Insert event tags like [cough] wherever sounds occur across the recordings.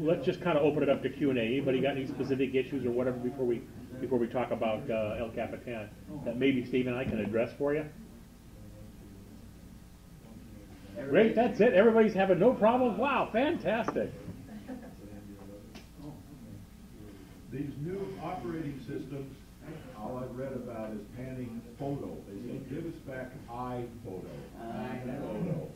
let's just kind of open it up to Q and A. Anybody got any specific issues or whatever before we, before we talk about uh, El Capitan? That maybe Steve and I can address for you? Great, that's it. Everybody's having no problems? Wow, fantastic. These new operating systems, all I've read about is panning photo. They say, give us back iPhoto. iPhoto.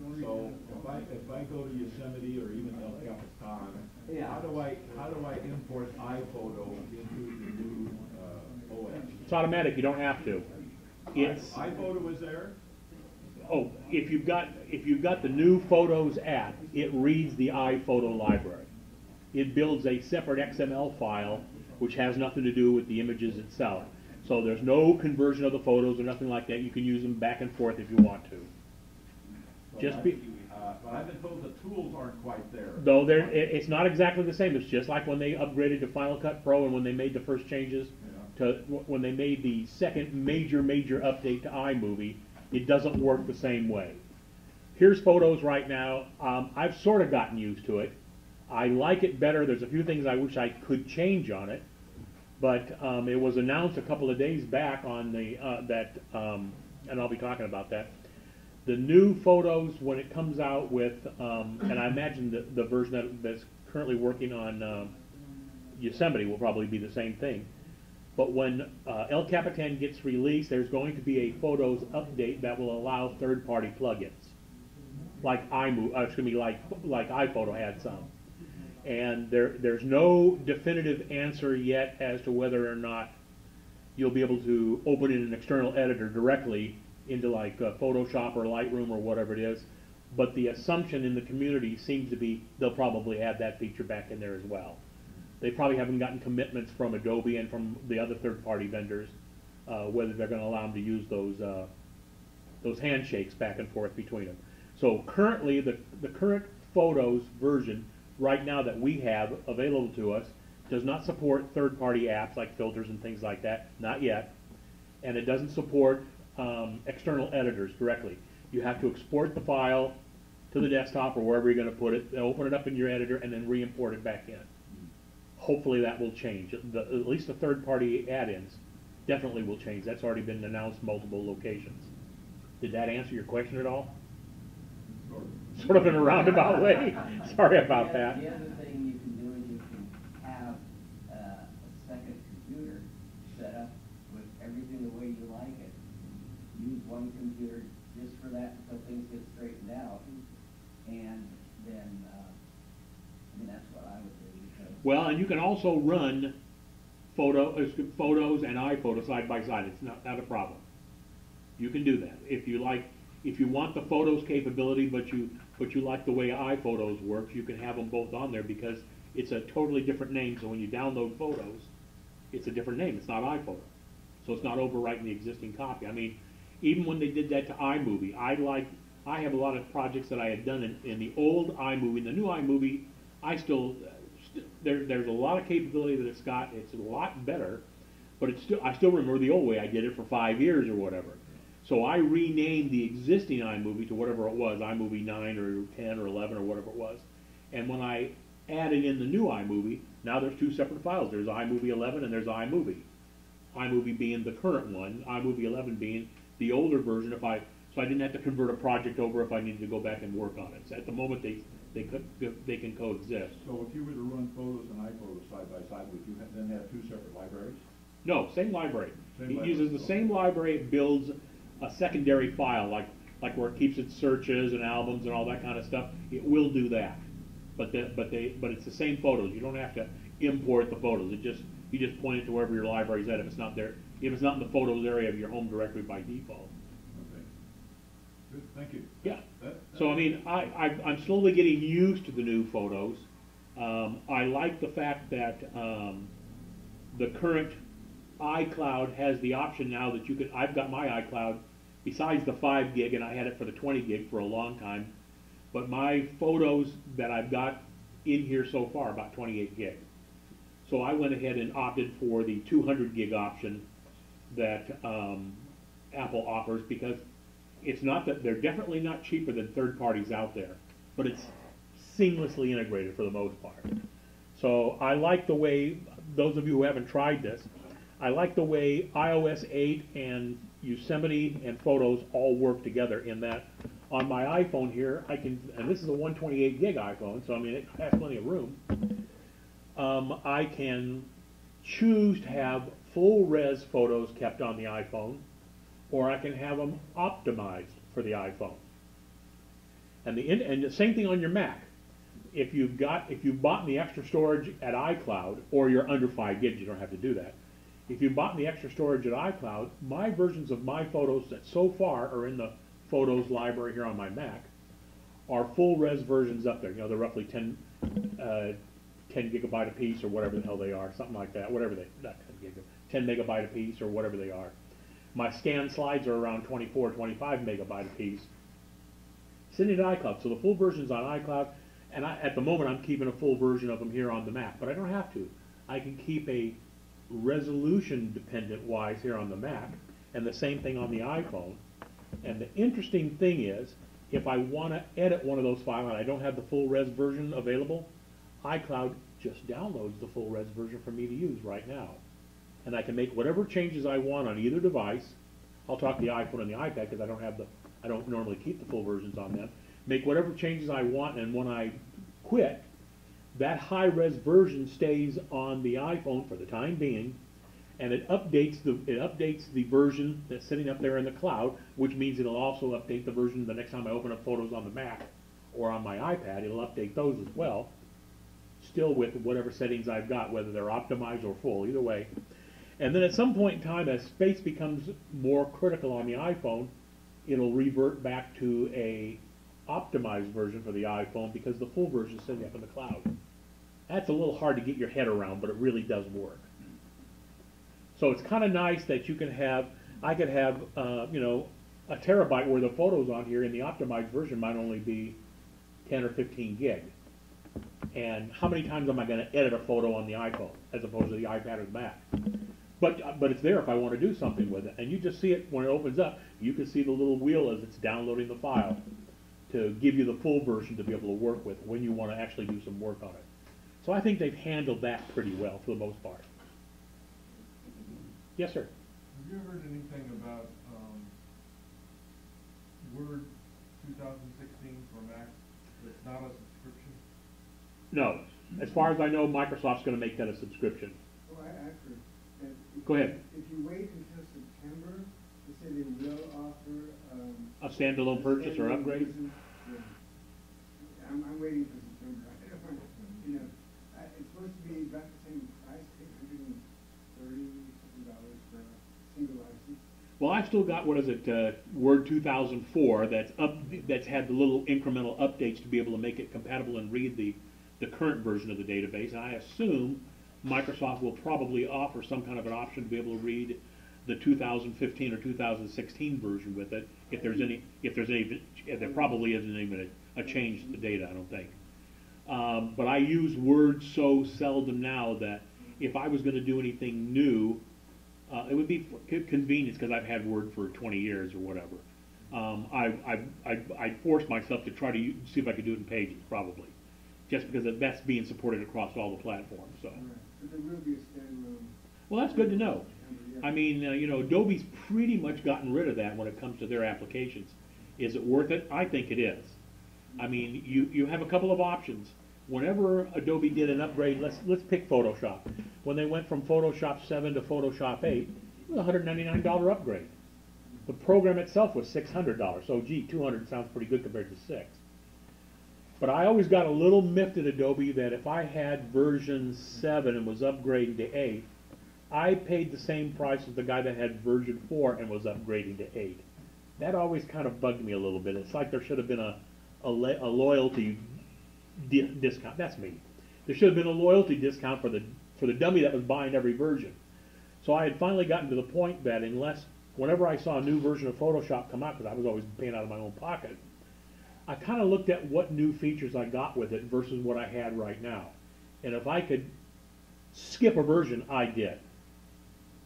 So if I, if I go to Yosemite or even El Capitan, Yeah. how do I, how do I import iPhoto into the new, uh, OS? It's automatic, you don't have to. It's, iPhoto is there? oh, if you've got, if you've got the new Photos app, it reads the iPhoto library. It builds a separate XML file, which has nothing to do with the images itself. So there's no conversion of the photos or nothing like that. You can use them back and forth if you want to. Just be- Uh, but I've been told the tools aren't quite there. Though there, it, it's not exactly the same. It's just like when they upgraded to Final Cut Pro and when they made the first changes to, when they made the second major, major update to iMovie, it doesn't work the same way. Here's photos right now. Um, I've sort of gotten used to it. I like it better. There's a few things I wish I could change on it. But um, it was announced a couple of days back on the, uh, that, um, and I'll be talking about that. The new photos, when it comes out with, um, and I imagine the, the version that, that's currently working on um, Yosemite will probably be the same thing. But when uh, El Capitan gets released, there's going to be a Photos update that will allow third-party plugins, like iMovie, uh, excuse me, like like iPhoto had some. And there there's no definitive answer yet as to whether or not you'll be able to open in an external editor directly into like uh, Photoshop or Lightroom or whatever it is. But the assumption in the community seems to be they'll probably add that feature back in there as well. They probably haven't gotten commitments from Adobe and from the other third-party vendors uh, whether they're going to allow them to use those uh, those handshakes back and forth between them. So currently, the the current Photos version right now that we have available to us does not support third-party apps like filters and things like that, not yet, and it doesn't support um, external editors directly. You have to export the file to the desktop or wherever you're going to put it, open it up in your editor, and then re-import it back in. Hopefully that will change. The, at least the third-party add-ins definitely will change. That's already been announced multiple locations. Did that answer your question at all? Sort of in a roundabout way. [laughs] Sorry about that. The other thing you can do is you can have uh, a second computer set up with everything the way you like it. Use one computer just for that until things get straightened out. And then, uh, I mean, that's what I would do because. Well, and you can also run photo, uh, photos and iPhoto side by side. It's not, not a problem. You can do that. If you like, if you want the photos capability, but you, but you like the way iPhotos works, you can have them both on there because it's a totally different name. So when you download photos, it's a different name. It's not iPhoto. So it's not overwriting the existing copy. I mean, even when they did that to iMovie, I like, I have a lot of projects that I had done in, in the old iMovie, the new iMovie, I still, st- there, there's a lot of capability that it's got. It's a lot better, but it's still, I still remember the old way I did it for five years or whatever. So I renamed the existing iMovie to whatever it was, iMovie 9 or 10 or 11 or whatever it was. And when I added in the new iMovie, now there's two separate files. There's iMovie 11 and there's iMovie. iMovie being the current one, iMovie 11 being the older version. If I so I didn't have to convert a project over if I needed to go back and work on it. So at the moment they they could they can coexist. So if you were to run photos and iPhotos side by side, would you then have two separate libraries? No, same library. Same it library, uses the okay. same library. It builds a secondary file, like like where it keeps its searches and albums and all that kind of stuff. It will do that, but the, but they but it's the same photos. You don't have to import the photos. It just you just point it to wherever your library's at. If it's not there, if it's not in the photos area of your home directory by default. Okay. Good, thank you. Yeah. That- So I mean, I, I I'm slowly getting used to the new photos. Um, I like the fact that um, the current iCloud has the option now that you could, I've got my iCloud besides the five gig, and I had it for the twenty gig for a long time. But my photos that I've got in here so far about 28 gig. So I went ahead and opted for the 200 gig option that um, Apple offers because it's not that they're definitely not cheaper than third parties out there, but it's seamlessly integrated for the most part. So I like the way, those of you who haven't tried this, I like the way iOS 8 and Yosemite and Photos all work together in that on my iPhone here, I can, and this is a 128 gig iPhone, so I mean, it has plenty of room. Um, I can choose to have full res photos kept on the iPhone, or I can have them optimized for the iPhone. And the, and the same thing on your Mac. If you've got, if you bought the extra storage at iCloud, or you're under five gigs, you don't have to do that. If you bought the extra storage at iCloud, my versions of my photos that so far are in the Photos library here on my Mac are full res versions up there. You know, they're roughly 10, uh, 10 gigabyte a piece or whatever the hell they are, something like that. Whatever they, not 10 gig, 10 megabyte a piece or whatever they are. My scan slides are around 24, 25 megabyte a piece. Send it to iCloud. So the full version's on iCloud, and I, at the moment I'm keeping a full version of them here on the Mac, but I don't have to. I can keep a resolution dependent wise here on the Mac, and the same thing on the iPhone. And the interesting thing is, if I want to edit one of those files and I don't have the full res version available, iCloud just downloads the full res version for me to use right now. And I can make whatever changes I want on either device. I'll talk the iPhone and the iPad because I don't have the, I don't normally keep the full versions on them. Make whatever changes I want, and when I quit, that high res version stays on the iPhone for the time being, and it updates the it updates the version that's sitting up there in the cloud, which means it'll also update the version the next time I open up Photos on the Mac or on my iPad. It'll update those as well, still with whatever settings I've got, whether they're optimized or full, either way. And then at some point in time, as space becomes more critical on the iPhone, it'll revert back to a optimized version for the iPhone because the full version is sitting up in the cloud. That's a little hard to get your head around, but it really does work. So it's kind of nice that you can have, I could have, uh, you know, a terabyte worth of photos on here, and the optimized version might only be 10 or 15 gig. And how many times am I going to edit a photo on the iPhone as opposed to the iPad or the Mac? But but it's there if I want to do something with it, and you just see it when it opens up. You can see the little wheel as it's downloading the file to give you the full version to be able to work with when you want to actually do some work on it. So I think they've handled that pretty well for the most part. Yes, sir. Have you heard anything about, um, Word two thousand sixteen for Mac that's not a subscription? No. As far as I know, Microsoft's going to make that a subscription. Well, I actually, if- if- Go ahead. If you wait until September, they say they will offer, um. A standalone purchase or standalone upgrade? version. Yeah. I'm, I'm waiting for September. I don't know, you know, I, it's supposed to be about the same price, eight hundred and thirty something dollars for a single license. Well, I've still got what is it, uh, Word 2004 that's up, that's had the little incremental updates to be able to make it compatible and read the the current version of the database. And I assume Microsoft will probably offer some kind of an option to be able to read the 2015 or 2016 version with it. If there's any, if there's any, if there probably isn't even a, a change to the data, I don't think. Um, but I use Word so seldom now that if I was going to do anything new, uh, it would be convenience because I've had Word for 20 years or whatever. Um, I, I, I, I forced myself to try to u- see if I could do it in Pages, probably, just because that's being supported across all the platforms. So, Well, that's good to know. I mean, uh, you know, Adobe's pretty much gotten rid of that when it comes to their applications. Is it worth it? I think it is. I mean, you, you have a couple of options. Whenever Adobe did an upgrade, let's let's pick Photoshop. When they went from Photoshop 7 to Photoshop 8, it was a $199 upgrade. The program itself was $600. So, gee, 200 sounds pretty good compared to six. But I always got a little miffed at Adobe that if I had version 7 and was upgrading to 8, I paid the same price as the guy that had version 4 and was upgrading to 8. That always kind of bugged me a little bit. It's like there should have been a, a, a loyalty di- discount. That's me. There should have been a loyalty discount for the, for the dummy that was buying every version. So I had finally gotten to the point that unless, whenever I saw a new version of Photoshop come out, because I was always paying out of my own pocket, I kind of looked at what new features I got with it versus what I had right now. And if I could skip a version, I did.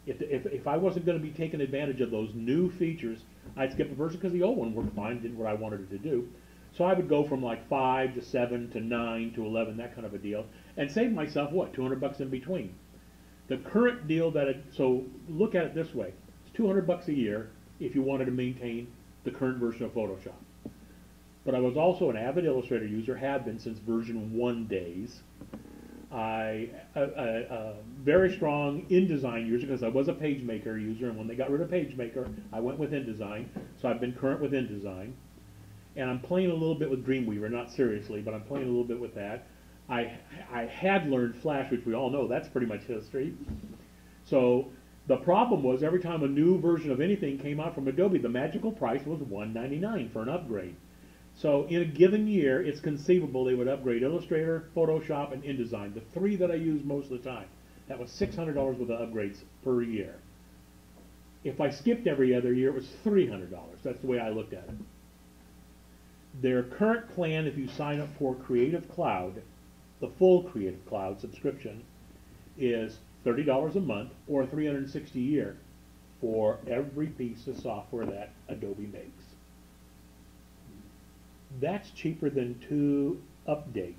If, if, if I wasn't going to be taking advantage of those new features, I'd skip a version because the old one worked fine, did what I wanted it to do. So I would go from like five to seven to nine to eleven, that kind of a deal, and save myself what, two hundred bucks in between. The current deal that it, so look at it this way, it's two hundred bucks a year if you wanted to maintain the current version of Photoshop. But I was also an avid Illustrator user, have been since version one days. I, a, a, a very strong InDesign user because I was a PageMaker user, and when they got rid of PageMaker, I went with InDesign. So I've been current with InDesign, and I'm playing a little bit with Dreamweaver, not seriously, but I'm playing a little bit with that. I I had learned Flash, which we all know that's pretty much history. So the problem was every time a new version of anything came out from Adobe, the magical price was 199 for an upgrade. So in a given year, it's conceivable they would upgrade Illustrator, Photoshop, and InDesign, the three that I use most of the time. That was $600 worth of upgrades per year. If I skipped every other year, it was $300. That's the way I looked at it. Their current plan, if you sign up for Creative Cloud, the full Creative Cloud subscription, is $30 a month or 360 a year for every piece of software that Adobe makes that's cheaper than two updates.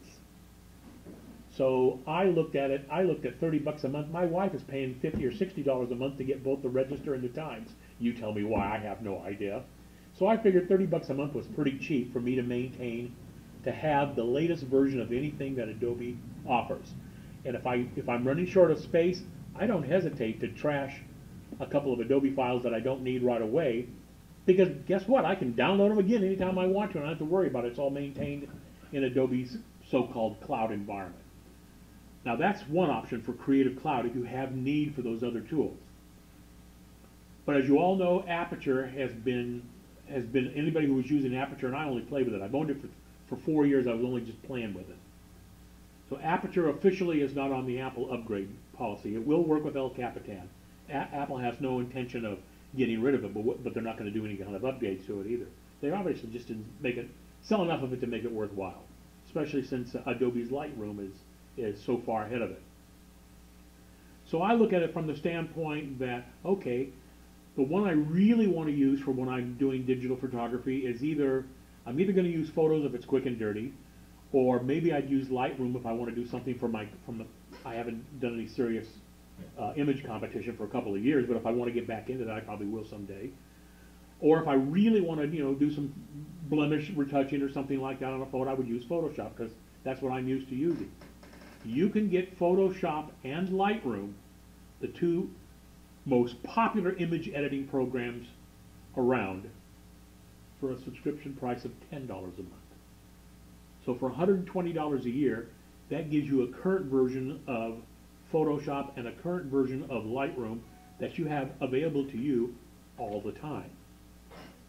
So I looked at it, I looked at thirty bucks a month, my wife is paying fifty or sixty dollars a month to get both the Register and the Times. You tell me why, I have no idea. So I figured thirty bucks a month was pretty cheap for me to maintain, to have the latest version of anything that Adobe offers. And if I, if I'm running short of space, I don't hesitate to trash a couple of Adobe files that I don't need right away because guess what? I can download them again anytime I want to, and I don't have to worry about it. It's all maintained in Adobe's so-called cloud environment. Now that's one option for Creative Cloud if you have need for those other tools. But as you all know, Aperture has been has been anybody who was using Aperture, and I only played with it. I've owned it for for four years. I was only just playing with it. So Aperture officially is not on the Apple upgrade policy. It will work with El Capitan. A Apple has no intention of getting rid of it, but, what- but they're not gonna do any kind of updates to it either. They obviously just didn't make it, sell enough of it to make it worthwhile, especially since Adobe's Lightroom is, is so far ahead of it. So I look at it from the standpoint that, okay, the one I really want to use for when I'm doing digital photography is either, I'm either going to use photos if it's quick and dirty, or maybe I'd use Lightroom if I want to do something for my, from the, I haven't done any serious uh, image competition for a couple of years, but if I want to get back into that, I probably will someday. Or if I really want to, you know, do some blemish retouching or something like that on a photo, I would use Photoshop because that's what I'm used to using. You can get Photoshop and Lightroom, the two most popular image editing programs around, for a subscription price of $10 a month. So for $120 a year, that gives you a current version of Photoshop and a current version of Lightroom that you have available to you all the time.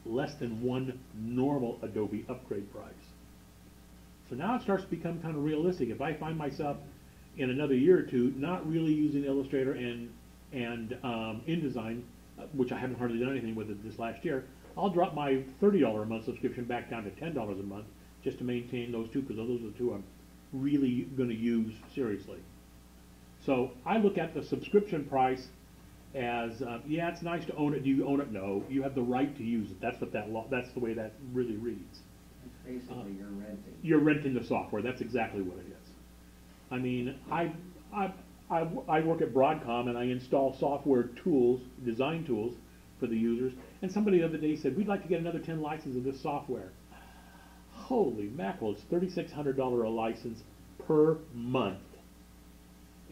Less than one normal Adobe upgrade price. So now it starts to become kind of realistic. If I find myself in another year or two not really using Illustrator and and um, InDesign, uh, which I haven't hardly done anything with it this last year, I'll drop my $30 a month subscription back down to $10 a month just to maintain those two because those are the two I'm really going to use seriously. So I look at the subscription price as, uh, yeah, it's nice to own it. Do you own it? No. You have the right to use it. That's what that law, that's the way that really reads. Basically you're renting. You're renting the software. That's exactly what it is. I mean, I, I, I, I work at Broadcom and I install software tools, design tools for the users. And somebody the other day said, we'd like to get another 10 licenses of this software. Holy mackerel, it's $3,600 a license per month.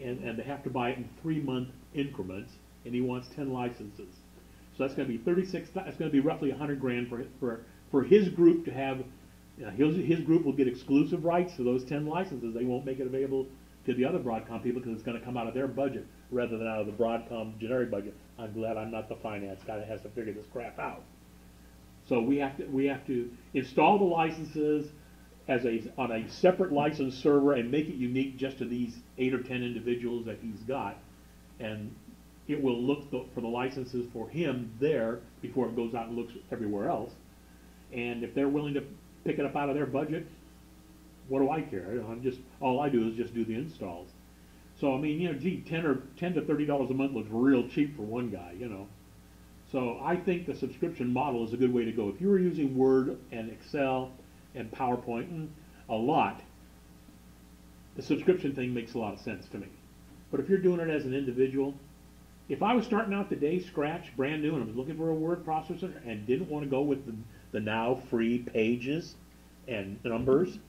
And, and they have to buy it in three month increments, and he wants 10 licenses. So that's going to be 36, that's going to be roughly 100 grand for, for, for his group to have, you know, his, his group will get exclusive rights to those 10 licenses. They won't make it available to the other Broadcom people because it's going to come out of their budget rather than out of the Broadcom generic budget. I'm glad I'm not the finance guy that has to figure this crap out. So we have to we have to install the licenses as a on a separate license server and make it unique just to these eight or ten individuals that he's got, and it will look the, for the licenses for him there before it goes out and looks everywhere else. And if they're willing to pick it up out of their budget, what do I care? I'm just all I do is just do the installs. So I mean, you know, gee, ten or ten to thirty dollars a month looks real cheap for one guy, you know. So I think the subscription model is a good way to go. If you were using Word and Excel and PowerPoint and a lot, the subscription thing makes a lot of sense to me. But if you're doing it as an individual, if I was starting out today, scratch, brand new, and I was looking for a word processor and didn't want to go with the, the now free pages and numbers,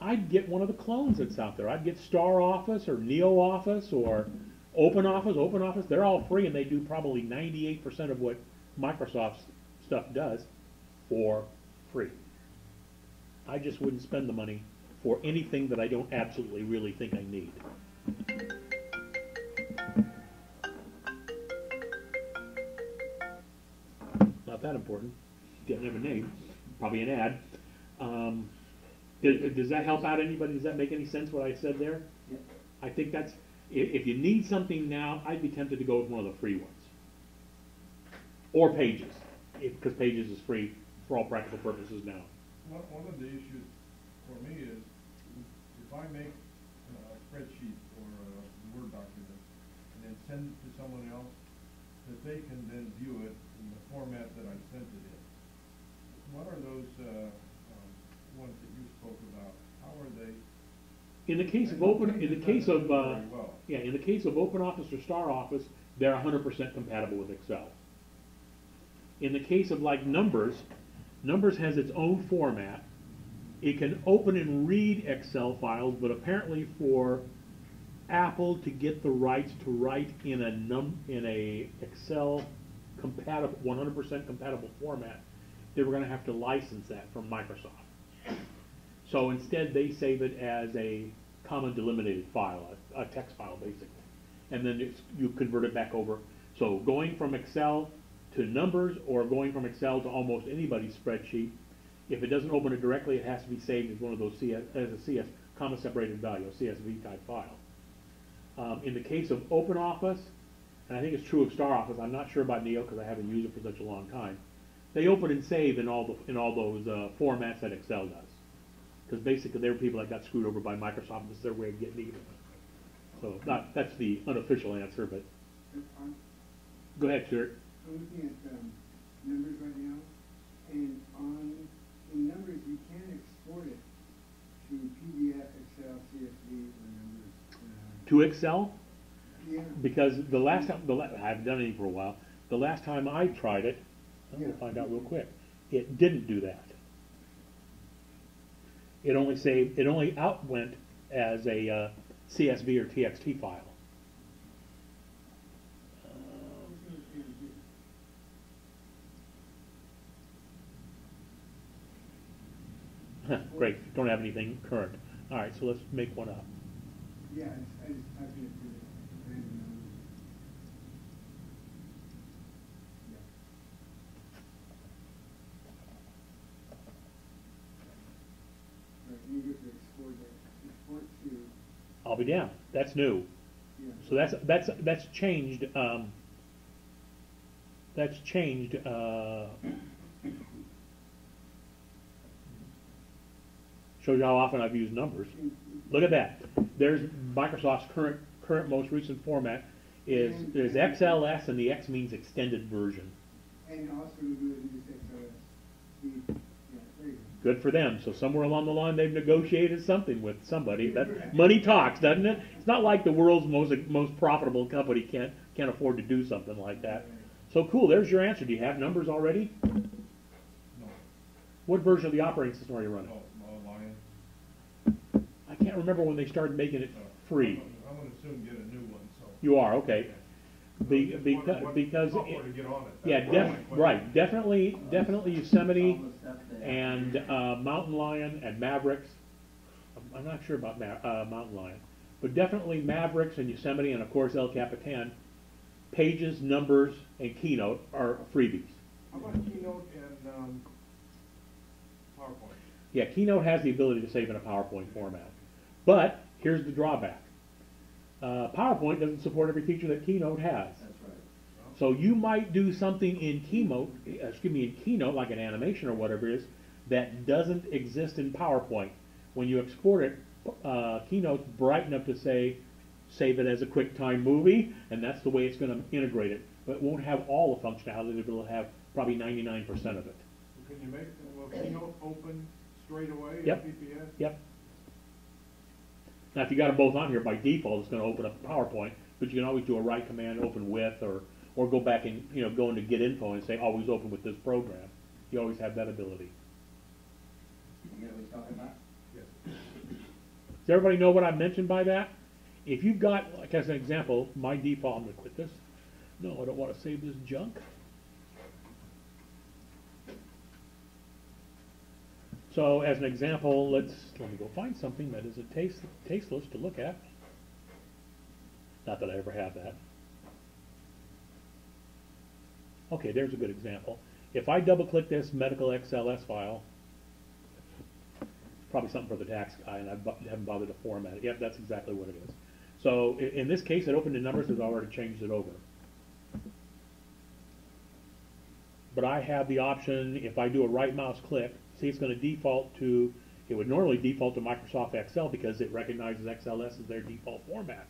I'd get one of the clones that's out there. I'd get Star Office or Neo Office or Open Office. Open Office, they're all free and they do probably 98% of what Microsoft's stuff does for free. I just wouldn't spend the money for anything that I don't absolutely really think I need. Not that important. Didn't have a name. Probably an ad. Um, does, does that help out anybody? Does that make any sense what I said there? Yep. I think that's, if, if you need something now, I'd be tempted to go with one of the free ones. Or Pages, because Pages is free for all practical purposes now. One, one of the issues for me is, if I make a spreadsheet or a Word document and then send it to someone else, that they can then view it in the format that I sent it in. What are those, uh, um, ones that you spoke about? How are they? In the case of open, in the case of, uh, well. yeah, in the case of Open Office or Star Office, they're hundred percent compatible with Excel. In the case of like Numbers, Numbers has its own format. It can open and read Excel files, but apparently for Apple to get the rights to write in a num, in a Excel compatible, one hundred percent compatible format, they were gonna have to license that from Microsoft. So instead, they save it as a comma delimited file, a, a text file basically. And then you convert it back over. So going from Excel to numbers or going from Excel to almost anybody's spreadsheet, if it doesn't open it directly, it has to be saved as one of those CS, as a CS, comma separated value, a CSV type file. Um, in the case of Open Office, and I think it's true of Star Office, I'm not sure about Neo because I haven't used it for such a long time. They open and save in all the, in all those, uh, formats that Excel does. Because basically, they were people that got screwed over by Microsoft, this is their way of getting even. So, not, that's the unofficial answer, but, go ahead, Stuart. I'm looking at, um, numbers right now, and on, in numbers, you can export it to PDF, Excel, CSV, or numbers. uh, To Excel, Yeah, because the last time, the la- I haven't done anything for a while, the last time I tried it, I'm gonna find out real quick, it didn't do that. It only saved, it only outwent as a, uh, CSV or TXT file. what's in the CSV? Huh, Great, don't have anything current. All right, so let's make one up. Yeah, I just, I just typed it into the random numbers. Yeah. Right, you go to export that, export to, I'll be down. That's new. yeah. So that's, that's, that's changed, um, that's changed, uh, shows you how often I've used numbers. Look at that. There's Microsoft's current, current most recent format is, is XLS and the X means extended version. And also to do it in XLS. The, yeah, there. Good for them. So somewhere along the line, they've negotiated something with somebody. That money talks, doesn't it? It's not like the world's most most profitable company can't can't afford to do something like that. So cool. There's your answer. Do you have numbers already? No, What version of the operating system are you running? no. I can't remember when they started making it free. I'm gonna soon get a new one, so. You are okay. Be, What- because because software it, get on it? yeah, That's def, my question. right. Definitely, definitely Yosemite All the stuff that- and uh, Mountain Lion and Mavericks. I'm- I'm not sure about Ma- uh, Mountain Lion, but definitely Mavericks and Yosemite and of course El Capitan. Pages, numbers, and Keynote are freebies. How about Keynote and, um, PowerPoint? Yeah, Keynote has the ability to save in a PowerPoint format, but here's the drawback. Uh, PowerPoint doesn't support every feature that Keynote has. That's right. So you might do something in Keynote, excuse me, in Keynote, like an animation or whatever it is, that doesn't exist in PowerPoint. When you export it, uh, Keynote's bright enough to say, save it as a QuickTime movie, and that's the way it's going to integrate it. But it won't have all the functionality, but it'll have probably 99% of it. Can you make, will Keynote open straight away in Yep. PPS? Yep. Now, if you got them both on here, by default, it's gonna open up PowerPoint, but you can always do a right command, open with, or, or go back and, you know, go into get info and say, always open with this program. You always have that ability. You know what he's talking about? Does everybody know what I mentioned by that? If you've got, like as an example, my default, I'm gonna quit this. No, I don't wanna save this junk. So as an example, let's, let me go find something that is a taste, tasteless to look at. Not that I ever have that. Okay, there's a good example. If I double click this medical XLS file, probably something for the tax guy, and I haven't bothered to format it. Yep, that's exactly what it is. So in this case, it opened in numbers because I already changed it over. But I have the option, if I do a right mouse click, see it's gonna default to, it would normally default to Microsoft Excel because it recognizes XLS as their default format.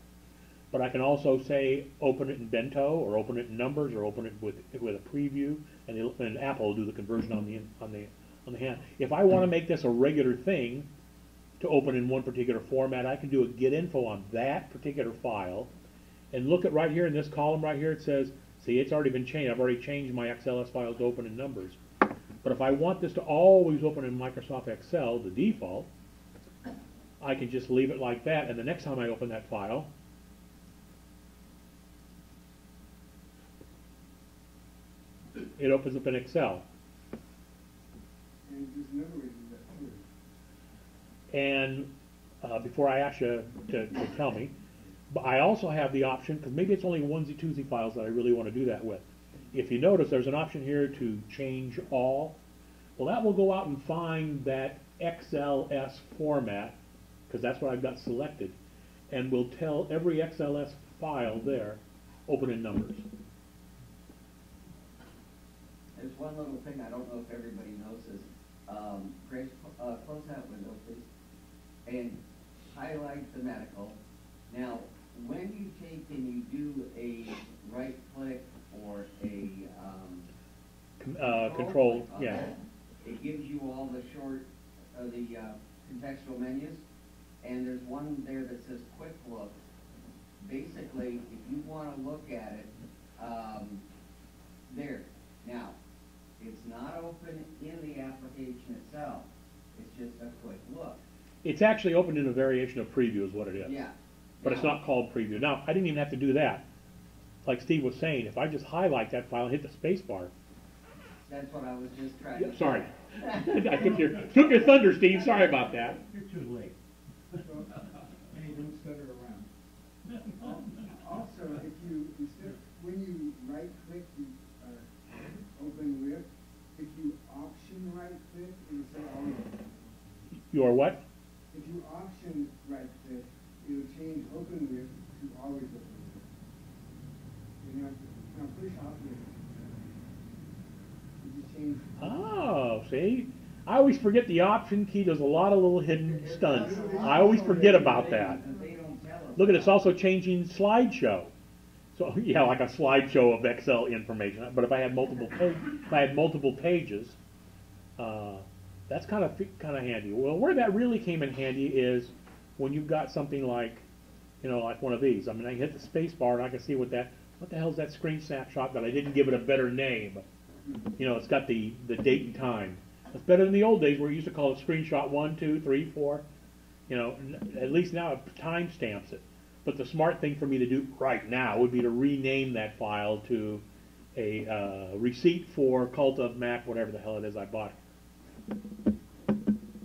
But I can also say, open it in Bento, or open it in Numbers, or open it with, with a preview, and, and Apple will do the conversion on the, on the, on the hand. If I wanna make this a regular thing, to open in one particular format, I can do a get info on that particular file, and look at right here in this column right here, it says, see, it's already been changed, I've already changed my XLS files to open in Numbers. But if I want this to always open in Microsoft Excel, the default, I can just leave it like that, and the next time I open that file, it opens up in Excel. And there's another way to do that too. And uh, before I ask you to, to tell me, but I also have the option, because maybe it's only onesie twosie files that I really want to do that with. If you notice, there's an option here to change all. Well, that will go out and find that XLS format, because that's what I've got selected, and will tell every XLS file there, open in numbers. There's one little thing I don't know if everybody knows is, um, Grace, uh, close that window, please, and highlight the medical. Now, when you take and you do a right click or a, um. Uh, control, on yeah. it, It gives you all the short, uh, the, uh, contextual menus, and there's one there that says quick look. Basically, if you wanna look at it, um, there, now, it's not open in the application itself, it's just a quick look. It's actually opened in a variation of preview is what it is. Yeah. But it's not called preview. Now, I didn't even have to do that. Like Steve was saying, if I just highlight that file and hit the space bar, That's what I was just trying yeah, to. sorry. [laughs] I took your, took your thunder, Steve, sorry about that. You're too late. [laughs] And you don't stutter around. Also, if you, instead, when you right click, you, uh, open with, if you option right click, it'll say always. You are what? If you option right click, it'll change open with to always open with. You know, now push off with. You just change. Oh, see? I always forget the option key does a lot of little hidden stunts. I always forget about that. Look at it's also changing slideshow. So [laughs] yeah, like a slideshow of Excel information. But if I had multiple if I had multiple pages, uh, that's kind of kind of handy. Well, where that really came in handy is when you've got something like, you know, like one of these. I mean, I hit the space bar and I can see what that what the hell's that screen snapshot that I didn't give it a better name. You know, it's got the the date and time. It's better than the old days where you used to call it screenshot one, two, three, four. You know, at least now it time stamps it. But the smart thing for me to do right now would be to rename that file to a uh, receipt for Cult of Mac, whatever the hell it is I bought.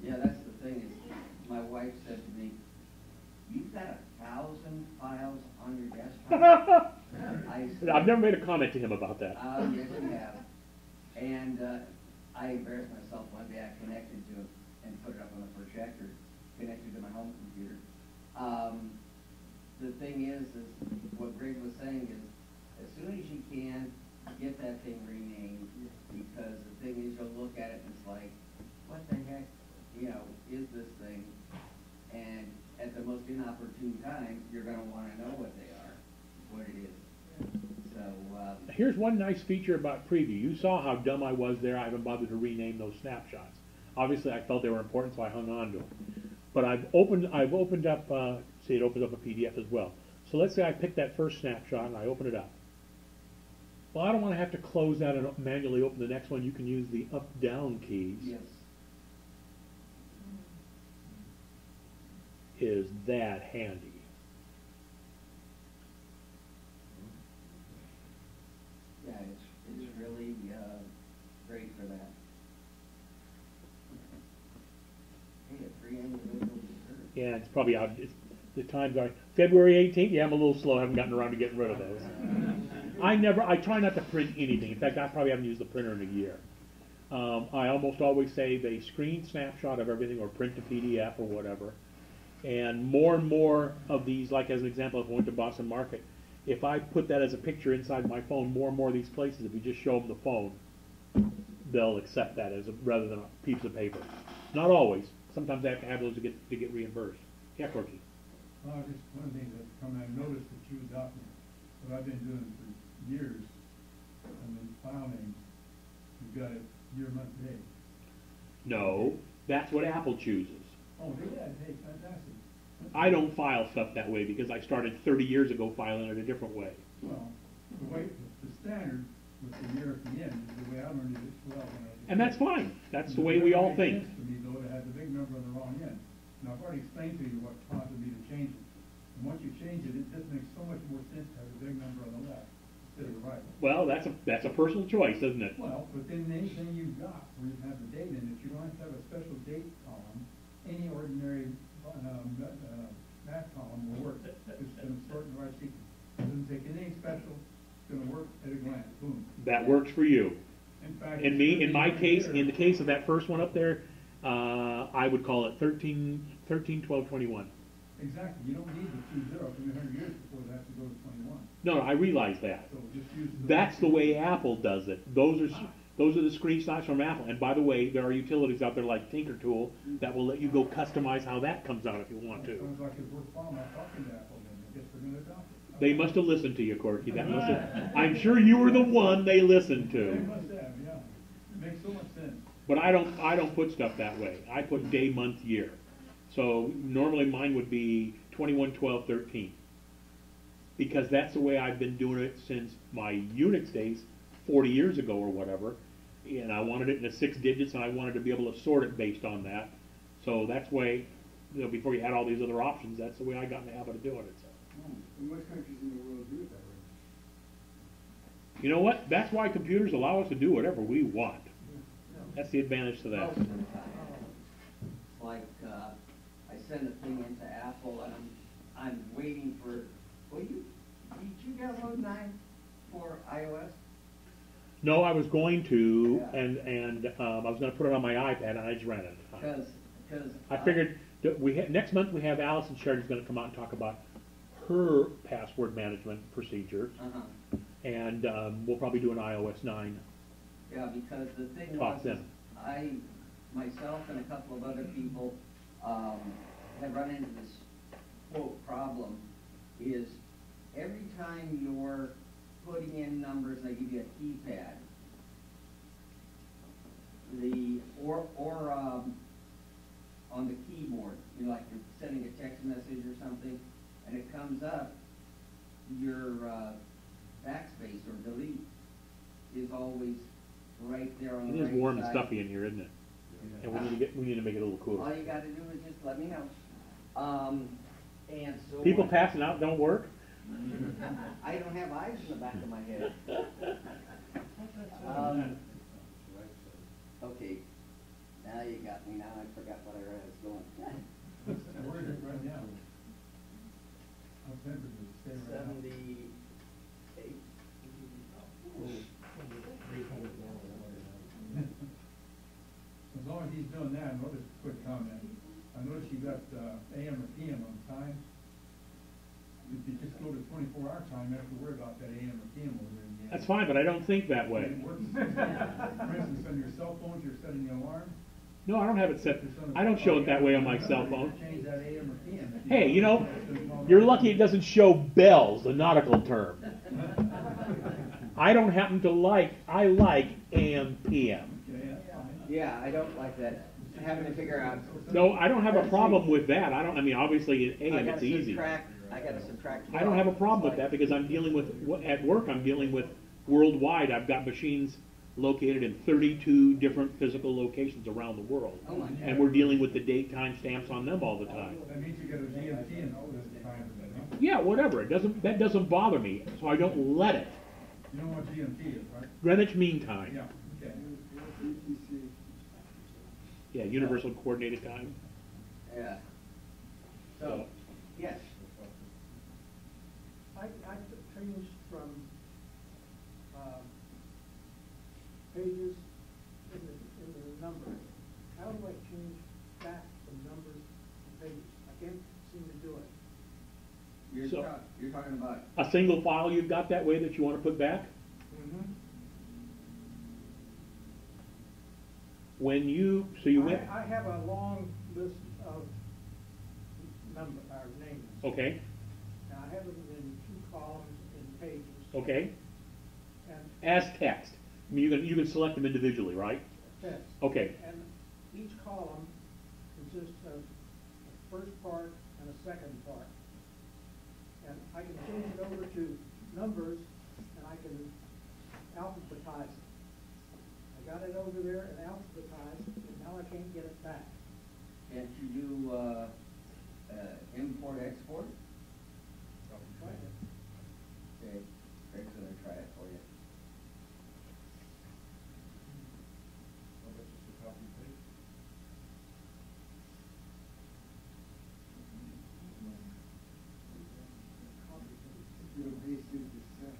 Yeah, that's the thing is, my wife said to me, you've got a thousand files on your desktop? [laughs] I I've never made a comment to him about that. Uh, yes, you have. And, uh, I embarrassed myself one day, I connected to it and put it up on the projector, connected to my home computer. Um, the thing is, is what Greg was saying is, as soon as you can, get that thing renamed, because the thing is, you'll look at it and it's like, what the heck, you know, is this thing? And at the most inopportune time, you're gonna wanna know what they are, what it is. Um, Here's one nice feature about Preview. You saw how dumb I was there. I haven't bothered to rename those snapshots. Obviously, I felt they were important, so I hung on to them. But I've opened, I've opened up, uh, see, it opens up a PDF as well. So let's say I pick that first snapshot and I open it up. Well, I don't wanna have to close that and manually open the next one. You can use the up-down keys. Yes. Is that handy? Yeah, it's, it's really, uh, great for that. Hey, a free individual deserves. Yeah, it's probably out, it's, the time's are, February eighteenth, yeah, I'm a little slow, I haven't gotten around to getting rid of those. I never, I try not to print anything, in fact, I probably haven't used the printer in a year. Um, I almost always save a screen snapshot of everything or print to PDF or whatever. And more and more of these, like as an example, if I went to Boston Market, if I put that as a picture inside my phone, more and more of these places, if you just show them the phone, they'll accept that as a, rather than a piece of paper. Not always, sometimes I have to have those to get, to get reimbursed. Yeah, Corky? Well, just one thing that, come, I noticed that you adopted, what I've been doing for years, and then file names, you've got it year, month, day. No, that's what Apple chooses. Oh, did, hey, fantastic. I don't file stuff that way because I started thirty years ago filing it a different way. Well, the way, the standard with the year at the end is the way I learned it as well when I was. a And that's fine, that's the way we all think. Sense To me, though, to have the big number on the wrong end. Now, I've already explained to you what caused me to change it. And once you change it, it just makes so much more sense to have the big number on the left instead of the right. Well, that's a, that's a personal choice, isn't it? Well, but then anything you've got, where you have the date in it, you don't have to have a special date column. Any ordinary, um, uh, math column will work. It's gonna sort in the right sequence. Doesn't take anything special, it's gonna work at a glance, boom. That works for you. In fact. In me, in my case, in the case of that first one up there, uh, I would call it thirteen, thirteen, twelve, twenty-one. Exactly, you don't need the two zero, from a hundred years before it has to go to twenty-one. No, I realize that. So just use the. That's the way Apple does it. Those are, s- those are the screenshots from Apple. And by the way, there are utilities out there like Tinker Tool that will let you go customize how that comes out if you want to. Sounds like it's worthwhile talking to Apple then, I guess we're gonna adopt it. They must have listened to you, Corky. That must have, [laughs] I'm sure you were the one they listened to. They to. must have, yeah. It makes so much sense. But I don't, I don't put stuff that way. I put day, month, year. So normally mine would be 21, 12, 13. Because that's the way I've been doing it since my Unix days, forty years ago or whatever. And I wanted it in the six digits and I wanted to be able to sort it based on that. So that's way, you know, before you had all these other options, that's the way I got in the habit of doing it, so. Hmm, and most countries in the world do it that way. You know what? That's why computers allow us to do whatever we want. That's the advantage to that. Most of the time. It's Like, uh, I send a thing into Apple and I'm, I'm waiting for, well, you, did you download nine for iOS? No, I was going to, Yeah. and, and, um, I was gonna put it on my iPad, and I just ran it. Cause, cause. I figured, that we, ha- next month we have Allison Sheridan's gonna come out and talk about her password management procedure, Uh-huh, and, um, we'll probably do an iOS nine. Yeah, because the thing Talk was, then. I, myself and a couple of other people, um, have run into this quote problem, is every time you're putting in numbers, they give you a keypad. The, or, or, um, on the keyboard, you know, like you're sending a text message or something, and it comes up, your, uh, backspace or delete is always right there on It the is right warm and stuffy in here, isn't it? And we need to get, we need to make it a little cooler. All cooler. you gotta do is just let me know. Um, and so. People passing out don't work? [laughs] I don't have eyes in the back of my head. [laughs] Um, okay, now you got me, now I forgot what I was going. [laughs] Where is it right now? What temperature does it stay right now? Seventy-eight. As long as he's doing that, I noticed, quick comment, I noticed you got, uh, AM or PM on time. If you just go to twenty-four hour time, you have to worry about that AM or PM over in the. That's fine, but I don't think that way. It works. [laughs] For instance, on your cell phones, you're setting the alarm. No, I don't have it set, I don't show it that way on my cell phone. Change that AM or PM. Hey, you know, you're lucky it doesn't show bells, the nautical term. [laughs] I don't happen to like, I like AM, PM. Okay, that's fine. Yeah, I don't like that having to figure out. No, I don't have a problem with that. I don't, I mean, obviously in I AM gotta it's easy. subtract, I gotta subtract. I don't have a problem with that because I'm dealing with, at work, I'm dealing with worldwide. I've got machines located in thirty-two different physical locations around the world. Oh, my And we're dealing with the date time stamps on them all the time. That means you got a GMT in all this time, huh? Yeah, whatever. It doesn't, that doesn't bother me, so I don't let it. You know what GMT is, right? Greenwich Mean Time. Yeah, okay. UTC. Yeah, Universal Coordinated Time. Yeah. So, yes, I, I changed from, um, pages in the, in the numbers. How do I change back from numbers to pages? I can't seem to do it. you're, So- ta- you're talking about, A single file you've got that way that you wanna put back? When you, so you went, I, I have a long list of number, or names. okay, Now, I have them in two columns in pages. okay, And as text. I mean, you can, you can select them individually, right? text. Okay, And each column consists of a first part and a second part. And I can change it over to numbers, and I can alphabetize got it over there and alphabetized, and now I can't get it back. can't you do, uh, uh, import, export? Try it. Okay, Greg's gonna try it for you. Well, that's just a copy and paste. You know, basically the same.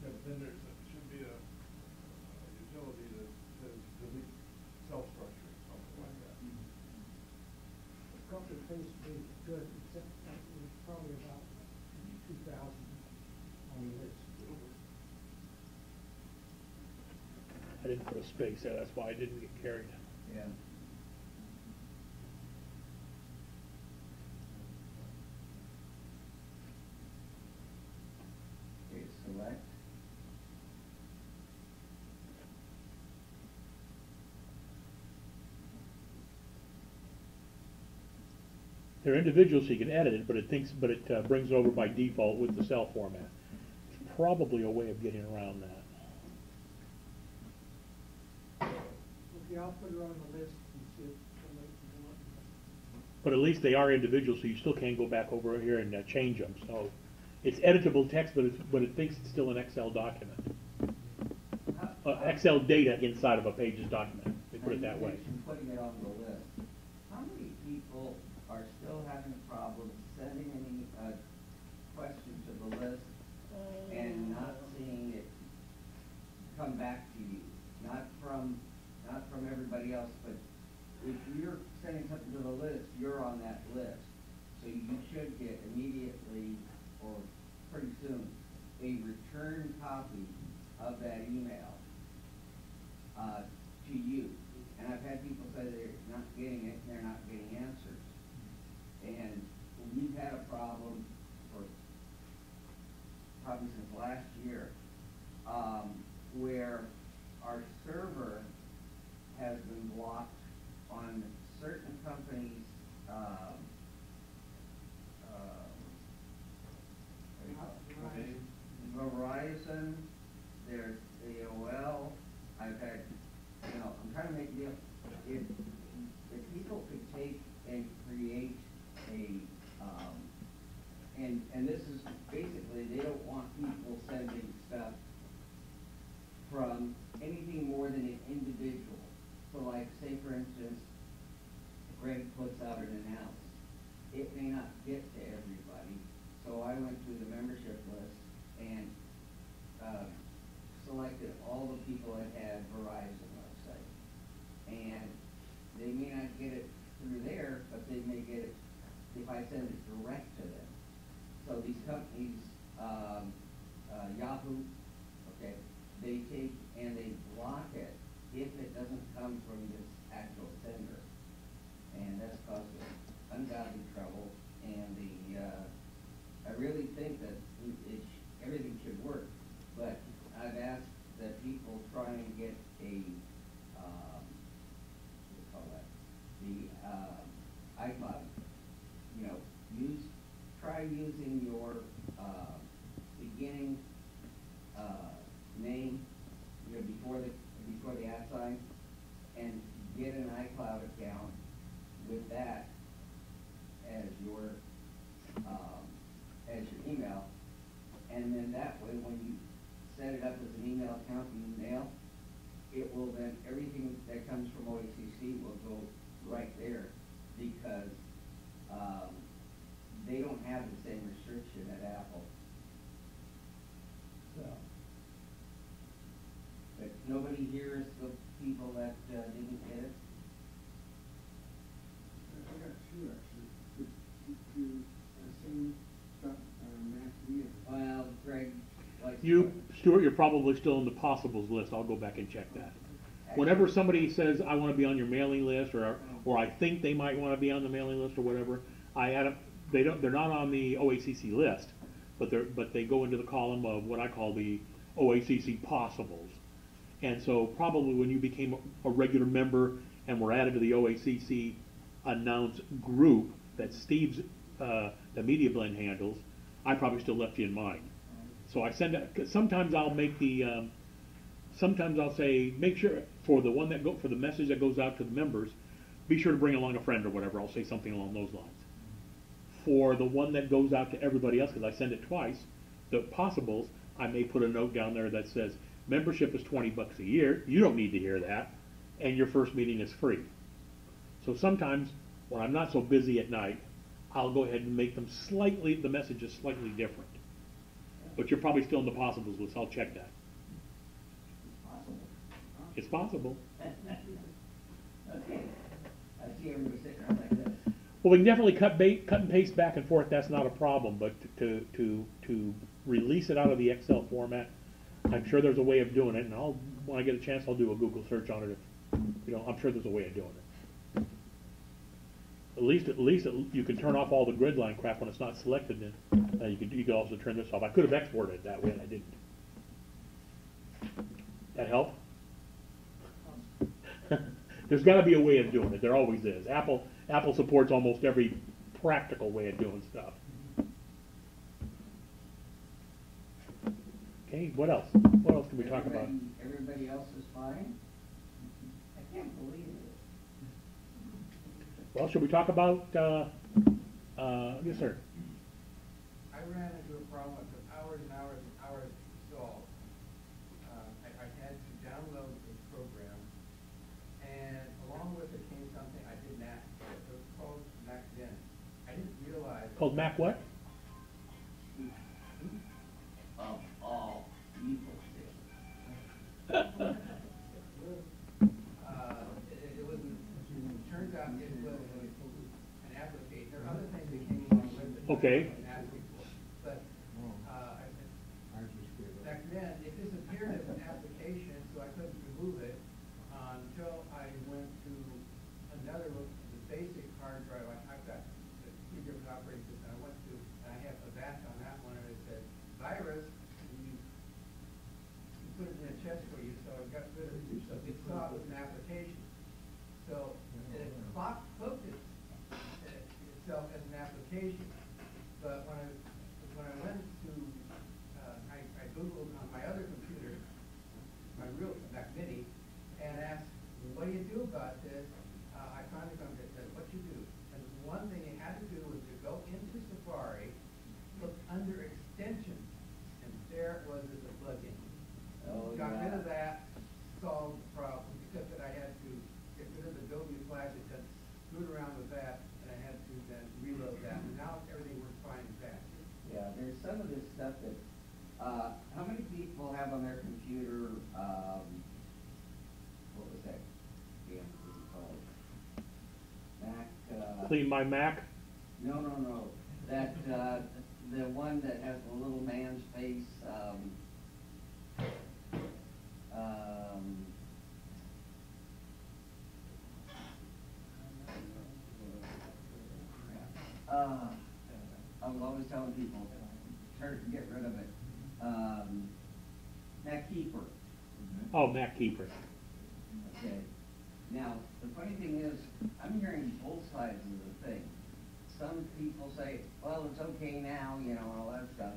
Yeah, but then there's, a- should be a, a utility that says delete cell structure, something like that. Copy and paste would be good, except that it was probably about two thousand on the list. I didn't put a space there, that's why I didn't get carried. Yeah. Okay, select. They're individual, so you can edit it, but it thinks, but it uh, brings it over by default with the cell format. It's Probably a way of getting around that. Okay, I'll put her on the list and see if somebody can come up. But at least they are individual, so you still can't go back over here and uh, change them, so. It's editable text, but it's, but it thinks it's still an Excel document. Uh, Excel data inside of a Pages document, they put it that way. Putting it on the list. Are still having problems sending any, uh, question to the list and not seeing it come back to you? Not from, not from everybody else, but if you're sending something to the list, you're on that list. So you should get immediately, or pretty soon, a return copy of that email uh, to you. And I've had people say they're not getting it, they're not getting answers. And we've had a problem for probably since last year, um, where our server has been blocked on certain companies', um, um, it? Verizon, there's AOL, I've had, you know, I'm trying to make deal, if, if people could take and create a, um, and, and this is basically, they don't want people sending stuff from anything more than an individual. So like, say for instance, Greg puts out an announce, it may not get to everybody, so I went through the membership list and, uh, selected all the people that had Verizon website. And they may not get it through there, but they may get it if I send it direct to them. So these companies, um, uh, Yahoo, okay, they take and they block it if it doesn't come from this actual sender. And that's caused us ungodly trouble, and the, uh, I really think that it, it, sh- everything should work, but I've asked that people try and get a, um, try using your, uh, beginning, uh, name, you know, before the, before the at sign, and get an iCloud account with that as your, um, as your email. And then that way, when you set it up as an email account and you mail, it will then, everything that comes from OACC will go right there because, um, they don't have the same restriction at Apple. So. But nobody here is the people that, uh, didn't get it? I got two actually, but you, you, uh, same stuff, uh, Matt, we. Well, Greg likes. You, Stuart, you're probably still in the possibles list, I'll go back and check that. Whenever somebody says, I wanna be on your mailing list, or, or I think they might wanna be on the mailing list or whatever, I add up, they don't, they're not on the OACC list, but they're, but they go into the column of what I call the OACC possibles. And so probably when you became a regular member and were added to the OACC announced group that Steve's, uh, the Media Blend handles, I probably still left you in mind. So I send sometimes I'll make the, um, sometimes I'll say, make sure, for the one that go, for the message that goes out to the members, be sure to bring along a friend or whatever, I'll say something along those lines. For the one that goes out to everybody else, cause I send it twice, the possibles, I may put a note down there that says, membership is twenty bucks a year, you don't need to hear that, and your first meeting is free. So sometimes, when I'm not so busy at night, I'll go ahead and make them slightly, the message is slightly different. But you're probably still in the possibles list, I'll check that. Possible. It's possible. Okay. I see everybody sitting around like this. Well, we can definitely cut bait, cut and paste back and forth, that's not a problem, but to, to, to release it out of the Excel format, I'm sure there's a way of doing it, and I'll, when I get a chance, I'll do a Google search on it if, you know, I'm sure there's a way of doing it. At least, at least you can turn off all the grid line crap when it's not selected, and, uh, you could, you could also turn this off, I could have exported it that way, and I didn't. That help? [laughs] There's gotta be a way of doing it, there always is. Apple, Apple supports almost every practical way of doing stuff. Okay, what else? What else can we talk about? Everybody- Everybody else is fine? I can't believe it. Well, should we talk about, uh, uh, yes, sir? I ran into a problem that took hours and hours and hours to solve. Uh, I, I had to download a program, and along with it came something I didn't ask for. It was called MacDen. I didn't realize. Called Mac what? Got rid of it, so it saw it was an application. So, it clock hooked it, itself as an application, but when I, when I went to, uh, I, I Googled on my other computer, my real Mac Mini, and asked, what do you do about this? Uh, I finally found it, said, what you do? And one thing you had to do was to go into Safari, look under extensions, and there it was as a plugin. Oh, Got rid yeah. of that, solved the problem, except that I had to get rid of the Adobe Flash, it got screwed around with that, and I had to then reload that, and now everything works fine and fast. Yeah, there's some of this stuff that, uh, how many people have on their computer, um, what was that? Damn, what was it called? Mac, uh. Clean my Mac? No, no, no, that, uh, the one that has the little man's face, um, um. Uh, I was always telling people, to get rid of it, um, Mac Keeper. Oh, Mac Keeper. Okay, now, the funny thing is, I'm hearing both sides of the thing. some people say, well, it's okay now, you know, and all that stuff.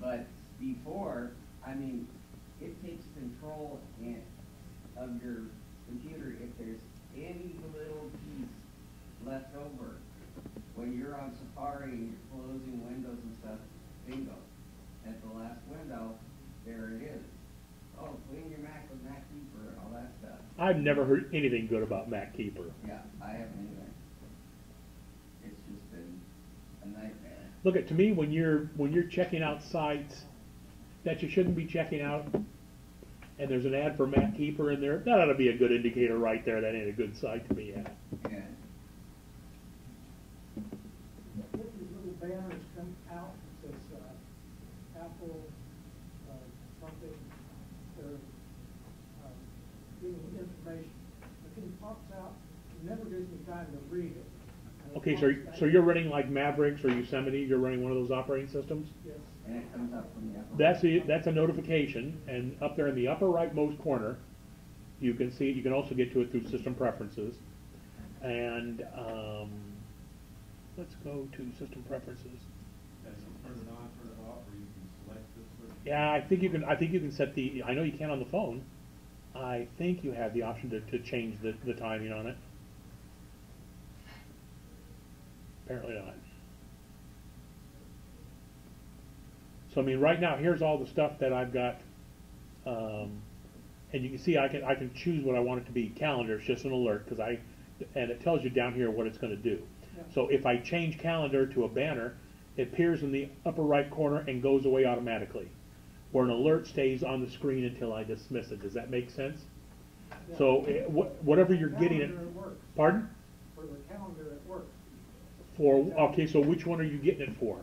But before, I mean, it takes control in, of your computer if there's any little piece left over. When you're on Safari and you're closing windows and stuff, bingo. At the last window, there it is. Oh, clean your Mac with Mac Keeper and all that stuff. I've never heard anything good about Mac Keeper. Yeah, I haven't either. It's just been a nightmare. Look at to me when you're when you're checking out sites that you shouldn't be checking out, and there's an ad for Mac Keeper in there, that ought to be a good indicator right there. That ain't a good site to be at. Yeah. If these little banners come out, it says, uh, Apple, uh, something, they're, uh, giving information. The thing pops out, it never gives me time to read it. And it Okay, so so you're running like Mavericks or Yosemite. You're running one of those operating systems. Yes. And it comes up from the upper. That's a, that's a notification, and up there in the upper rightmost corner, you can see it. You can also get to it through system preferences, and um, let's go to system preferences. And you turn it on, turn it off, or you can select this certain. Yeah, I think you can. I think you can set the. I know you can on the phone. I think you have the option to, to change the, the timing on it. Apparently not. So I mean, right now, here's all the stuff that I've got, um, and you can see I can I can choose what I want it to be. Calendar, it's just an alert because I, and it tells you down here what it's going to do. Yeah. So if I change calendar to a banner, it appears in the upper right corner and goes away automatically. Where an alert stays on the screen until I dismiss it. Does that make sense? Yeah. So eh, wh- whatever you're getting it, Calendar, it works. pardon? For the calendar, it works. For, okay, so which one are you getting it for?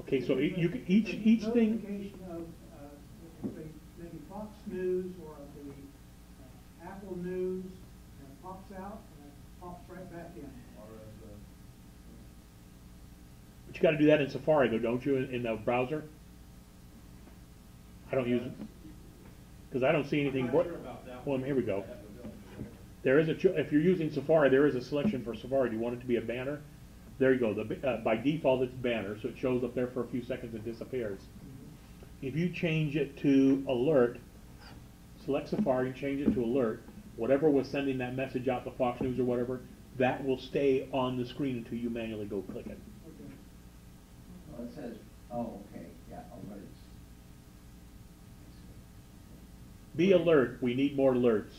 Okay, so e- you, each, each thing, of, uh, maybe maybe Fox News or the uh, Apple News, and it pops out and it pops right back in. But you gotta do that in Safari though, don't you, in, in the browser? I don't use, cause I don't see anything. I'm not sure about that Well, here we go. I have to double check. There is a, if you're using Safari, there is a selection for Safari. Do you want it to be a banner? There you go. The, uh, by default, it's banner, so it shows up there for a few seconds and disappears. If you change it to alert, select Safari and change it to alert, whatever was sending that message out to Fox News or whatever, that will stay on the screen until you manually go click it. Okay. Well, it says, oh, okay, yeah, alerts. Be alert. We need more alerts.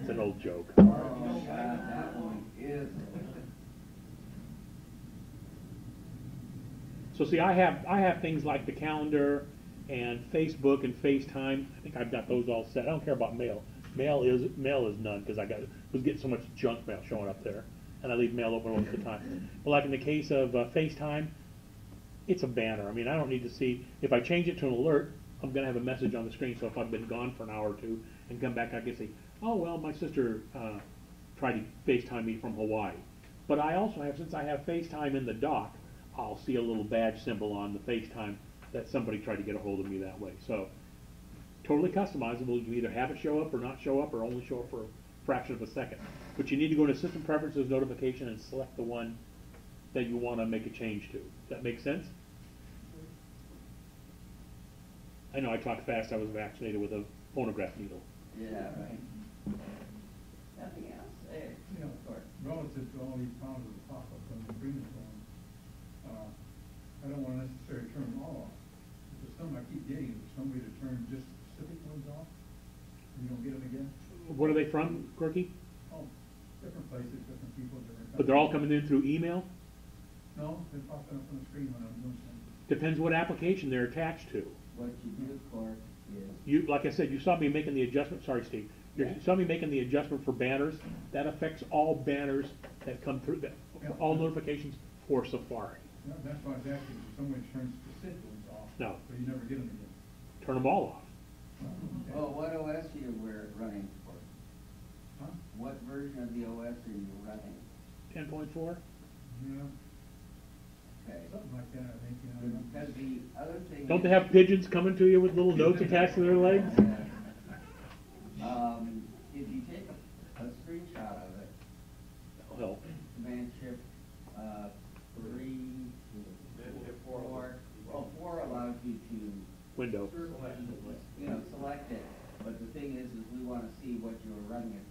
It's an old joke. Oh, God, that one is. So see, I have I have things like the calendar and Facebook and FaceTime. I think I've got those all set. I don't care about mail. Mail is mail is none because I got was getting so much junk mail showing up there, and I leave mail open most of the time. But like in the case of uh, FaceTime, it's a banner. I mean, I don't need to see if I change it to an alert. I'm gonna have a message on the screen. So if I've been gone for an hour or two and come back, I can say, "Oh well, my sister uh, tried to FaceTime me from Hawaii." But I also have, since I have FaceTime in the dock, I'll see a little badge symbol on the FaceTime that somebody tried to get a hold of me that way. So totally customizable. You either have it show up or not show up, or only show up for a fraction of a second. But you need to go to System Preferences Notification and select the one that you want to make a change to. Does that make sense? I know I talked fast. I was vaccinated with a phonograph needle. Yeah, right. Nothing else there. You know, Of course. relative to all these problems with pop-ups on the green phone, uh, I don't wanna necessarily turn them all off. Because some I keep getting, is some way to turn just specific ones off, and you don't get them again. What are they from, Quirky? Oh, different places, different people, different. But they're all companies. coming in through email? No, they're popping up on the screen when I'm doing something. Depends what application they're attached to. What you do, Clark, is, You, like I said, you saw me making the adjustment, sorry, Steve, you Yeah. saw me making the adjustment for banners, that affects all banners that come through, that, all notifications for Safari. No, that's why I was asking, if some way to turn specific ones off. No. So you never get them again. Turn them all off. Okay. well, what OS are you we're running for? Huh? What version of the OS are you running? Ten point four? Yeah, Okay. something like that, I think, you know. Because the other thing. Don't they is- have pigeons coming to you with little notes attached to their legs? Um, if you take a, a screenshot of it, That'll help. command shift, uh, three, four, well, four allows you to, Window. you know, select it. But the thing is, is we wanna see what you're running it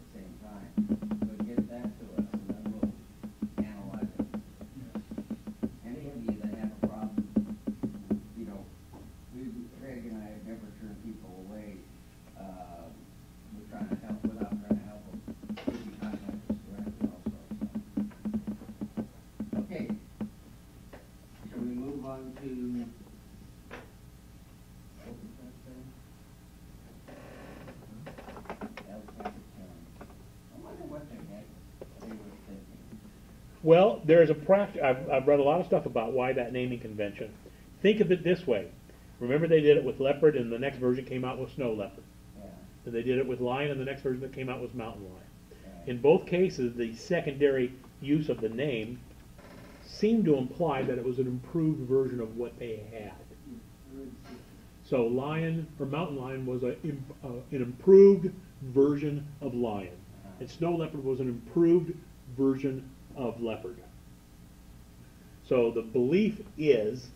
Well, there's a practice. I've, I've read a lot of stuff about why that naming convention. Think of it this way. Remember they did it with leopard and the next version came out with snow leopard. Yeah, And they did it with lion and the next version that came out was mountain lion. yeah. In both cases, the secondary use of the name seemed to imply that it was an improved version of what they had. So lion, or mountain lion was a, uh, an improved version of lion. And snow leopard was an improved version of leopard. So the belief is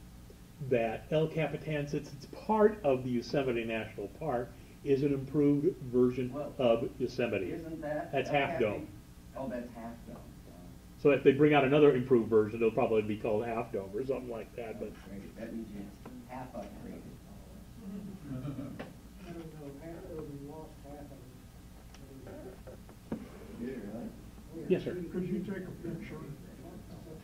that El Capitan, since it's part of the Yosemite National Park, is an improved version Well, of Yosemite. Isn't that? That's Half Capi- Dome. Oh, that's half dome. So if they bring out another improved version, it'll probably be called Half Dome or something like that, but. Upgraded. That means it's half upgraded. [laughs] I don't know, half of them lost half of them. Really? Yes, sir. Could you take a picture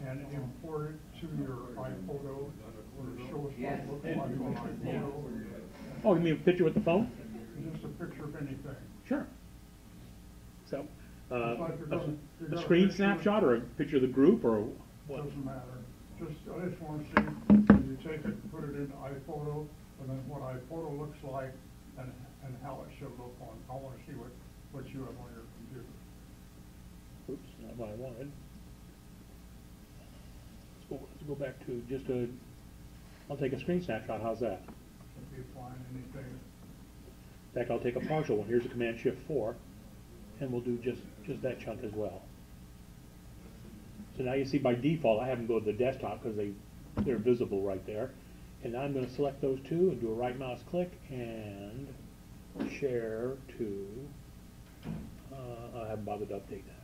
and import it to your iPhoto or show us what it looks like on iPhoto? Oh, you mean a picture with the phone? Just a picture of anything. Sure. So, uh, It's like you're gonna- you're a, a screen snapshot or a picture of the group or what? Doesn't matter. Just, I just wanna see, when you take it, and put it into iPhoto, and then what iPhoto looks like and, and how it should look on, I wanna see what, what you have on your not what I wanted. Let's go, let's go back to just a, I'll take a screen snapshot, how's that? Should be fine, anything. In fact, I'll take a partial one, here's a Command Shift four, and we'll do just, just that chunk as well. So now you see by default, I have them go to the desktop because they, they're visible right there. And now I'm gonna select those two and do a right mouse click and share to, uh, I haven't bothered to update that.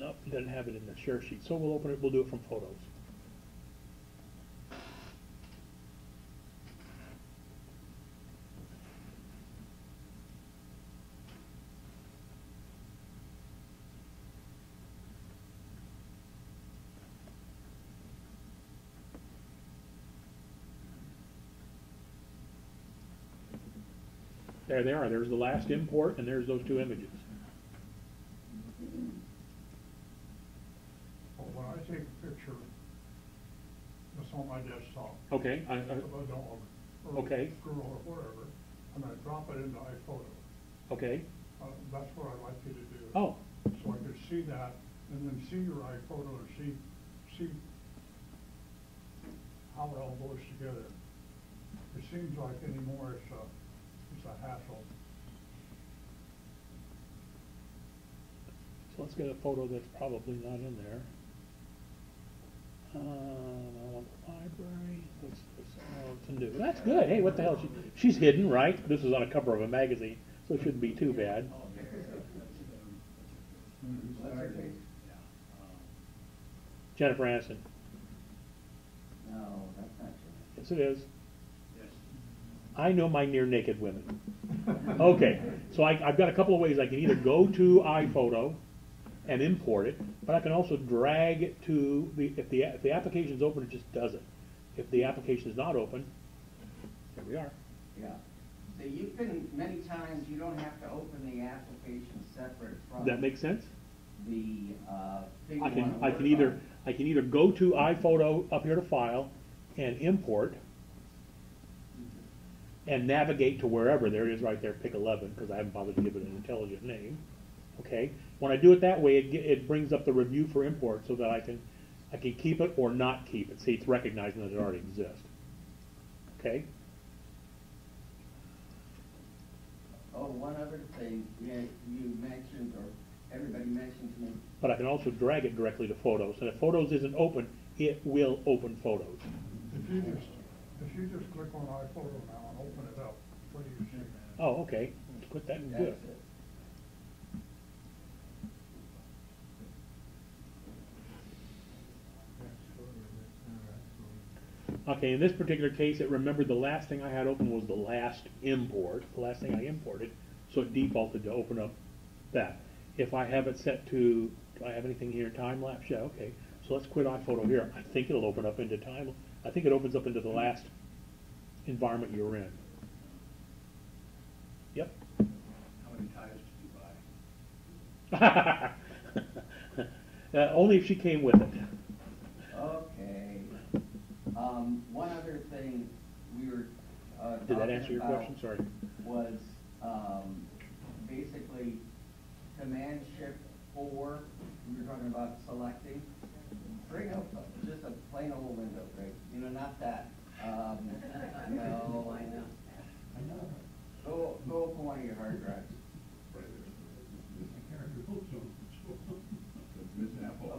Nope, it doesn't have it in the share sheet, so we'll open it, we'll do it from photos. There they are, there's the last import, and there's those two images. Well, when I take a picture, it's on my desktop. Okay, I, of I, a dog, or Okay. a girl or whatever, and I drop it into iPhoto. okay, Uh, that's what I'd like you to do. oh, So I could see that, and then see your iPhoto and see, see how it all goes together. It seems like anymore it's a, it's a hassle. so let's get a photo that's probably not in there. Um, I want the library, what's that's good, hey, what the hell, she, she's hidden, right? This is on a cover of a magazine, so it shouldn't be too bad. Jennifer Aniston, No, that's not yes it is. Yes. I know my near naked women. Okay, so I, I've got a couple of ways, I can either go to iPhoto and import it, but I can also drag it to the, if the, if the application's open, it just does it. If the application is not open, there we are. Yeah. So you can, many times, you don't have to open the application separate from. That makes sense? The, uh, thing I you can, wanna I work can either, on. I can either go to iPhoto up here to File and import and navigate to wherever, there it is right there, pick eleven, because I haven't bothered to give it an intelligent name. Okay, when I do it that way, it, it brings up the review for import so that I can, I can keep it or not keep it, see, it's recognizing that it already exists. Okay, Oh, one other thing, you, you mentioned, or everybody mentioned to me, but I can also drag it directly to Photos, and if Photos isn't open, it will open Photos. If you just, if you just click on iPhoto now and open it up, what do you see? Oh, okay, Put that and That's good. it. Okay, in this particular case, it remembered the last thing I had open was the last import, the last thing I imported, so it defaulted to open up that. If I have it set to, do I have anything here, time lapse? Yeah, okay, so let's quit iPhoto here. I think it'll open up into time, I think it opens up into the last environment you're in. Yep. How many tires did you buy? [laughs] Uh, only if she came with it. Okay. Um, one other thing we were, uh, Did that answer your question? Sorry. Was, um, basically Command Shift four, we were talking about selecting. Bring up a- just a plain old window, right? You know, not that, um, [laughs] no, I know. I know. Go, go open one of your hard drives. [laughs]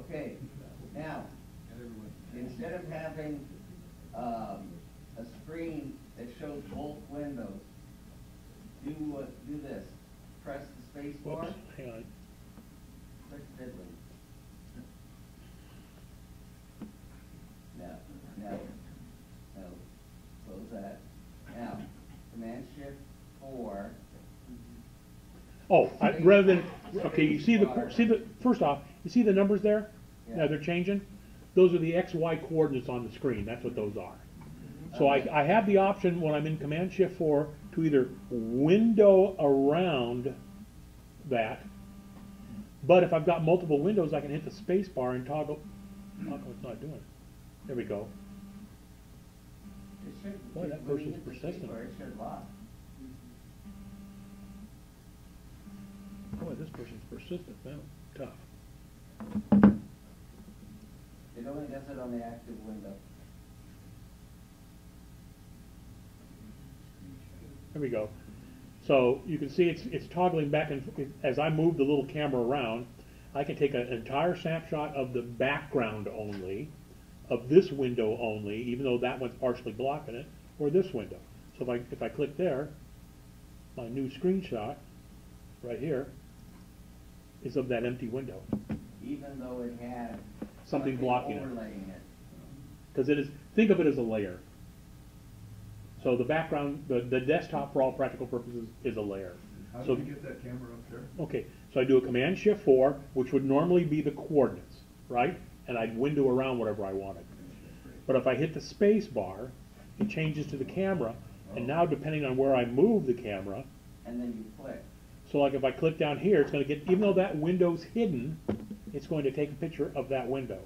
Okay, now, instead of having, um, a screen that shows both windows, do, uh, do this. Press the space bar, Whoops, hang on. click fiddling. No, no, no, close that. Now, Command Shift four, Oh, I, rather than, okay, you see the, see the, first off, you see the numbers there? Yeah. Now they're changing? Those are the X, Y coordinates on the screen, that's what those are. So I, I have the option when I'm in Command Shift four to either window around that, but if I've got multiple windows, I can hit the space bar and toggle, oh, it's not doing it. There we go. should. Boy, that person's hit the space persistent. bar, It should lock. Boy, this person's persistent, man, tough. It only does it on the active window. There we go. So you can see it's, it's toggling back and, as I move the little camera around, I can take an entire snapshot of the background only, of this window only, even though that one's partially blocking it, or this window. So if I, if I click there, my new screenshot, right here, is of that empty window. even though it had. Something blocking it. Because it is, think of it as a layer. So the background, the, the desktop for all practical purposes is a layer. How So- did you get that camera up there? Okay, so I do a Command Shift four, which would normally be the coordinates, right? And I'd window around whatever I wanted. But if I hit the space bar, it changes to the camera, and now depending on where I move the camera, And then you click. so like if I click down here, it's gonna get, even though that window's hidden, it's going to take a picture of that window.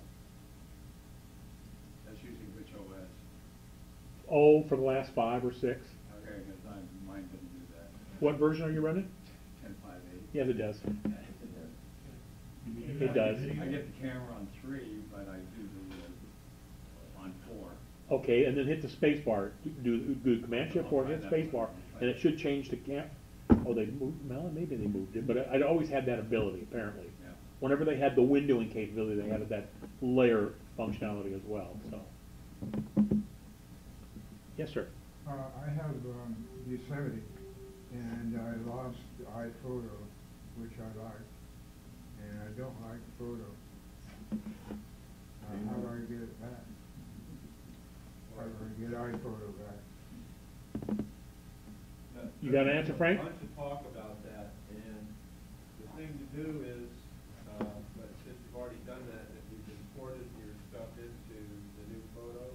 That's using which OS? Oh, for the last five or six. Okay, because mine, mine didn't do that. What version are you running? Ten five eight. Yes, it does. It It does. I get the camera on three, but I do the, uh, on four. Okay, and then hit the space bar, do, do Command Shift four, hit space bar, and it should change to cam, oh, they moved, well, maybe they moved it, but I- I'd always had that ability, apparently. Yeah. Whenever they had the windowing capability, they added that layer functionality as well, so. Yes, sir. Uh, I have, um, Yosemite, and I lost iPhoto, which I like, and I don't like photo. Uh, how do I get it back? How do I get iPhoto back? You got an answer, Frank? Why don't you talk about that, and the thing to do is, uh, but since you've already done that, if you've imported your stuff into the new photo,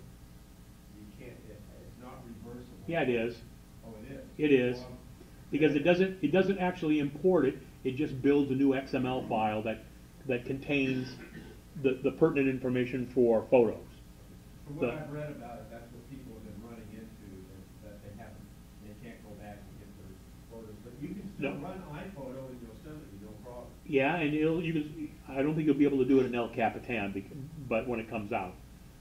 you can't, it, it's not reversible. Yeah, it is. Oh, it is? It is. Well, Because it doesn't, it doesn't actually import it, it just builds a new XML file that, that contains the, the pertinent information for photos. From what the- I've read about it, that's what people have been running into, that, that they haven't, they can't go back and get their photos, but you can still No. run iPhoto in Yosemite, no problem. Yeah, and it'll, you can, I don't think you'll be able to do it in El Capitan, bec- but when it comes out,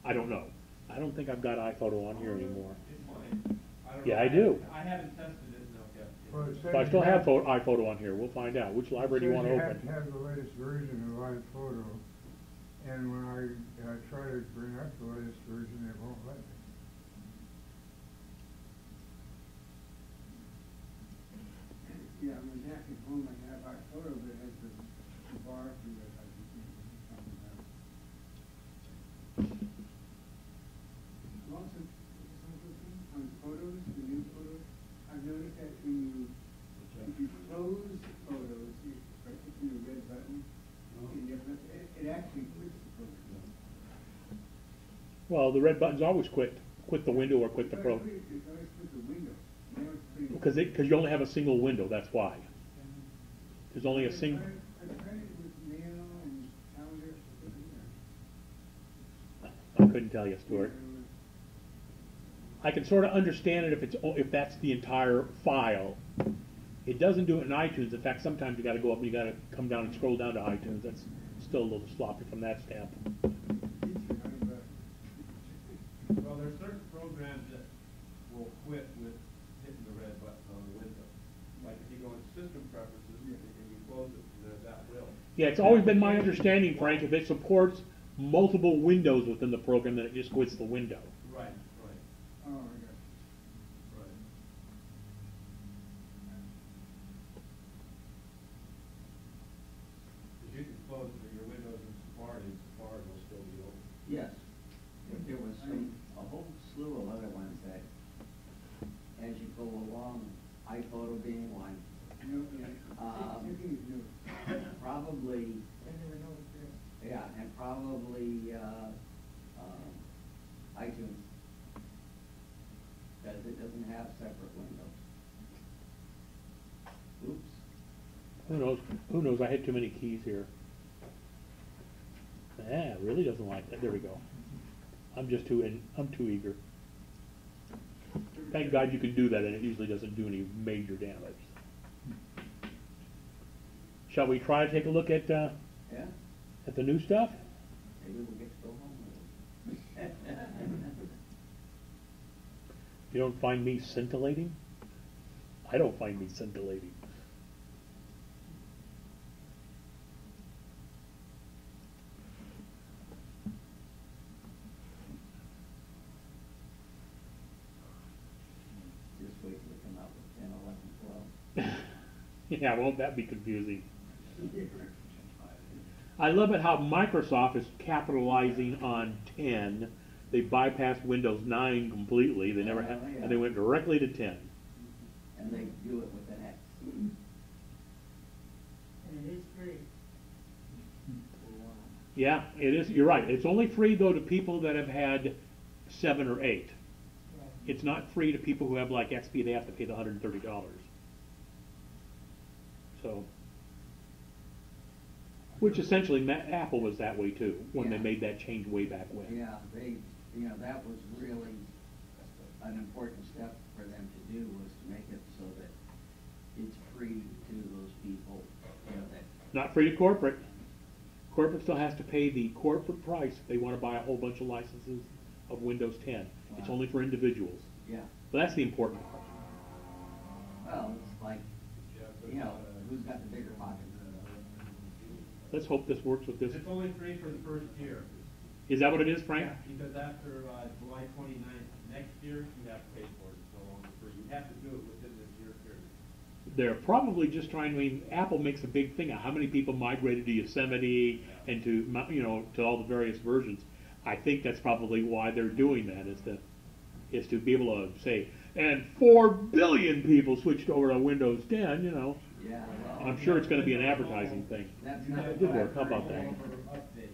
I don't know. I don't think I've got iPhoto on here anymore. It's fine. Don't Yeah, know. I do. I haven't tested it in El Capitan. Well, it says But I still you have pho- iPhoto on here, we'll find out, which library do you Says wanna you have open? to have the latest version of iPhoto, and when I, uh try to bring up the latest version, it won't let me. Yeah, I mean, back at home, I have our photo, but it has the the bar through it, I think, you know, something else. I'm Also, something on photos, the new photos, I've noticed that when you, if you close photos, you, by clicking the red button, in different, it, it actually quits the program. Well, the red button's always quit, quit the window or quit the It's pro, always quit- It's always quit the window, now it's putting. because it, because you only have a single window, that's why. There's only a single, I couldn't tell you, Stuart. I can sort of understand it if it's, if that's the entire file. It doesn't do it in iTunes, in fact, sometimes you gotta go up and you gotta come down and scroll down to iTunes, that's still a little sloppy from that standpoint. Well, there are certain programs that will quit with hitting the red button on the window. Like if you go into system preferences and you close it, then that will. Yeah, it's always been my understanding, Frank, if it supports multiple windows within the program, then it just quits the window. Right, right, Oh, I got it. right. Because you can close your windows in Safari, and Safari will still be open. Yes, but there was some, a whole slew of other ones that, as you go along, iPhoto being one, No, yeah, Um, everything is new. probably, I never noticed that. yeah, and probably, uh, um, iTunes. Because it doesn't have separate windows. Oops. Who knows, who knows, I had too many keys here. Ah, it really doesn't like that, there we go. I'm just too, in- I'm too eager. Thank God you can do that and it usually doesn't do any major damage. Shall we try to take a look at, uh, Yeah, at the new stuff? maybe we'll get to go home. You don't find me scintillating? I don't find me scintillating. Just wait till they come out with ten, eleven, twelve. [laughs] Yeah, won't that be confusing? I love it how Microsoft is capitalizing on ten. They bypassed Windows nine completely. They never had, Oh, and they went directly to ten. And they do it with an X. And it is free. Yeah, it is. You're right. It's only free though to people that have had seven or eight. It's not free to people who have like XP. They have to pay the hundred and thirty dollars. So, which essentially Ma- Apple was that way too when they Yeah. made that change way back when. Yeah, they, you know, that was really an important step for them to do, was to make it so that it's free to those people, you know, that, Not free to corporate. Corporate still has to pay the corporate price if they want to buy a whole bunch of licenses of Windows 10. It's Wow. only for individuals. yeah. But that's the important part. Well, it's like, you know, who's got the bigger pockets? Let's hope this works with this. It's only free for the first year. Is that what it is, Frank? Because after, uh, July twenty-ninth, next year, you have to pay for it, it's no longer free. You have to do it within this year period. They're probably just trying. I mean, Apple makes a big thing of how many people migrated to Yosemite and to you know to all the various versions. I think that's probably why they're doing that is to is to be able to say and four billion people switched over to Windows 10. You know, Yeah. I'm sure it's going to be an advertising thing. That's You not. have Good work. How about that? rollover.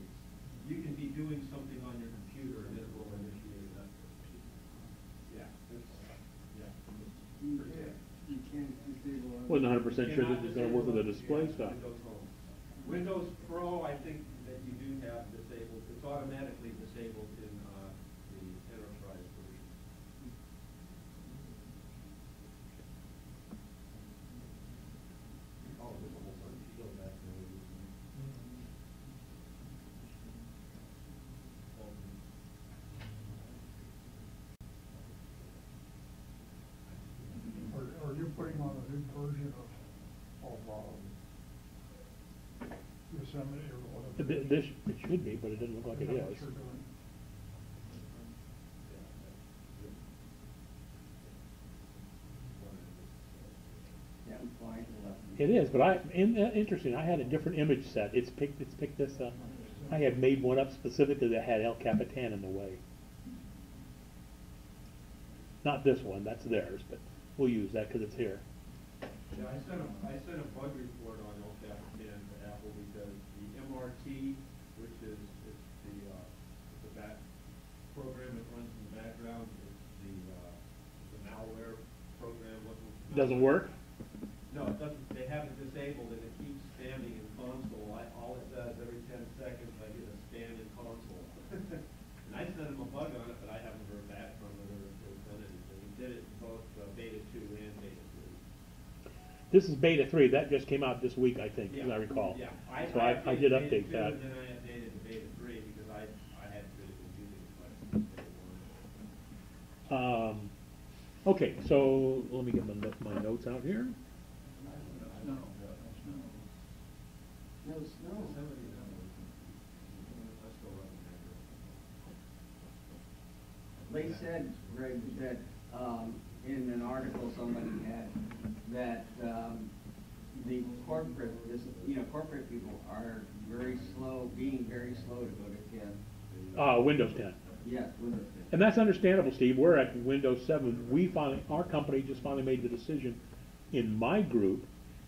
You can be doing something on your computer and it will initiate an update. Yeah, yeah. You can't, you can't disable. Wasn't 100 percent sure Cannot this is going to work with the display yeah, stuff. Windows Home. Windows Pro, I think that you do have disabled, it's automatically disabled in, uh, the enterprise version. Oh, there's a whole bunch, you go back there. Or, or you're putting working on a new version of, of, um, Yosemite or whatever. Th- This, it should be, but it doesn't look like it Is that what is. you're doing? Yeah, I'm fine. It is, but I, in, uh, interesting, I had a different image set. It's picked, it's picked this up. I had made one up specifically that had El Capitan in the way. Not this one, that's theirs, but we'll use that because it's here. Yeah, I sent a, I sent a bug report on El Capitan to Apple because the MRT, which is, the, uh, the back, program that runs in the background, it's the, uh, the malware program, what? Doesn't work? No, it doesn't, they have it disabled it keeps spamming in console. I, all it does, every ten seconds, I get a spam in console. And I sent him a bug on it, but I haven't heard back from it or, or done anything. He did it in both uh, beta two and beta three. This is beta three, that just came out this week, I think, as I recall. Yeah. So I, I did updated update beta that. And then I updated to beta three because I, I hadn't really been using it much since beta one. Um, okay, so let me get my, no- my notes out here. No snow. They said, Greg, that, um, in an article somebody had, that, um, the corporate, this, you know, corporate people are very slow, being very slow to go to ten. Uh, Windows ten. Yes, Windows ten. And that's understandable, Steve. We're at Windows 7. We finally, our company just finally made the decision in my group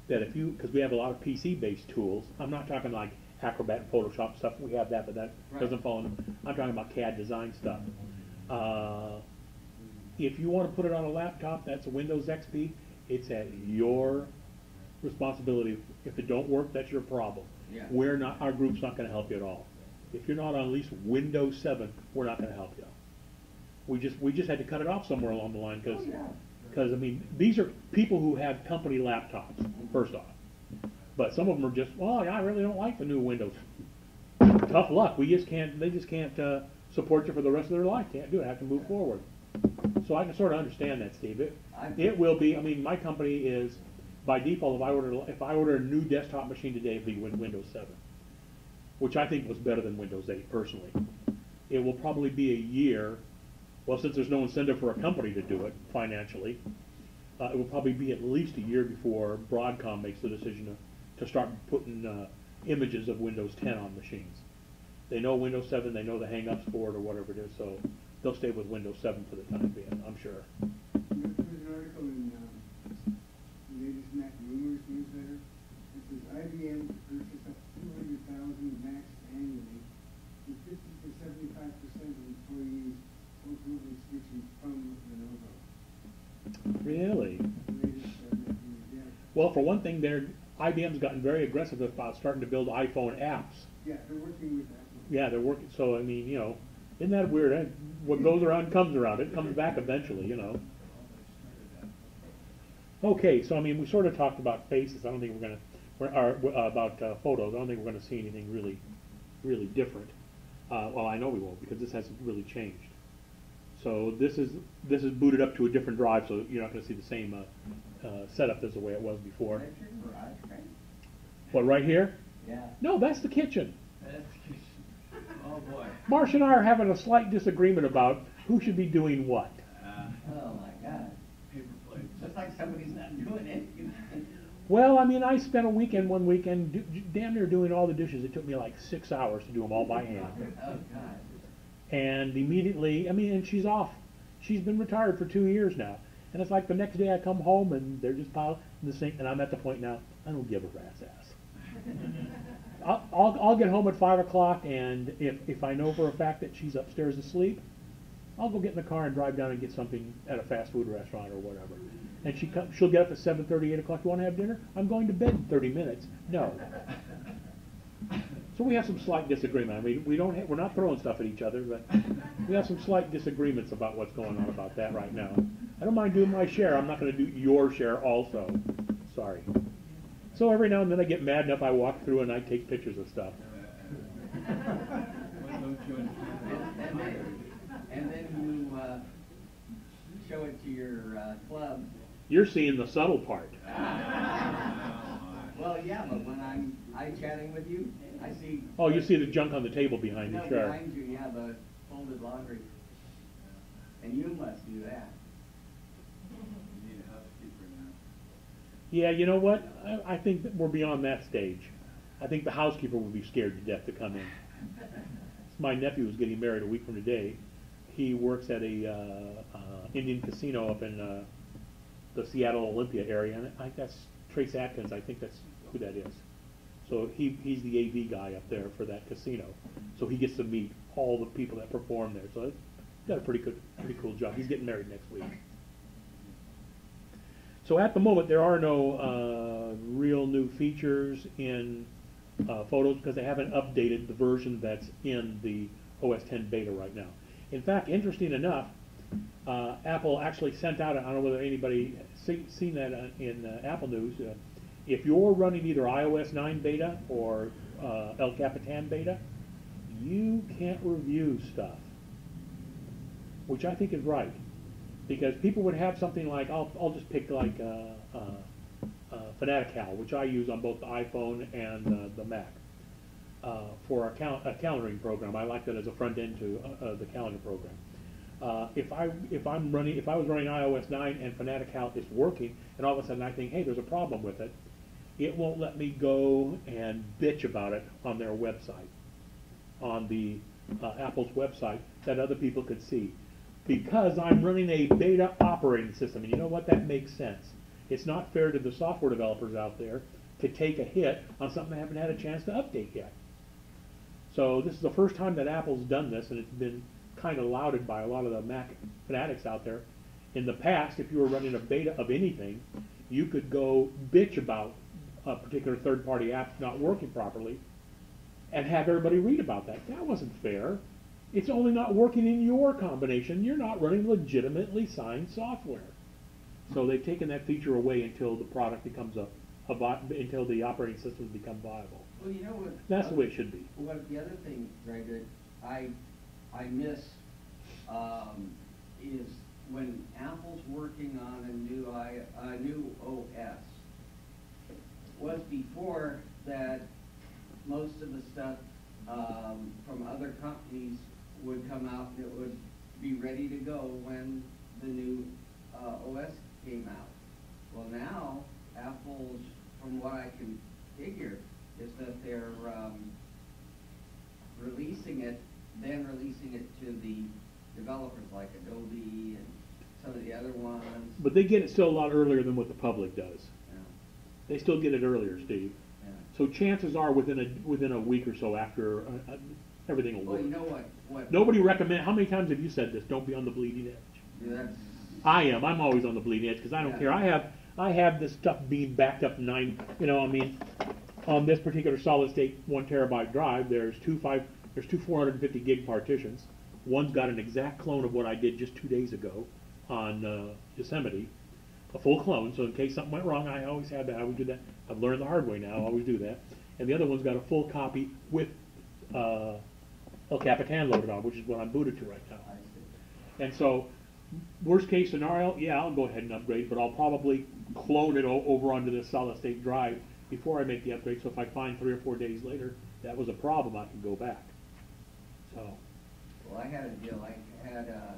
that if you, because we have a lot of PC-based tools, I'm not talking like Acrobat and Photoshop stuff, we have that, but that Right. doesn't fall in, I'm talking about CAD design stuff. Uh, if you want to put it on a laptop, that's a Windows XP, it's at your responsibility. If it don't work, that's your problem. Yeah. We're not, our group's not gonna help you at all. If you're not on at least Windows seven, we're not gonna help you. We just, we just had to cut it off somewhere along the line, cause, Oh, yeah. I mean, these are people who have company laptops, first off. But some of them are just, well, yeah, I really don't like the new Windows. Tough luck, we just can't, they just can't, uh, support you for the rest of their life, can't do it, have to move forward. So I can sort of understand that, Steve. It, it will be, I mean, my company is, by default, if I order, if I order a new desktop machine today, it'd be Win- Windows seven. Which I think was better than Windows eight personally. It will probably be a year, well, since there's no incentive for a company to do it financially, uh, it will probably be at least a year before Broadcom makes the decision to, to start putting, uh, images of Windows ten on machines. They know Windows seven, they know the hangups for it or whatever it is, so they'll stay with Windows seven for the time being, I'm sure. There was an article in, um, the latest Mac Rumors newsletter. It says IBM purchased up two hundred thousand Macs annually, with fifty to seventy-five percent of employees ultimately switching from Lenovo. Really? The latest, Mac Rumors, yeah. Well, for one thing, they're, IBM's gotten very aggressive about starting to build iPhone apps. Yeah, they're working with Apple. Yeah, they're working, so I mean, you know, isn't that weird? eh? What goes around comes around. It comes back eventually, you know. Okay, so I mean, we sort of talked about faces. I don't think we're gonna, we're, or, uh, about uh, photos. I don't think we're gonna see anything really, really different. Uh, well, I know we won't because this hasn't really changed. So this is this is booted up to a different drive, so you're not gonna see the same uh, uh, setup as the way it was before. That's right? What right here? Yeah. No, that's the kitchen. Oh, boy. Marsh and I are having a slight disagreement about who should be doing what. Uh, oh, my God. Paper plates. Just like somebody's not doing anything. [laughs] Well, I mean, I spent a weekend one weekend do, damn near doing all the dishes. It took me like six hours to do them all by hand. Oh, God. And immediately, I mean, and she's off. She's been retired for two years now. And it's like the next day I come home and they're just piled in the sink. And I'm at the point now, I don't give a rat's ass. [laughs] I'll, I'll, I'll get home at five o'clock, and if, if I know for a fact that she's upstairs asleep, I'll go get in the car and drive down and get something at a fast food restaurant or whatever. And she come, she'll get up at seven thirty, eight o'clock. You want to have dinner? I'm going to bed in thirty minutes. No. So we have some slight disagreement. I mean, we don't, ha- we're not throwing stuff at each other, but we have some slight disagreements about what's going on about that right now. I don't mind doing my share. I'm not going to do your share also. Sorry. So every now and then I get mad enough I walk through and I take pictures of stuff. And then, and then you, uh, show it to your, uh, club, You're seeing the subtle part. Well, yeah, but when I'm, I chatting with you, I see. Oh, you see the junk on the table behind you, No, sure. behind you, yeah, the folded laundry. And you must do that. Yeah, you know what? I, I think we're beyond that stage. I think the housekeeper would be scared to death to come in. My nephew is getting married a week from today. He works at a uh, uh, Indian casino up in uh, the Seattle Olympia area, and I think that's Trace Adkins. I think that's who that is. So he he's the AV guy up there for that casino. So he gets to meet all the people that perform there. So he's got a pretty good, pretty cool job. He's getting married next week. So at the moment, there are no uh, real new features in uh, Photos because they haven't updated the version that's in the OS 10 beta right now. In fact, interesting enough, uh, Apple actually sent out, I don't know whether anybody see, seen that uh, in uh, Apple News, uh, if you're running either iOS 9 beta or El Capitan beta, you can't review stuff, which I think is right because people would have something like I'll I'll just pick like uh, uh, uh, Fantastical, which I use on both the iPhone and uh, the Mac uh, for a, cal- a calendaring program. I like that as a front end to uh, the calendar program. Uh, if I if I'm running if I was running iOS 9 and Fantastical is working, and all of a sudden I think, hey, there's a problem with it, it won't let me go and bitch about it on their website, on the Apple's website that other people could see because I'm running a beta operating system. And you know what? That makes sense. It's not fair to the software developers out there to take a hit on something they haven't had a chance to update yet. So this is the first time that Apple's done this, and it's been kind of lauded by a lot of the Mac fanatics out there. In the past, if you were running a beta of anything, you could go bitch about a particular third-party app not working properly and have everybody read about that. That wasn't fair. It's only not working in your combination. You're not running legitimately signed software. So they've taken that feature away until the product becomes a, a until the operating systems become viable. Well, you know what? That's the way it should be. What, the other thing, Greg, that I, I miss, um, is when Apple's working on a new i, a new OS, was before that most of the stuff, um, from other companies would come out and it would be ready to go when the new, uh, OS came out. Well, now, Apple's, from what I can figure, is that they're, um, releasing it, then releasing it to the developers like Adobe and some of the other ones. But they get it still a lot earlier than what the public does. Yeah, They still get it earlier, Steve. yeah. So chances are within a within a week or so after uh, uh, everything will Well, work. you know what, what? Nobody recommend. How many times have you said this? Don't be on the bleeding edge. That's, I am. I'm always on the bleeding edge because I don't Yeah. care. I have I have this stuff being backed up nine. You know, I mean, on this particular solid state one terabyte drive, there's two five. There's two 450 gig partitions. One's got an exact clone of what I did just two days ago on uh, Yosemite, a full clone. So in case something went wrong, I always had that. I would do that. I've learned the hard way now. I always do that. And the other one's got a full copy with uh, El Capitan loaded on, which is what I'm booted to right now. And so, worst case scenario, yeah, I'll go ahead and upgrade, but I'll probably clone it over onto this solid state drive before I make the upgrade. So if I find three or four days later that was a problem, I can go back. So, Well, I had a deal, I had, uh,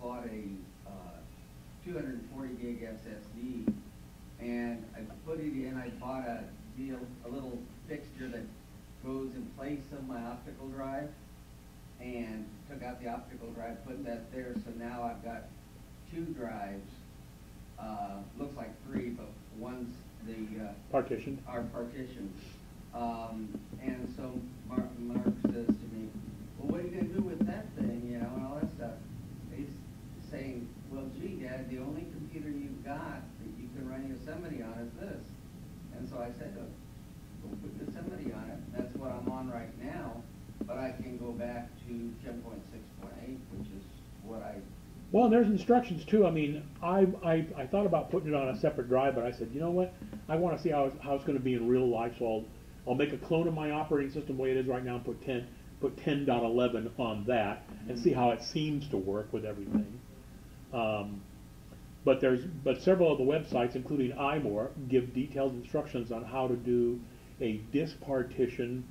bought a, uh, two hundred and forty gig SSD, and I put it in, I bought a deal, a little fixture that goes in place of my optical drive, and took out the optical drive, put that there, so now I've got two drives, uh, looks like three, but one's the, uh, partitioned. our partitions. Um, and so Mark, Mark says to me, well, what are you gonna do with that thing, you know, and all that stuff? He's saying, well, gee, Dad, the only computer you've got that you can run Yosemite on is this. And so I said, to him, well, put Yosemite on it, that's what I'm on right now, but I can go back to ten point six point eight, which is what I, Well, there's instructions too. I mean, I, I, I thought about putting it on a separate drive, but I said, you know what? I want to see how, it's- how it's going to be in real life, so I'll, I'll make a clone of my operating system the way it is right now and put 10, put 10.11 on that and see how it seems to work with everything. Um, But there's, but several of the websites, including iMore, give detailed instructions on how to do a disk partition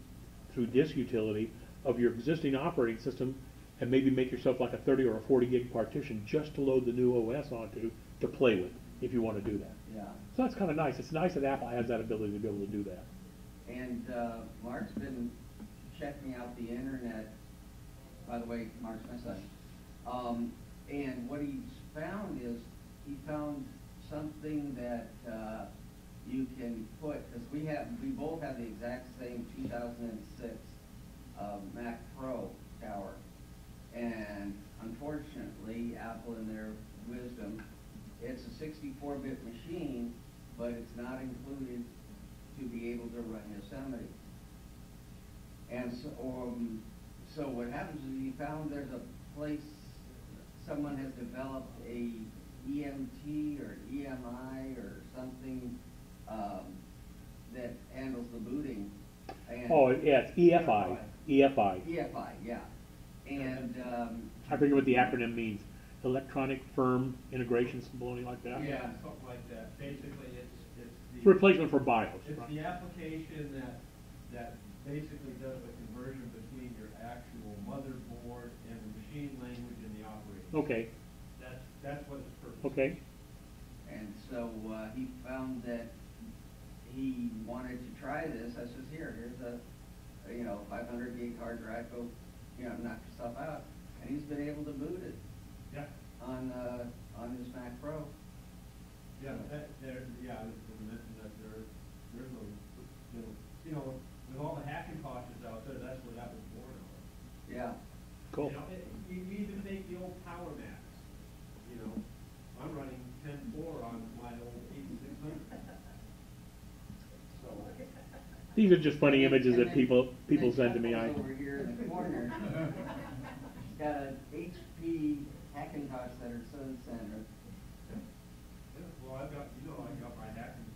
through disk utility of your existing operating system and maybe make yourself like a thirty or a forty gig partition just to load the new OS onto to play with, if you wanna do that. Yeah. So that's kinda nice. It's nice that Apple has that ability to be able to do that. And, uh, Mark's been checking out the internet, by the way, Mark's my son. Um, and what he's found is, he found something that, uh, you can put, cause we have, we both have the exact same two thousand and six, uh, Mac Pro tower. And unfortunately, Apple in their wisdom, it's a sixty-four bit machine, but it's not included to be able to run Yosemite. And so, um, so what happens is you found there's a place, someone has developed a EMT or EMI or something, um, that handles the booting. and- Oh, yeah, it's EFI, EFI. EFI, yeah. And, um, I forget what the acronym means. Electronic Firm Integration, something like that? Yeah. Something like that. Basically, it's, it's the. Replacement for BIOS, It's right? the application that, that basically does the conversion between your actual motherboard and the machine language and the operating. Okay, That's, that's what its purpose. okay. And so, uh, he found that he wanted to try this, I says, here, here's a, a, you know, five hundred gig hard drive, go, you know, knock yourself out. And he's been able to boot it Yeah, on, uh, on his Mac Pro. yeah, that, there, yeah, I was gonna mention that there, there's a, you know, you know, with all the Hackintosh's out there, that's where that was born of. Yeah, Cool. You know, it, you you even take the old Power Macs, you know, I'm running ten four on my old eighty-six hundred. So, These are just funny images And that people, people send to me. I, Over here in the corner, he's got an HP Hackintosh that her son sent her. yeah, well, I've got, you know, I got my Hackin,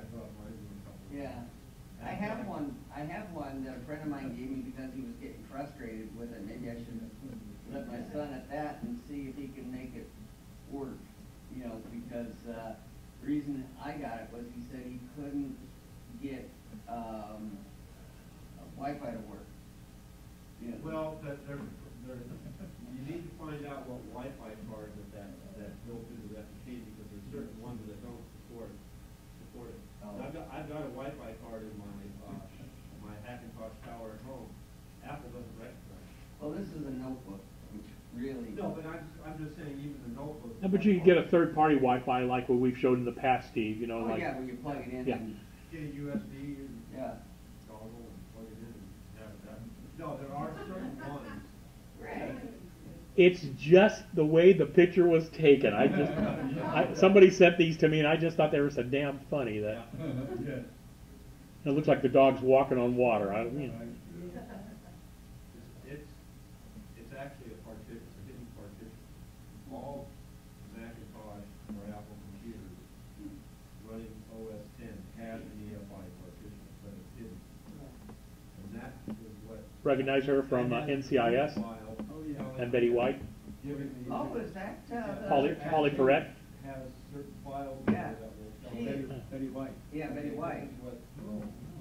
I brought mine in a couple. Yeah, I have one, I have one that a friend of mine gave me because he was getting frustrated with it, maybe I should let my son at that and see if he can make it work. You know, because, uh, the reason I got it was he said he couldn't get, um, Wi-Fi to work. You know, Well, that, there, there, you need to find out what Wi-Fi card that, that, that built into that machine, because there's certain ones that don't support, support it. Oh. I've got, I've got a Wi-Fi card in my, uh, my Hackintosh tower at home, Apple doesn't recognize it. Well, this is a notebook, which really. No, but I'm, just- I'm just saying, even the notebook. Yeah, but you can get a third-party Wi-Fi like what we've showed in the past, Steve, you know, Oh, like. yeah, where you plug it in Yeah. and, Get a USB and yeah. dongle and plug it in and have it done. No, there are certain ones. Right. It's just the way the picture was taken. I just, I, somebody sent these to me and I just thought they were so damn funny that, Yeah. it looks like the dog's walking on water. I, you know. It's, it's, it's actually a partition, it's a hidden partition. All Macintosh or Apple computers running OS ten have an EFI partition, but it's hidden. And that is what. Recognize her from uh, NCIS and Betty White. Oh, is that, uh, the- Holly, Pauley Perrette. Has certain files in Yeah. there that will tell. She- you Betty White. Yeah, Betty White.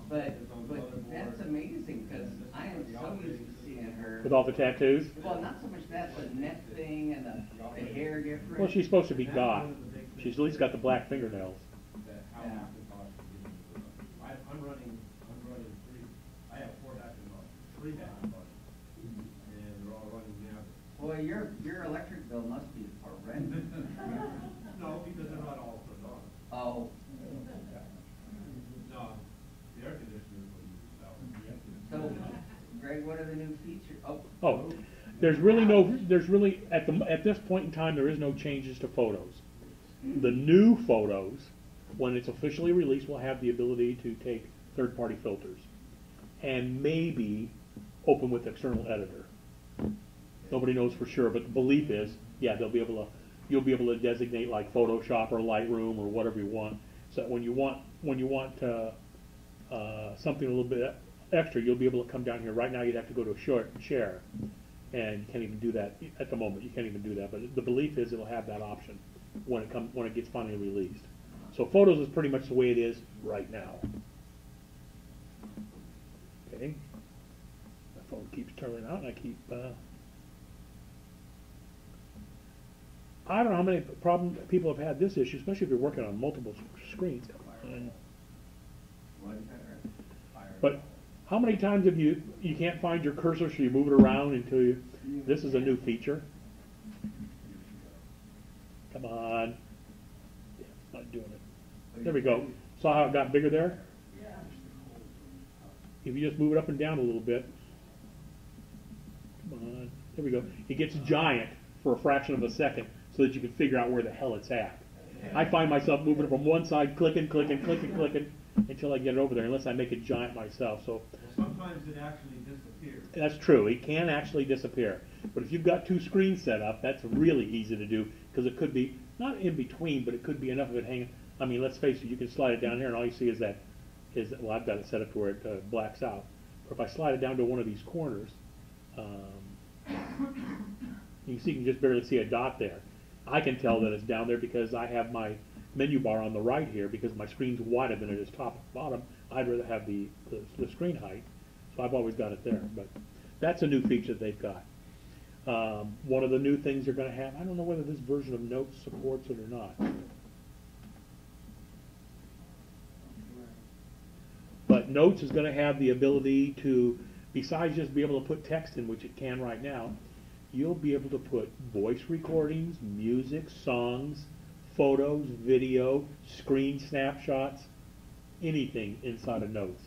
But, is on the but that's amazing, cause I am so used to seeing her. With all the tattoos. Well, not so much that, the neck thing and the, the hair different. Well, she's supposed to be That's goth. one of the big She's at least got the black fingernails. Yeah. Hackintosh is getting into it. I, I'm running, I'm running three, I have four Hackintosh, three Hackintosh, and they're all running now. Boy, your, your electric bill must be horrendous. [laughs] No, because they're not all turned on. Oh, No, the air conditioners will use power. so, Greg, what are the new features? Oh. Oh, there's really no, there's really, at the, at this point in time, there is no changes to photos. The new photos, when it's officially released, will have the ability to take third-party filters. And maybe open with external editor. Nobody knows for sure, but the belief is, yeah, they'll be able to, you'll be able to designate like Photoshop or Lightroom or whatever you want. So when you want, when you want, uh, uh, something a little bit extra, you'll be able to come down here. Right now, you'd have to go to a short share, and you can't even do that at the moment. You can't even do that. But the belief is it'll have that option. when it comes, when it gets finally released. So Photos is pretty much the way it is right now. Okay. My phone keeps turning out and I keep, uh, I don't know how many problem, people have had this issue, especially if you're working on multiple screens. And- But how many times have you, you can't find your cursor, so you move it around until you, this is a new feature. Come on. Yeah, not doing it. There we go. Saw how it got bigger there? If you just move it up and down a little bit. Come on. There we go. It gets giant for a fraction of a second so that you can figure out where the hell it's at. I find myself moving it from one side, clicking, clicking, clicking, clicking, until I get it over there, unless I make it giant myself. So sometimes it actually disappears. that's true. It can actually disappear. But if you've got two screens set up, that's really easy to do because it could be not in between, but it could be enough of it hanging. I mean, let's face it. You can slide it down here, and all you see is that is well, I've got it set up to where it uh, blacks out. But if I slide it down to one of these corners, um, [coughs] you can see you can just barely see a dot there. I can tell that it's down there because I have my menu bar on the right here because my screen's wider than it is top and bottom. I'd rather have the, the, the screen height, so I've always got it there. But that's a new feature they've got. Um, one of the new things they're going to have, I don't know whether this version of Notes supports it or not. But Notes is going to have the ability to, besides just be able to put text in, which it can right now, you'll be able to put voice recordings, music, songs, photos, video, screen snapshots, anything inside of Notes.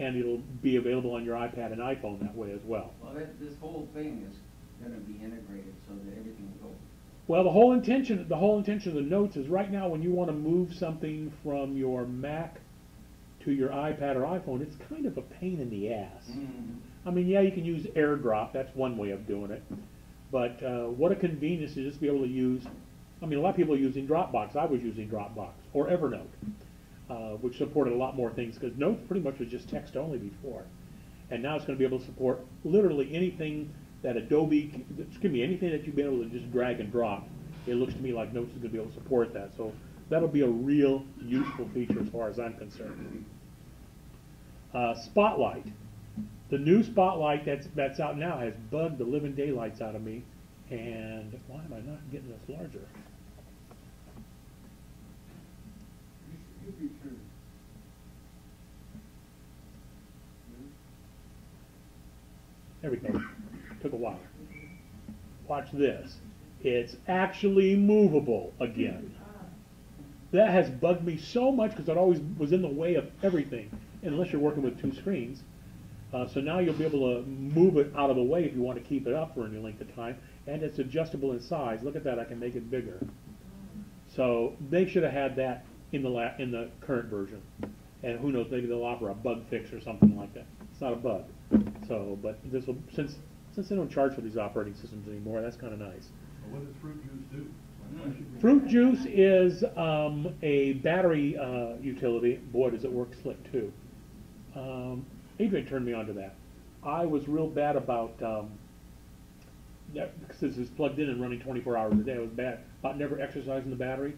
And it'll be available on your iPad and iPhone that way as well. Well, that, this whole thing is gonna be integrated so that everything will go. Well, the whole intention, the whole intention of the notes is right now when you want to move something from your Mac to your iPad or iPhone, it's kind of a pain in the ass. I mean, yeah, you can use AirDrop. That's one way of doing it. But uh, what a convenience to just be able to use. I mean, a lot of people are using Dropbox. I was using Dropbox or Evernote, uh, which supported a lot more things because Notes pretty much was just text only before, and now it's going to be able to support literally anything that Adobe, excuse me, anything that you've been able to just drag and drop. It looks to me like Notes is going to be able to support that. So that'll be a real useful feature as far as I'm concerned. Uh, Spotlight. The new Spotlight that's that's out now has bugged the living daylights out of me, and why am I not getting this larger? There we go. Took a while. Watch this. It's actually movable again. That has bugged me so much because it always was in the way of everything, unless you're working with two screens. Uh, so now you'll be able to move it out of the way if you want to keep it up for any length of time, and it's adjustable in size. Look at that, I can make it bigger. So they should have had that in the la- in the current version, and who knows, maybe they'll offer a bug fix or something like that. It's not a bug. So, but this will since since they don't charge for these operating systems anymore, that's kind of nice. What does fruit juice do? Why should we- Fruit Juice is um, a battery uh, utility. Boy, does it work slick too. Um, Adrian turned me on to that. I was real bad about um, that because it's plugged in and running 24 hours a day. I was bad about never exercising the battery.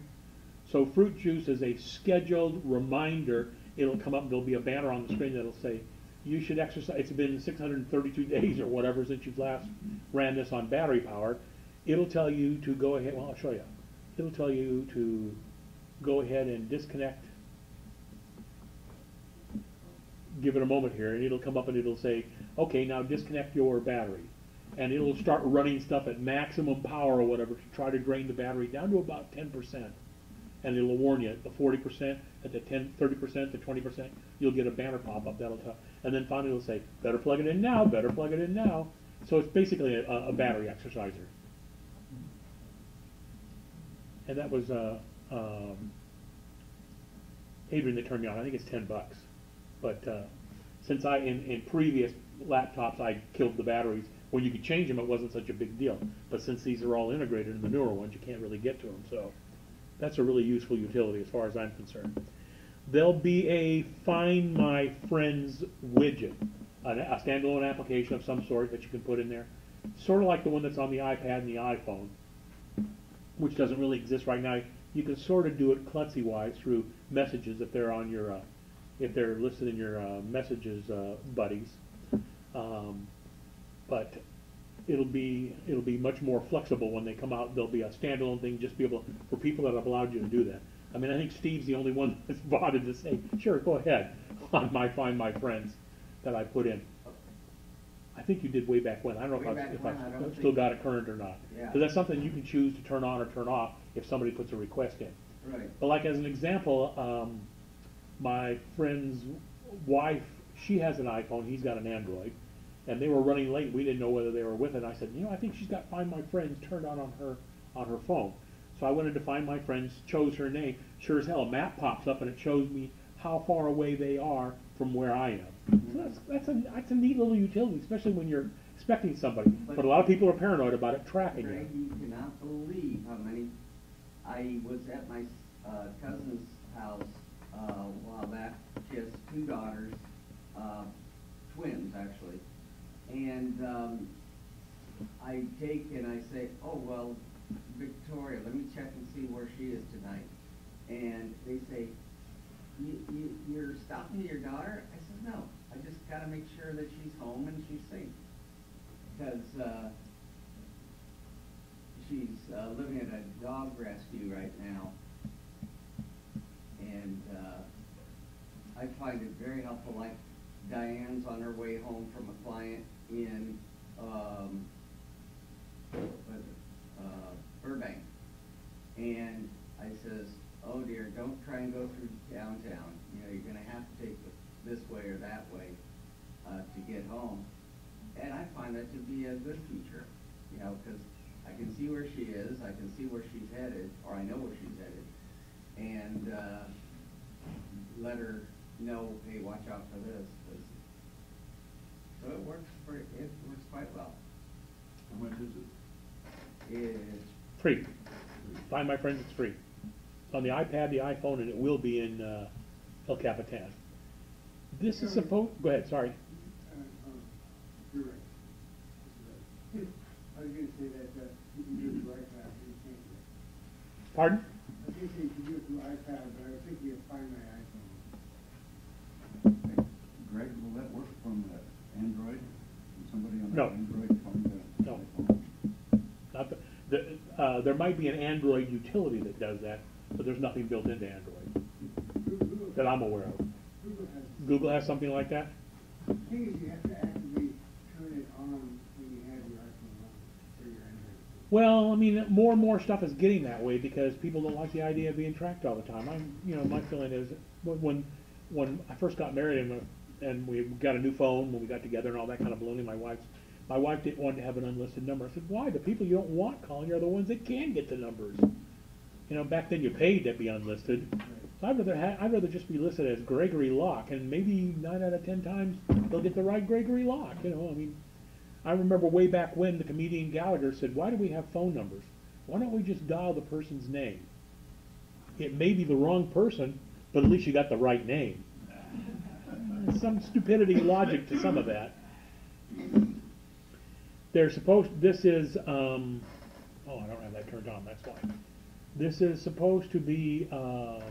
So Fruit Juice is a scheduled reminder. It'll come up. There'll be a banner on the screen that'll say, "You should exercise." It's been 632 [laughs] days or whatever since you've last ran this on battery power. It'll tell you to go ahead. Well, I'll show you. It'll tell you to go ahead and disconnect. Give it a moment here, and it'll come up and it'll say, "Okay, now disconnect your battery." and it'll start running stuff at maximum power or whatever to try to drain the battery down to about 10%. And it'll warn you at the 40%, at the 10, 30%, the 20%, you'll get a banner pop up that'll tell. And then finally it'll say, better plug it in now, better plug it in now. So it's basically a, a battery exerciser. And that was uh, um, Adrian that turned me on. I think it's 10 bucks. But uh, since I, in, in previous laptops, I killed the batteries. When you could change them, it wasn't such a big deal. But since these are all integrated in the newer ones, you can't really get to them. So that's a really useful utility as far as I'm concerned. There'll be a Find My Friends widget, a, a standalone application of some sort that you can put in there, sort of like the one that's on the iPad and the iPhone. which doesn't really exist right now. You can sort of do it klutzy wise through messages if they're on your, uh, if they're listed in your uh, messages uh, buddies. Um, but it'll be it'll be much more flexible when they come out. There'll be a standalone thing, just be able for people that have allowed you to do that. I mean, I think Steve's the only one [laughs] that's bothered to say, sure, go ahead [laughs] on my Find My Friends that I put in. I think you did way back when. I don't know Way if I, if when, I, I still got it current or not. Yeah. Because that's something you can choose to turn on or turn off if somebody puts a request in. Right. But like as an example, um, my friend's wife, she has an iPhone, he's got an Android, and they were running late. We didn't know whether they were with it. I said, you know, I think she's got Find My Friends turned on on her on her phone. So I went into Find My Friends, chose her name. Sure as hell, a map pops up and it shows me how far away they are from where I am. So that's that's a that's a neat little utility, especially when you're expecting somebody. But a lot of people are paranoid about it tracking you. Greg, you cannot believe how many, I was at my uh, cousin's house a while back. She has two daughters, uh, twins actually. And um, I take and I say, oh, well, Victoria, let me check and see where she is tonight. And they say, you, you, you're stopping your daughter? I said, no, I just gotta make sure that she's home and she's safe. Because, uh, she's, uh, living at a dog rescue right now. And, uh, I find it very helpful, like Diane's on her way home from a client in, um, uh, Burbank. And I says, oh dear, don't try and go through downtown, you know, you're gonna have to take the- this way or that way, uh, to get home. And I find that to be a good feature, you know, cause I can see where she is, I can see where she's headed, or I know where she's headed. And, uh, let her know, hey, watch out for this. so it works for, it works quite well. How much is it? It's Free. Find My Friends, it's free. It's on the iPad, the iPhone, and it will be in uh, El Capitan. This is supposed, go ahead, sorry. Uh, uh, You're right. This right. I was gonna say that, uh, you can do it through iPad, you can't. Pardon? I was gonna say you can do it through iPad, but I was thinking of Find My iPhone. Greg, will that work from the Android? Can somebody on No. the Android find the No. Not the, the, uh, there might be an Android utility that does that, but there's nothing built into Android Google- Google- that I'm aware of. Google has. Google has something like that? The thing is, you have to actively turn it on when you have your iPhone on, or your Android. Well, I mean, more and more stuff is getting that way because people don't like the idea of being tracked all the time. I'm, you know, my feeling is when when, I first got married and, and we got a new phone when we got together and all that kind of baloney, my wife's my wife didn't want to have an unlisted number. I said, why? The people you don't want calling are the ones that can get the numbers. You know, back then you paid to be unlisted. So I'd rather ha- I'd rather just be listed as Gregory Locke, and maybe nine out of ten times they'll get the right Gregory Locke. You know, I mean, I remember way back when the comedian Gallagher said, "Why do we have phone numbers? Why don't we just dial the person's name? It may be the wrong person, but at least you got the right name." Some stupidity logic to some of that. They're supposed. This is. Um, oh, I don't have that turned on. That's why. This is supposed to be. Um,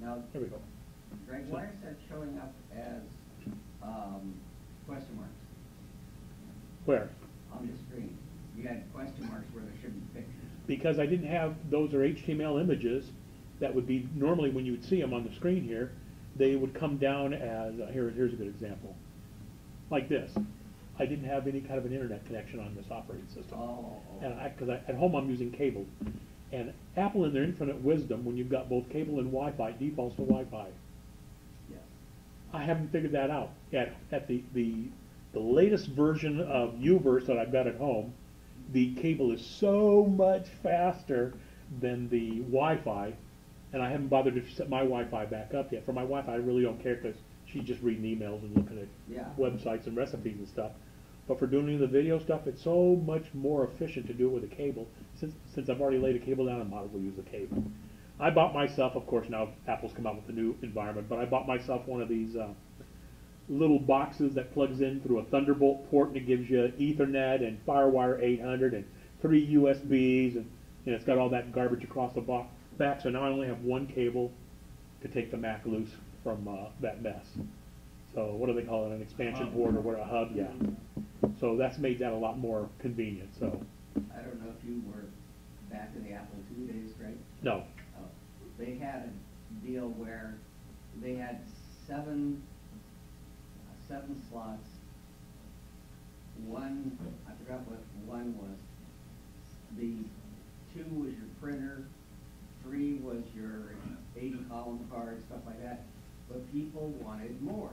Now, there we go. Greg, why is that showing up as, um, question marks Where? on the screen? You had question marks where there should be pictures. Because I didn't have, those are HTML images that would be, normally when you would see them on the screen here, they would come down as, uh, here, here's a good example. Like this. I didn't have any kind of an internet connection on this operating system. Oh. And I, cause I, at home I'm using cable. And Apple in their infinite wisdom, when you've got both cable and Wi-Fi, defaults to Wi-Fi. I haven't figured that out. At, at the, the, the latest version of Uverse that I've got at home, the cable is so much faster than the Wi-Fi, and I haven't bothered to set my Wi-Fi back up yet. For my Wi-Fi, I really don't care because she's just reading emails and looking at Yeah. websites and recipes and stuff. But for doing any of the video stuff, it's so much more efficient to do it with a cable. Since since I've already laid a cable down, I might as well use the cable. I bought myself, of course, now Apple's come out with a new environment, but I bought myself one of these uh, little boxes that plugs in through a Thunderbolt port and it gives you Ethernet and FireWire 800 and three USBs and, and it's got all that garbage across the bo- back. So now I only have one cable to take the Mac loose from uh, that mess. So what do they call it? An expansion Hub. port or what? A hub? Yeah. So that's made that a lot more convenient. So I don't know if you were back in the Apple II days, Greg? no, Oh, They had a deal where they had seven, seven slots. One, I forgot what one was. The two was your printer, three was your eighty column card, stuff like that. But people wanted more.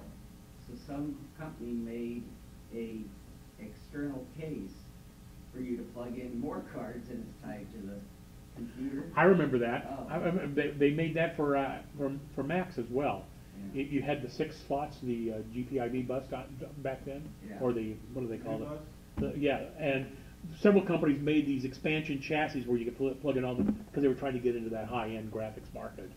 So some company made a external case for you to plug in more cards and it's tied to the computer. I remember that. Oh. I, I, they, they made that for uh, for for Macs as well. Yeah. You, you had the six slots, the uh, GPIB bus got back then, Yeah. or the what do they call it? The, yeah, and several companies made these expansion chassis where you could pl- plug in all the because they were trying to get into that high-end graphics market.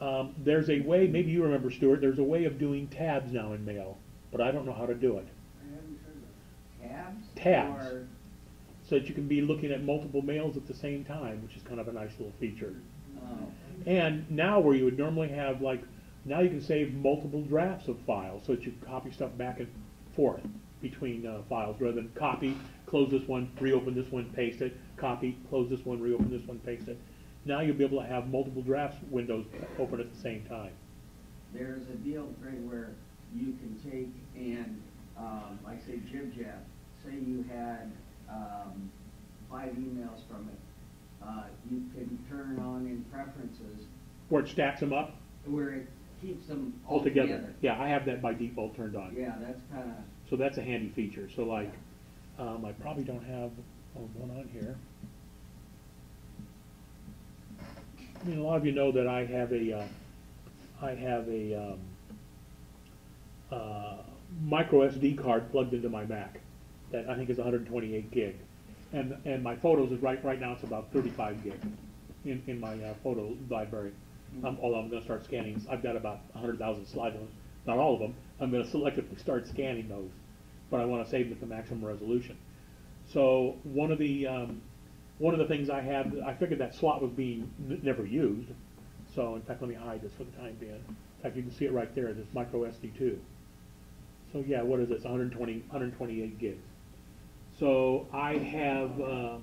Um, there's a way, maybe you remember, Stuart. There's a way of doing tabs now in Mail, but I don't know how to do it. I hadn't heard that. Tabs? Tabs. Or, So that you can be looking at multiple mails at the same time, which is kind of a nice little feature. oh, And now where you would normally have like, now you can save multiple drafts of files so that you can copy stuff back and forth between uh, files rather than copy, close this one, reopen this one, paste it, copy, close this one, reopen this one, paste it. Now you'll be able to have multiple drafts windows open at the same time. there's a deal, Greg, where you can take and, um, like say Jib Jab, say you had, um, five emails from it. Uh, you can turn on in preferences Where it stacks them up where it keeps them all together. Yeah, I have that by default turned on. Yeah, that's kinda, So that's a handy feature. So like, um, I probably don't have oh, one on here. I mean, a lot of you know that I have a, uh, I have a, um, uh, micro SD card plugged into my Mac that I think is 128 gig. And, and my photos is right, right now it's about 35 gig in, in my uh, photo library. Um, although I'm gonna start scanning, I've got about 100,000 slides, not all of them. I'm gonna selectively start scanning those, but I wanna save them at the maximum resolution. So one of the, um, one of the things I have, I figured that slot was being n- never used. So in fact, let me hide this for the time being. In fact, you can see it right there, this micro SD2. So yeah, what is this, 120, 128 gigs. So I have uh,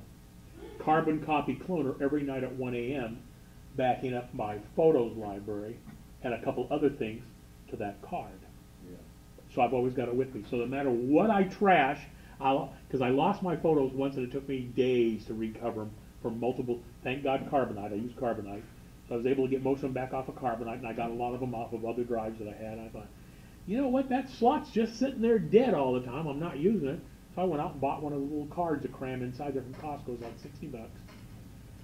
Carbon Copy Cloner every night at 1 a.m. backing up my photos library and a couple other things to that card. Yeah. So I've always got it with me. So no matter what I trash, I'll because I lost my photos once and it took me days to recover them from multiple. Thank God Carbonite. I use Carbonite, so I was able to get most of them back off of Carbonite, and I got a lot of them off of other drives that I had. I thought, you know what? That slot's just sitting there dead all the time. I'm not using it. So I went out and bought one of the little cards to cram inside there from Costco. It was like 60 bucks.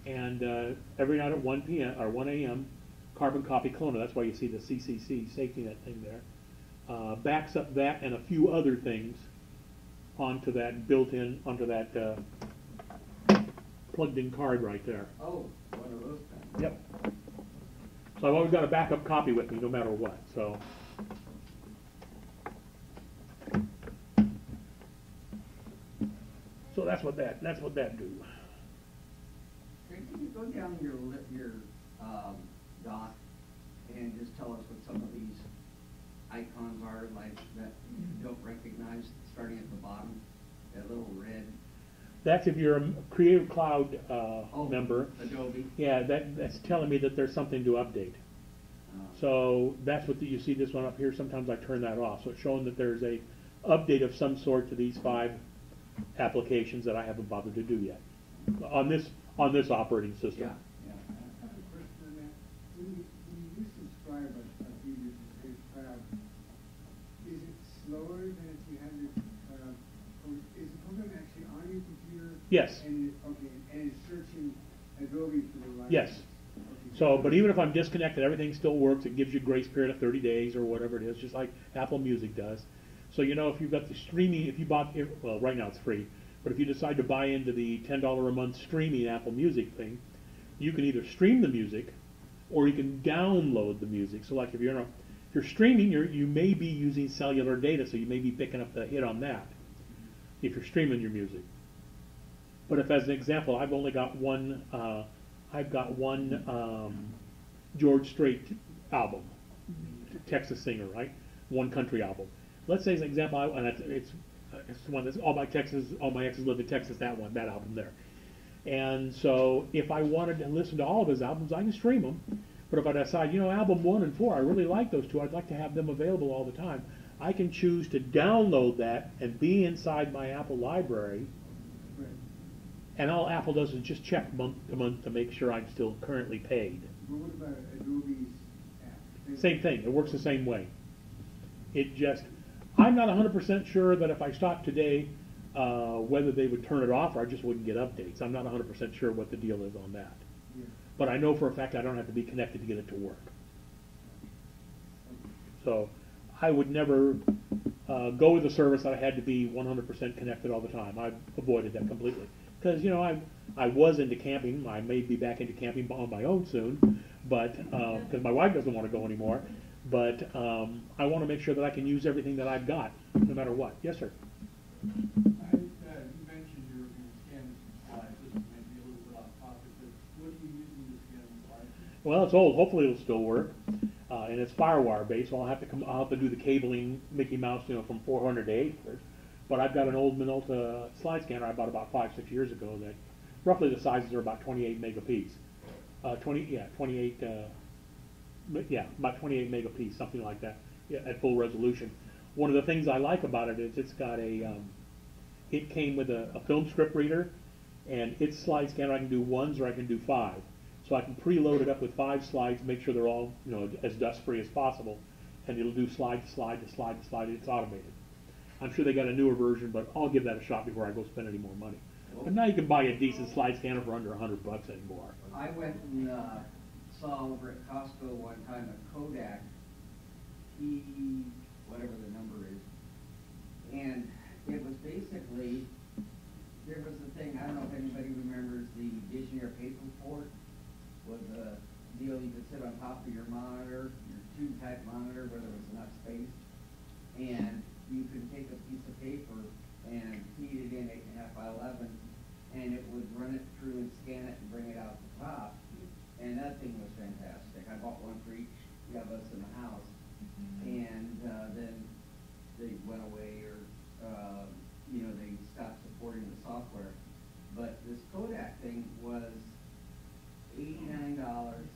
And uh, every night at 1 p.m. or 1 a.m., Carbon Copy Cloner. That's why you see the CCC safety net thing there. Uh, backs up that and a few other things onto that built-in onto that uh, plugged-in card right there. oh, one of those. Yep. So I've always got a backup copy with me, no matter what. So. That's what that that's what that do. Can you go down your your, um, doc and just tell us what some of these icons are, like, that you don't recognize, starting at the bottom, that little red? That's if you're a Creative Cloud uh, Oh, member. Adobe. Yeah, that that's telling me that there's something to update. Uh, So that's what the, you see this one up here. Sometimes I turn that off. So it's showing that there's a update of some sort to these five applications that I haven't bothered to do yet on this on this operating system. Yeah, I have a question on that. When you, when you subscribe a, a video to Cloud, is it slower than if you had your, uh, is the program actually on your computer? Yes. And, it- okay, and it's searching Adobe for the license? Yes. Okay. So, but even if I'm disconnected, everything still works. It gives you a grace period of 30 days or whatever it is, just like Apple Music does. So you know if you've got the streaming, if you bought, well, right now it's free, but if you decide to buy into the $10 a month streaming Apple Music thing, you can either stream the music or you can download the music. So like if you're a if you're streaming, you're, you may be using cellular data, so you may be picking up the hit on that if you're streaming your music. But if, as an example, I've only got one, uh, I've got one um, George Strait album, Texas singer, right? One country album. Let's say, as an example, I, and it's, it's, it's the one that's all my Texas, all my exes live in Texas. That one, that album there. And so, if I wanted to listen to all of his albums, I can stream them. But if I decide, you know, album one and four, I really like those two. I'd like to have them available all the time. I can choose to download that and be inside my Apple library. Right. And all Apple does is just check month to month to make sure I'm still currently paid. But what about Adobe's app? Same thing. It works the same way. It just, I'm not 100% sure that if I stopped today, uh, whether they would turn it off or I just wouldn't get updates. I'm not 100% sure what the deal is on that. Yeah. But I know for a fact I don't have to be connected to get it to work. So I would never uh, go with a service that I had to be 100% connected all the time. I avoided that completely. Because, you know, I, I was into camping. I may be back into camping on my own soon, but because my wife doesn't want to go anymore. But um, I want to make sure that I can use everything that I've got, no matter what. Yes, sir. I, uh, you mentioned you were gonna scan some slides, this may be a little bit off topic, but what are you using to scan the slides? Well, it's old. Hopefully, it'll still work. Uh, and it's FireWire based, so I'll have to come. I'll have to do the cabling, Mickey Mouse, you know, from 400 to 800. But I've got an old Minolta slide scanner I bought about five, six years ago. That roughly the sizes are about 28 meg apiece. Uh, 20, yeah, 28. Uh, yeah, about 28 megapiece, something like that, yeah, at full resolution. One of the things I like about it is it's got a. Um, it came with a, a film script reader, and its slide scanner I can do ones or I can do five. So I can preload it up with five slides, make sure they're all you know as dust free as possible, and it'll do slide to slide to slide to slide. It's automated. I'm sure they got a newer version, but I'll give that a shot before I go spend any more money. But now you can buy a decent slide scanner for under a hundred bucks anymore. I went and, uh, saw over at Costco one time a Kodak P, whatever the number is. And it was basically, there was the thing, I don't know if anybody remembers the Visioneer Paperport was a deal you could sit on top of your monitor, your tube type monitor where there was enough space. And you could take a piece of paper and feed it in eight and a half by eleven, and it would run it through and scan it and bring it out. And that thing was fantastic. I bought one for each of us in the house. And, uh, then they went away or, uh, you know, they stopped supporting the software. But this Kodak thing was eighty-nine dollars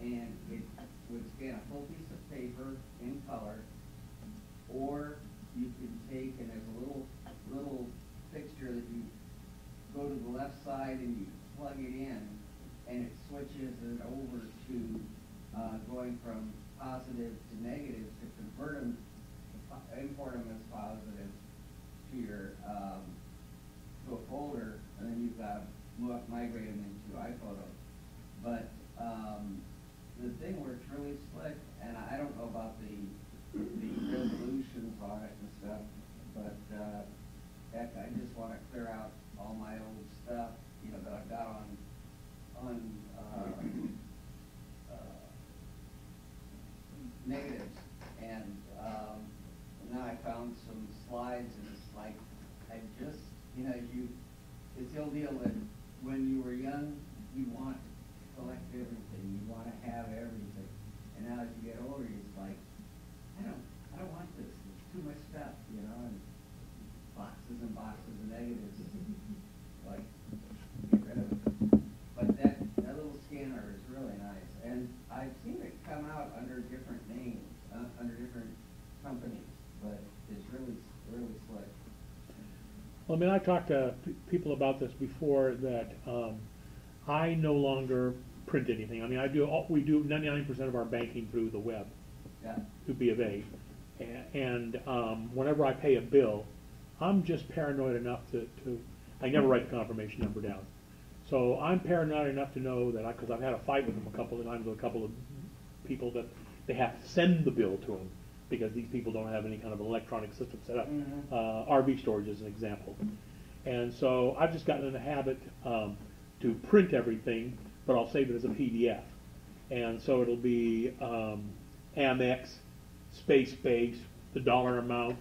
and it would scan a full piece of paper in color. Or you can take and there's a little, little fixture that you go to the left side and you plug it in switches it over to, uh, going from positive to negatives to convert them, import them as positives to your, um, to a folder, and then you've got to migrate them into iPhoto. But, um, the thing works really slick, and I don't know about the, the resolutions on it and stuff, but, uh, heck, I just wanna clear out all my old stuff, you know, that I've got on, on, uh, uh, negatives. And, um, now I found some slides and it's like, I just, you know, you, it's the old deal that when you were young, you want to collect everything, you wanna have everything. And now as you get older, it's like, I don't, I don't want this, it's too much stuff, you know, and boxes and boxes of negatives. Like, get rid of it. But that, that little scanner is really nice, and I've seen it come out under different names, uh, under different companies, but it's really, really slick. Well, I mean, I've talked to p- people about this before that um, I no longer print anything. I mean, I do all, we do 99% of our banking through the web, Yeah, through B of A, A- and um, whenever I pay a bill, I'm just paranoid enough to, to I never write the confirmation number down. So I'm paranoid enough to know that I, because I've had a fight with them a couple of times with a couple of people that they have to send the bill to them because these people don't have any kind of electronic system set up. Mhm. Uh, RV storage is an example. And so I've just gotten in the habit um, to print everything, but I'll save it as a PDF. And so it'll be um, Amex, space space, the dollar amount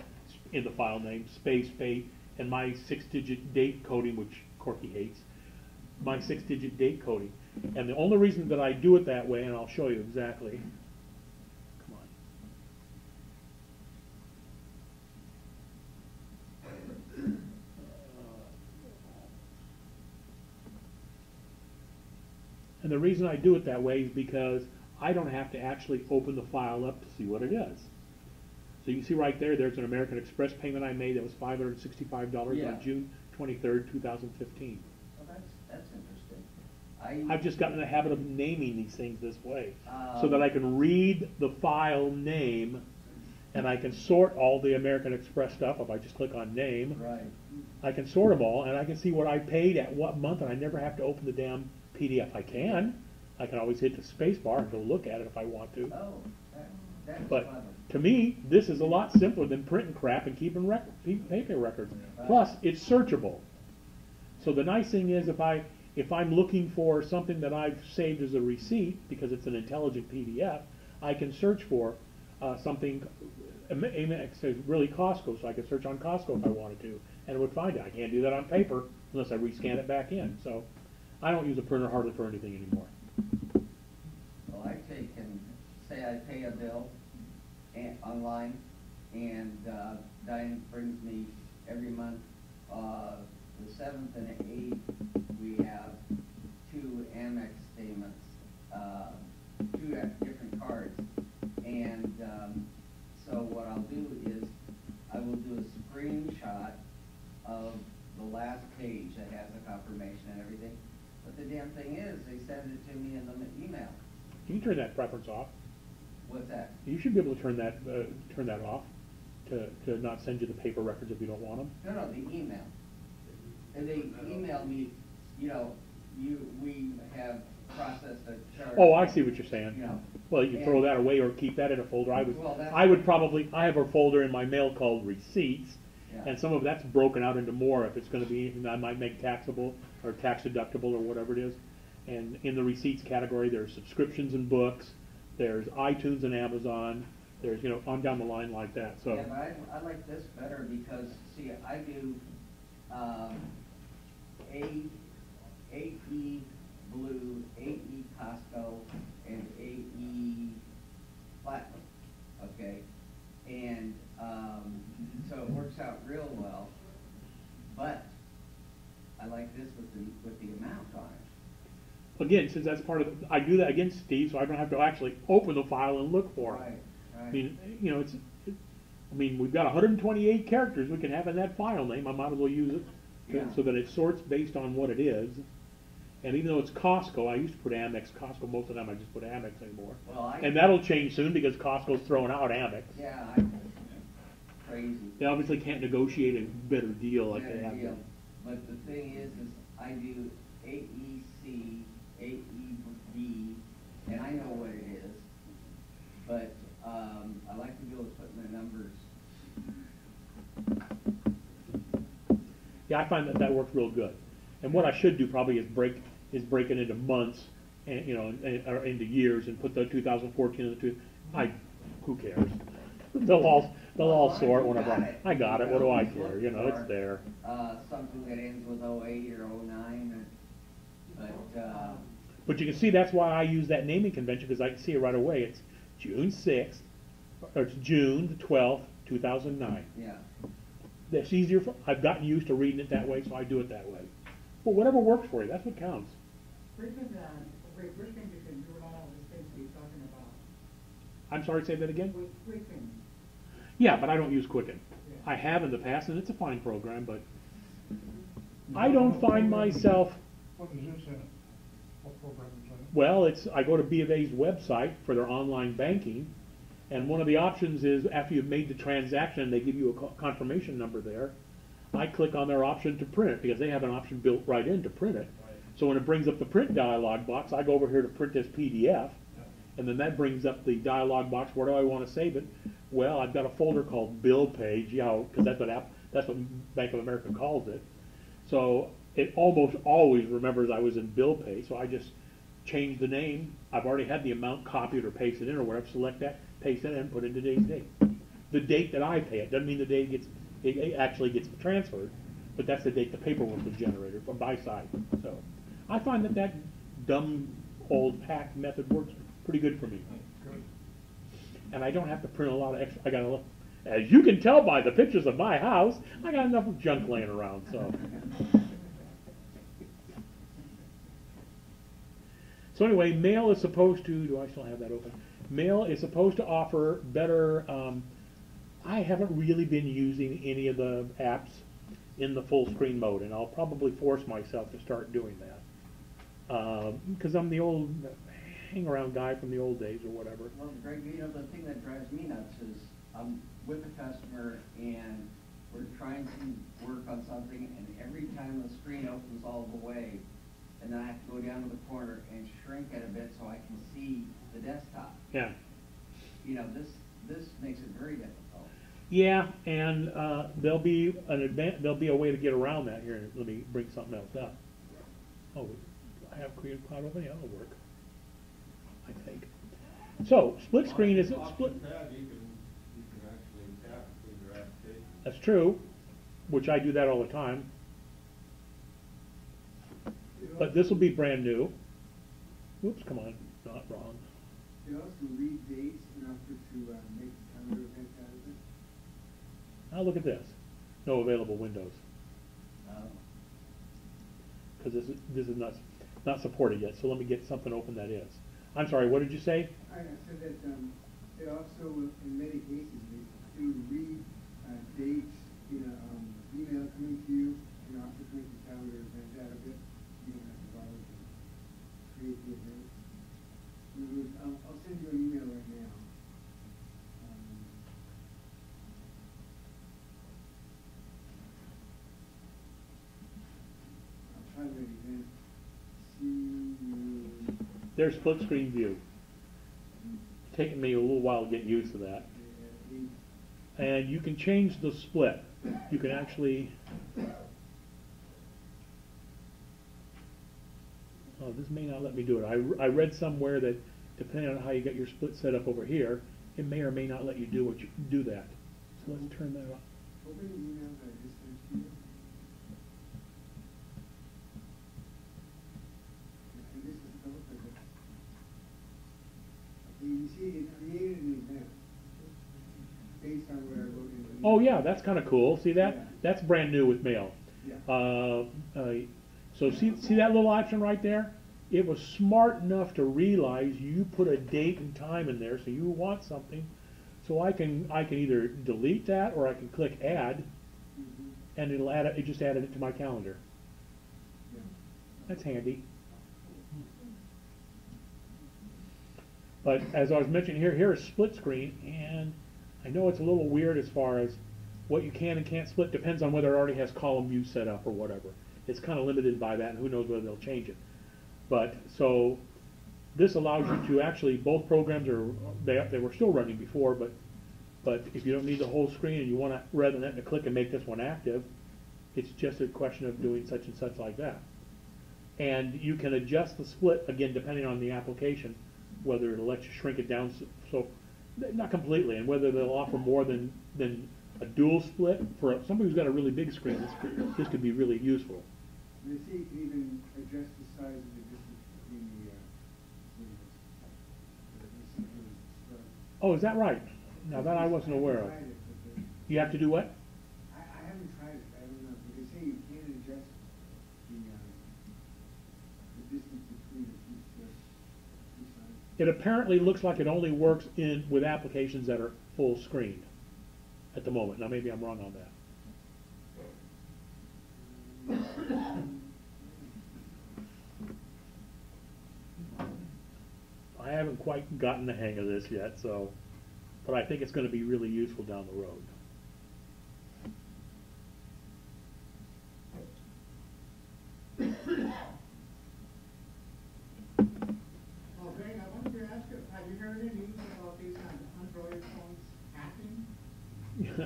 in the file name, space space, and my six-digit date coding, which Corky hates, my six-digit date coding. And the only reason that I do it that way, and I'll show you exactly. And the reason I do it that way is because I don't have to actually open the file up to see what it is. So you can see right there, there's an American Express payment I made that was five hundred and sixty-five dollars Yeah. on June twenty-third, two thousand fifteen. Well, that's, that's interesting. I. I've just gotten in the habit of naming these things this way, so that I Um, can read the file name, and I can sort all the American Express stuff if I just click on name. Right. I can sort them all, and I can see what I paid at what month, and I never have to open the damn PDF. I can. I can always hit the space bar and go look at it if I want to. Oh, that, that's But clever. to me, this is a lot simpler than printing crap and keeping rec- paper records. Plus, it's searchable. So the nice thing is, if I if I'm looking for something that I've saved as a receipt because it's an intelligent PDF, I can search for uh, something. Amex says really Costco, so I could search on Costco if I wanted to, and it would find it. I can't do that on paper unless I rescan it back in. So I don't use a printer hardly for anything anymore. Well, I take and say I pay a bill and, online, and, uh, Diane brings me every month, uh, the seventh and eighth, we have two Amex statements, uh, two different cards. And, um, so what I'll do is, I will do a screenshot of the last page that has the confirmation and everything. But the damn thing is, they send it to me in the email. Can you turn that preference off? What's that? You should be able to turn that, uh, turn that off, to, to not send you the paper records if you don't want them. No, no, the email. And they email me, you know, you, we have processed a charge. Oh, I see what you're saying. You know. Well, you throw that away or keep that in a folder. I would, Well, that's- I would probably, I have a folder in my mail called receipts, Yeah. and some of that's broken out into more if it's gonna be, anything that I might make taxable or tax deductible or whatever it is. And in the receipts category, there's subscriptions and books, there's iTunes and Amazon, there's, you know, on down the line like that, so. Yeah, but I, I like this better because, see, I do, um, A, AE Blue, AE Costco, and AE Platinum, okay? And, um, so it works out real well, but I like this with the, with the amount on it. Again, since that's part of, I do that against Steve, so I don't have to actually open the file and look for it. Right, I mean, you know, it's, I mean, we've got hundred and twenty-eight characters we can have in that file name, I might as well use it, to- Yeah. so that it sorts based on what it is. And even though it's Costco, I used to put Amex, Costco, most of the time I just put Amex anymore. Well, I. And that'll change soon because Costco's throwing out Amex. Yeah, I, crazy. They obviously can't negotiate a better deal like they have deal. But the thing is, is I do AEC, AEB, and I know what it is. But, um, I like to be able to put the numbers. Yeah, I find that that works real good. And what I should do probably is break, is break it into months and, you know, and, or into years and put the two thousand fourteen and the two, I, who cares? [laughs] They'll all, they'll all sort you whenever, got I- I got it, what do I care, you know, it's there. Uh, something that ends with 08 or 09, but, uh, But you can see that's why I use that naming convention, because I can see it right away, it's June sixth, or it's June the twelfth, two thousand nine. yeah. That's easier, for I've gotten used to reading it that way, so I do it that way. But whatever works for you, that's what counts. Where's uh, wait, you can do all these things we're talking about? I'm sorry, say that again? With Quicken, Yeah, but I don't use Quicken. I have in the past, and it's a fine program, but I don't find myself, What is this in it? What program is that? well, it's, I go to B of A's website for their online banking, and one of the options is after you've made the transaction, they give you a confirmation number there. I click on their option to print it, because they have an option built right in to print it. So when it brings up the print dialog box, I go over here to print this PDF, and then that brings up the dialog box, where do I wanna save it? Well, I've got a folder called bill page, you know, cause that's what app, that's what Bank of America calls it. So it almost always remembers I was in bill pay, so I just change the name. I've already had the amount copied or pasted in or whatever, select that, paste it and put in today's date. The date that I pay it, doesn't mean the date gets, it actually gets transferred, but that's the date the paperwork was generated from my side, so. I find that that dumb, old pack method works pretty good for me. And I don't have to print a lot of extra, I got a as you can tell by the pictures of my house, I got enough junk laying around, so. So anyway, mail is supposed to, do I still have that open? Mail is supposed to offer better, um, I haven't really been using any of the apps in the full screen mode, and I'll probably force myself to start doing that. Um, cause I'm the old hang around guy from the old days or whatever. Well, Greg, you know, the thing that drives me nuts is I'm with a customer and we're trying to work on something and every time the screen opens all the way, and then I have to go down to the corner and shrink it a bit so I can see the desktop. Yeah. You know, this, this makes it very difficult. Yeah, and, uh, there'll be an advan, there'll be a way to get around that here, let me bring something else up. Oh, I have Creative Cloud open, yeah, that'll work. I think. So, split screen is, split, tab, you can, you can tap between your applications. that's true, which I do that all the time, but this will be brand new. Oops, come on, not wrong. You also read dates in order to, uh, make a calendar event out of it. Now look at this, no available windows, because this is, this is not, not supported yet, so let me get something open that is. I'm sorry, what did you say? I said that, um, it also, in many cases, they do read, uh, dates, you know, um, email coming to you, you know, to make the calendar event out of it. You don't have to bother to create the event. In other words, I'll, I'll send you an email right now. Um, I'll try to make it event, see There's split screen view. Taking me a little while to get used to that. And you can change the split. You can actually. Oh, this may not let me do it. I, I read somewhere that depending on how you get your split set up over here, it may or may not let you do what you do that. So let's turn that off. Open the email that I just sent to you. And this is the purpose. Okay, you see, it created an event based on what I wrote in the. Oh yeah, that's kind of cool. See that? Yeah. That's brand new with mail. Yeah. Uh, uh, so see, see that little option right there? It was smart enough to realize you put a date and time in there, so you want something. So I can, I can either delete that or I can click add Mhm. and it'll add it, it just added it to my calendar. Yeah. That's handy. But as I was mentioning here, here is split screen, and I know it's a little weird as far as what you can and can't split, depends on whether it already has column view set up or whatever. It's kind of limited by that, and who knows whether they'll change it. But, so, this allows you to actually, both programs are, they, they were still running before, but, but if you don't need the whole screen and you wanna, rather than that to click and make this one active, it's just a question of doing such and such like that. And you can adjust the split, again, depending on the application, whether it'll let you shrink it down, s- so, not completely, and whether they'll offer more than, than a dual split. For somebody who's got a really big screen, this, could- this could be really useful. See, you can even adjust the size of the distance uh. So. Oh, is that right? Now that I wasn't aware of. uh, You have to do what? I, I haven't tried it, I don't know, but they say you can adjust the, um, the distance between the two, uh, two sides. It apparently looks like it only works in, with applications that are full screen at the moment. Now, maybe I'm wrong on that. I haven't quite gotten the hang of this yet, so, but I think it's gonna be really useful down the road. Oh, Greg, I wanted to ask you, have you heard anything about these on Android phones hacking?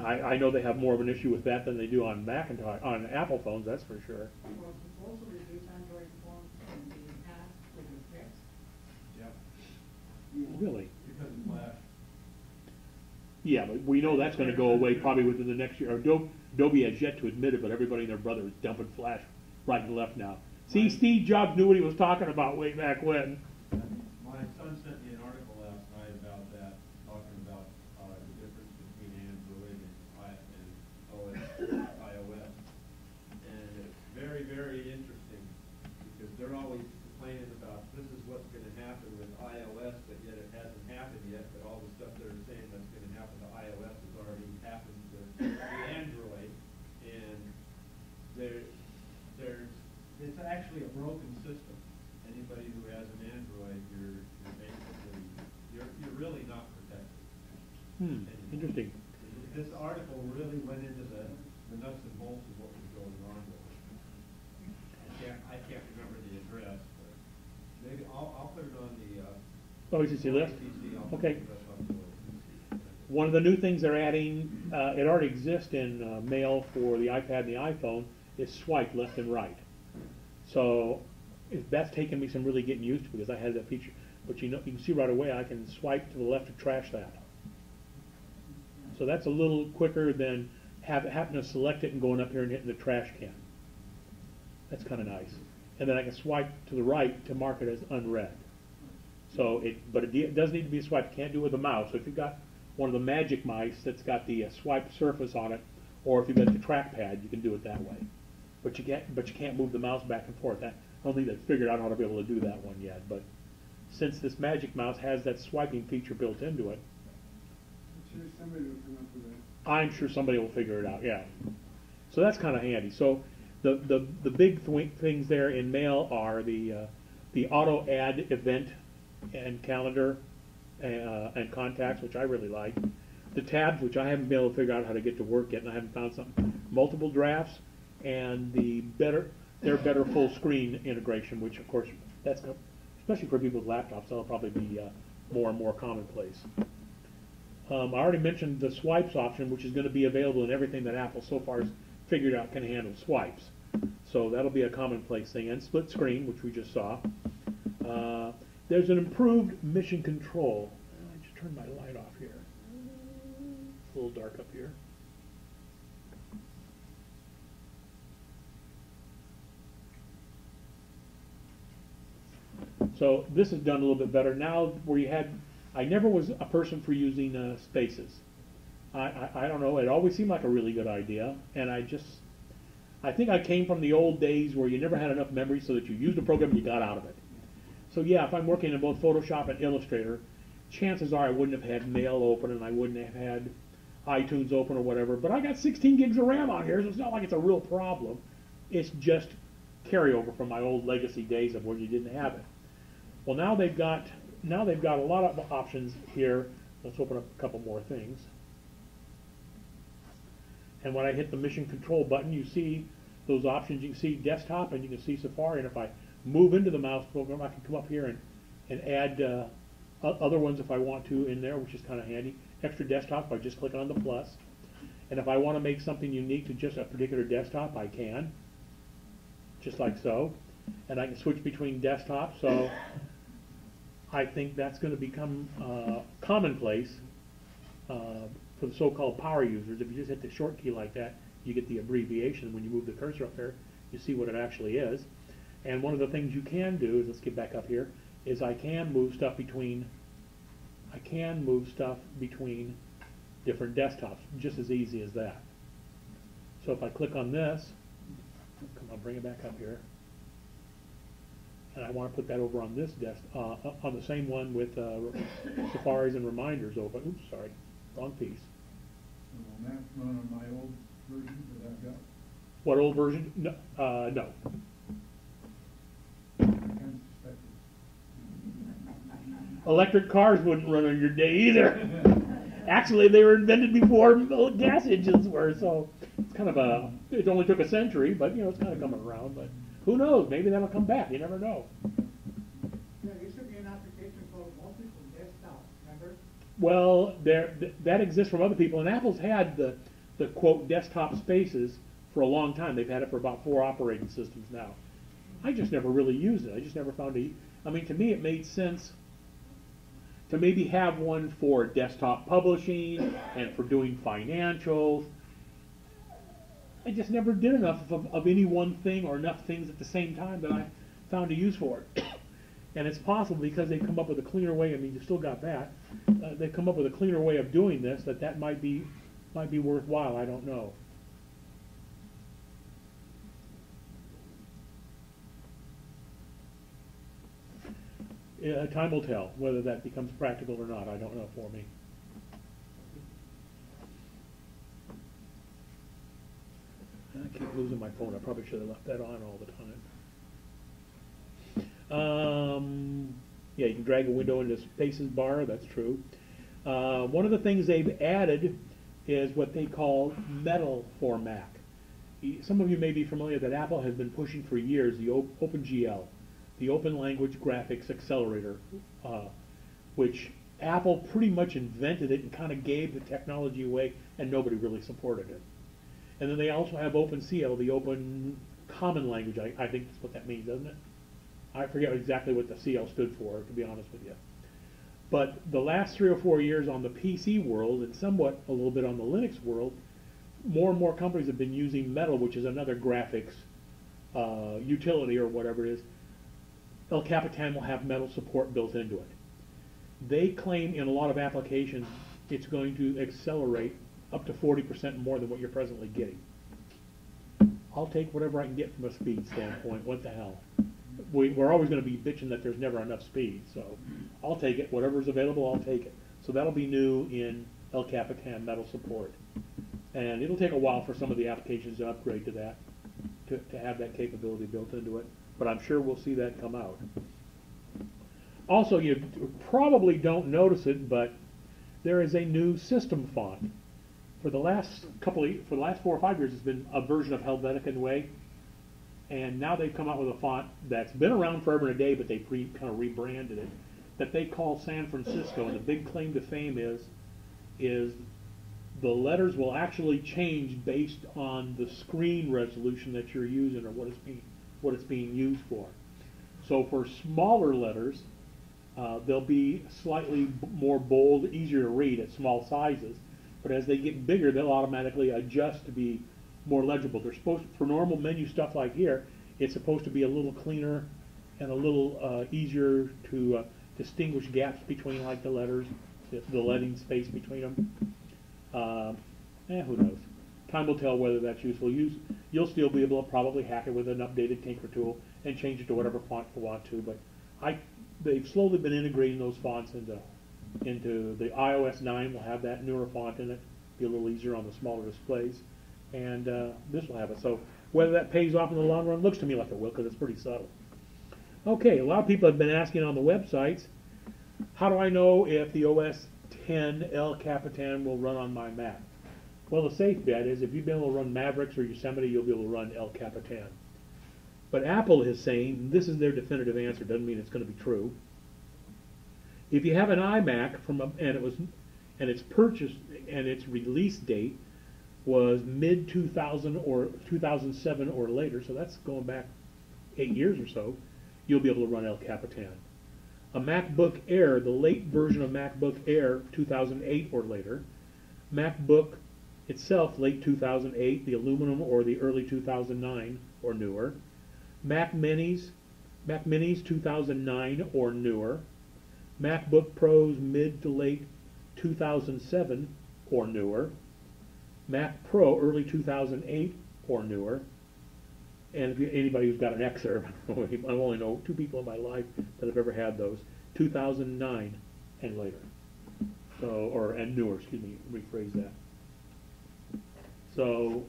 I, I know they have more of an issue with that than they do on Macintosh, on Apple phones, that's for sure. Well, supposedly these Android phones can be hacked with a text. Yep, Really? because of Flash. Yeah, but we know that's gonna go away probably within the next year. Adobe, Adobe has yet to admit it, but everybody and their brother is dumping Flash right and left now. See, Steve Jobs knew what he was talking about way back when. My son sent me an article last night about that, talking about, uh, the difference between Android and I, and OS, iOS. And it's very, very interesting, because they're always complaining about, this is what's gonna happen with iOS, but yet it hasn't happened yet, but all the stuff they're saying that's gonna happen to iOS has already happened to to Android. And there, there's, it's actually a broken system. Anybody who has an Android, you're, you're basically, you're, you're really not protected. Hmm, interesting. This article really went into the, the nuts and bolts of what was going on. I can't, I can't remember the address, but maybe, I'll, I'll put it on the, uh. List? OACC, I'll put Okay. the address on the One of the new things they're adding, uh, it already exists in uh, mail for the iPad and the iPhone, is swipe left and right. So it, that's taken me some really getting used to because I had that feature. But you know, you can see right away I can swipe to the left to trash that. So that's a little quicker than have, having to select it and going up here and hitting the trash can. That's kind of nice. And then I can swipe to the right to mark it as unread. So it, but it, it does need to be swiped. You can't do it with a mouse. So if you've got one of the Magic Mice that's got the uh, swipe surface on it, or if you've got the trackpad, you can do it that way. But you can't, but you can't move the mouse back and forth. That, I don't think they've figured out how to be able to do that one yet. But since this Magic Mouse has that swiping feature built into it, sure somebody will come up with that. I'm sure somebody will figure it out. Yeah. So that's kind of handy. So the the the big th- things there in Mail are the uh, the auto add event and calendar uh, and contacts, which I really like. The tabs, which I haven't been able to figure out how to get to work yet, and I haven't found something. Multiple drafts and the better their better full screen integration, which of course that's especially for people with laptops, that'll probably be uh, more and more commonplace. Um, I already mentioned the swipes option, which is going to be available in everything that Apple so far has figured out can handle swipes. So that'll be a commonplace thing. And split screen, which we just saw. Uh, there's an improved mission control. I just turned my light off here. It's a little dark up here. So this is done a little bit better now. Where you had, I never was a person for using uh, spaces. I, I I don't know. It always seemed like a really good idea, and I just, I think I came from the old days where you never had enough memory so that you used a program and you got out of it. So yeah, if I'm working in both Photoshop and Illustrator, chances are I wouldn't have had Mail open and I wouldn't have had iTunes open or whatever. But I got 16 gigs of RAM on here, so it's not like it's a real problem. It's just carryover from my old legacy days of where you didn't have it. Well, now they've got now they've got a lot of options here. Let's open up a couple more things. And when I hit the mission control button, you see those options. You can see desktop and you can see Safari. And if I move into the mouse program, I can come up here and, and add uh, other ones if I want to in there, which is kind of handy. Extra desktop by just clicking on the plus. And if I want to make something unique to just a particular desktop, I can, just like so. And I can switch between desktops. So I think that's going to become uh, commonplace uh, for the so-called power users. If you just hit the short key like that, you get the abbreviation. When you move the cursor up there, you see what it actually is. And one of the things you can do is, let's get back up here, is I can move stuff between, I can move stuff between different desktops, just as easy as that. So if I click on this, come on, bring it back up here and I want to put that over on this desk, uh, uh, on the same one with uh, Safaris and reminders open. Oops, sorry, wrong piece. Will that run on my old version that I've got? What old version? No, uh, no. I kind of suspected. Electric cars wouldn't run on your day either. [laughs] Actually, they were invented before gas engines were, so it's kind of a. It only took a century, but you know it's kind of coming around. But who knows? Maybe that'll come back. You never know. There used to be an application called multiple desktop, remember? Well, there th- that exists from other people, and Apple's had the the quote desktop spaces for a long time. They've had it for about four operating systems now. I just never really used it. I just never found a. I mean, to me, it made sense to maybe have one for desktop publishing and for doing financials. I just never did enough of, of any one thing or enough things at the same time that I found a use for it. [coughs] and it's possible because they've come up with a cleaner way. I mean, you still got that. Uh, they've come up with a cleaner way of doing this that that might be might be worthwhile. I don't know. Uh, time will tell whether that becomes practical or not. I don't know for me. I keep losing my phone. I probably should have left that on all the time. Um, yeah, you can drag a window into Spaces bar. That's true. Uh, one of the things they've added is what they call Metal for Mac. Some of you may be familiar that Apple has been pushing for years the OpenGL, the Open Language Graphics Accelerator, uh, which Apple pretty much invented it and kind of gave the technology away, and nobody really supported it. And then they also have OpenCL, the Open Common Language. I, I think that's what that means, doesn't it? I forget exactly what the CL stood for, to be honest with you. But the last three or four years on the PC world, and somewhat a little bit on the Linux world, more and more companies have been using Metal, which is another graphics uh, utility or whatever it is. El Capitan will have Metal support built into it. They claim in a lot of applications it's going to accelerate up to 40% more than what you're presently getting. I'll take whatever I can get from a speed standpoint. What the hell? We, we're always going to be bitching that there's never enough speed, so I'll take it. Whatever's available, I'll take it. So that'll be new in El Capitan Metal support. And it'll take a while for some of the applications to upgrade to that, to, to have that capability built into it. But I'm sure we'll see that come out. Also, you probably don't notice it, but there is a new system font. For the last couple of, for the last four or five years, it's been a version of Helvetica in a Way, and now they've come out with a font that's been around forever and a day, but they pre, kind of rebranded it, that they call San Francisco. And the big claim to fame is, is the letters will actually change based on the screen resolution that you're using or what it's being, what it's being used for. So for smaller letters, uh, they'll be slightly more bold, easier to read at small sizes. But as they get bigger, they'll automatically adjust to be more legible. They're supposed for normal menu stuff like here, it's supposed to be a little cleaner and a little uh, easier to uh, distinguish gaps between like the letters, the, the leading space between them. Uh, eh, who knows? Time will tell whether that's useful. Use, you'll still be able to probably hack it with an updated TinkerTool and change it to whatever font you want to. But I, they've slowly been integrating those fonts into into the iOS 9 will have that newer font in it, be a little easier on the smaller displays, and uh, this will have it. So whether that pays off in the long run looks to me like it will because it's pretty subtle. Okay, a lot of people have been asking on the websites, how do I know if the OS 10 El Capitan will run on my Mac? Well, the safe bet is if you've been able to run Mavericks or Yosemite, you'll be able to run El Capitan. But Apple is saying, this is their definitive answer, doesn't mean it's going to be true. If you have an iMac from a, and it was and its purchase and its release date was mid 2000 or 2007 or later, so that's going back eight years or so, you'll be able to run El Capitan. A MacBook Air, the late version of MacBook Air 2008 or later, MacBook itself late 2008, the aluminum or the early 2009 or newer, Mac Minis, Mac Minis 2009 or newer, MacBook Pros mid to late 2007 or newer, Mac Pro early 2008 or newer, and if you, anybody who's got an Xserve, [laughs] I only know two people in my life that have ever had those, 2009 and later. So, or and newer, excuse me, rephrase that. So,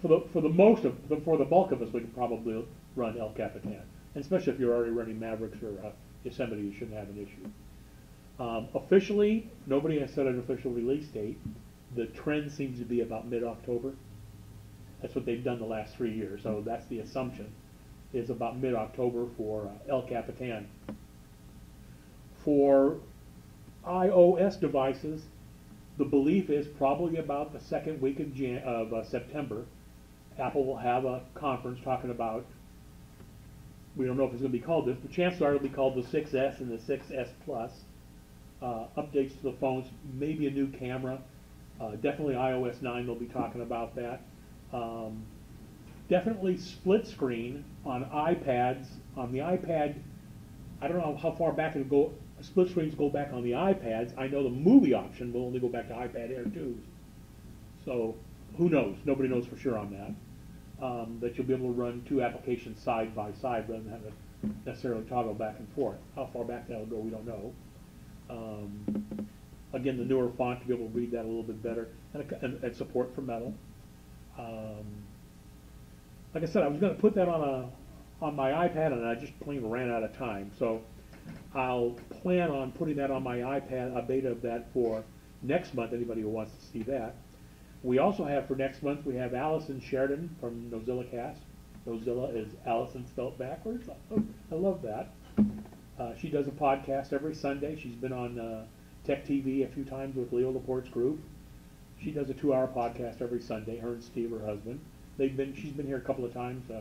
for the for the most of for the bulk of us, we could probably run El Capitan, and especially if you're already running Mavericks or uh, Yosemite, you shouldn't have an issue. Um, officially, nobody has set an official release date. The trend seems to be about mid-October. That's what they've done the last three years, so that's the assumption, is about mid-October for uh, El Capitan. For iOS devices, the belief is probably about the second week of, Jan- of uh, September, Apple will have a conference talking about, we don't know if it's going to be called this, but chances are it'll be called the 6S and the 6S Plus. uh, updates to the phones, maybe a new camera. Uh, definitely iOS nine, they'll be talking about that. Um, definitely split screen on iPads. On the iPad, I don't know how far back it'll go. Split screens go back on the iPads. I know the movie option will only go back to iPad Air 2s. So who knows? Nobody knows for sure on that. Um, that you'll be able to run two applications side by side rather than to necessarily toggle back and forth. How far back that'll go, we don't know. Um, again, the newer font to be able to read that a little bit better, and, and, and support for metal. Um, like I said, I was going to put that on a on my iPad, and I just plain ran out of time. So I'll plan on putting that on my iPad, a beta of that for next month. Anybody who wants to see that. We also have for next month we have Allison Sheridan from Nosilla Cast. Nosilla is Allison spelled backwards. I love that. Uh, she does a podcast every Sunday. She's been on uh, TechTV a few times with Leo Laporte's group. She does a two-hour podcast every Sunday. Her and Steve, her husband. They've been. She's been here a couple of times uh,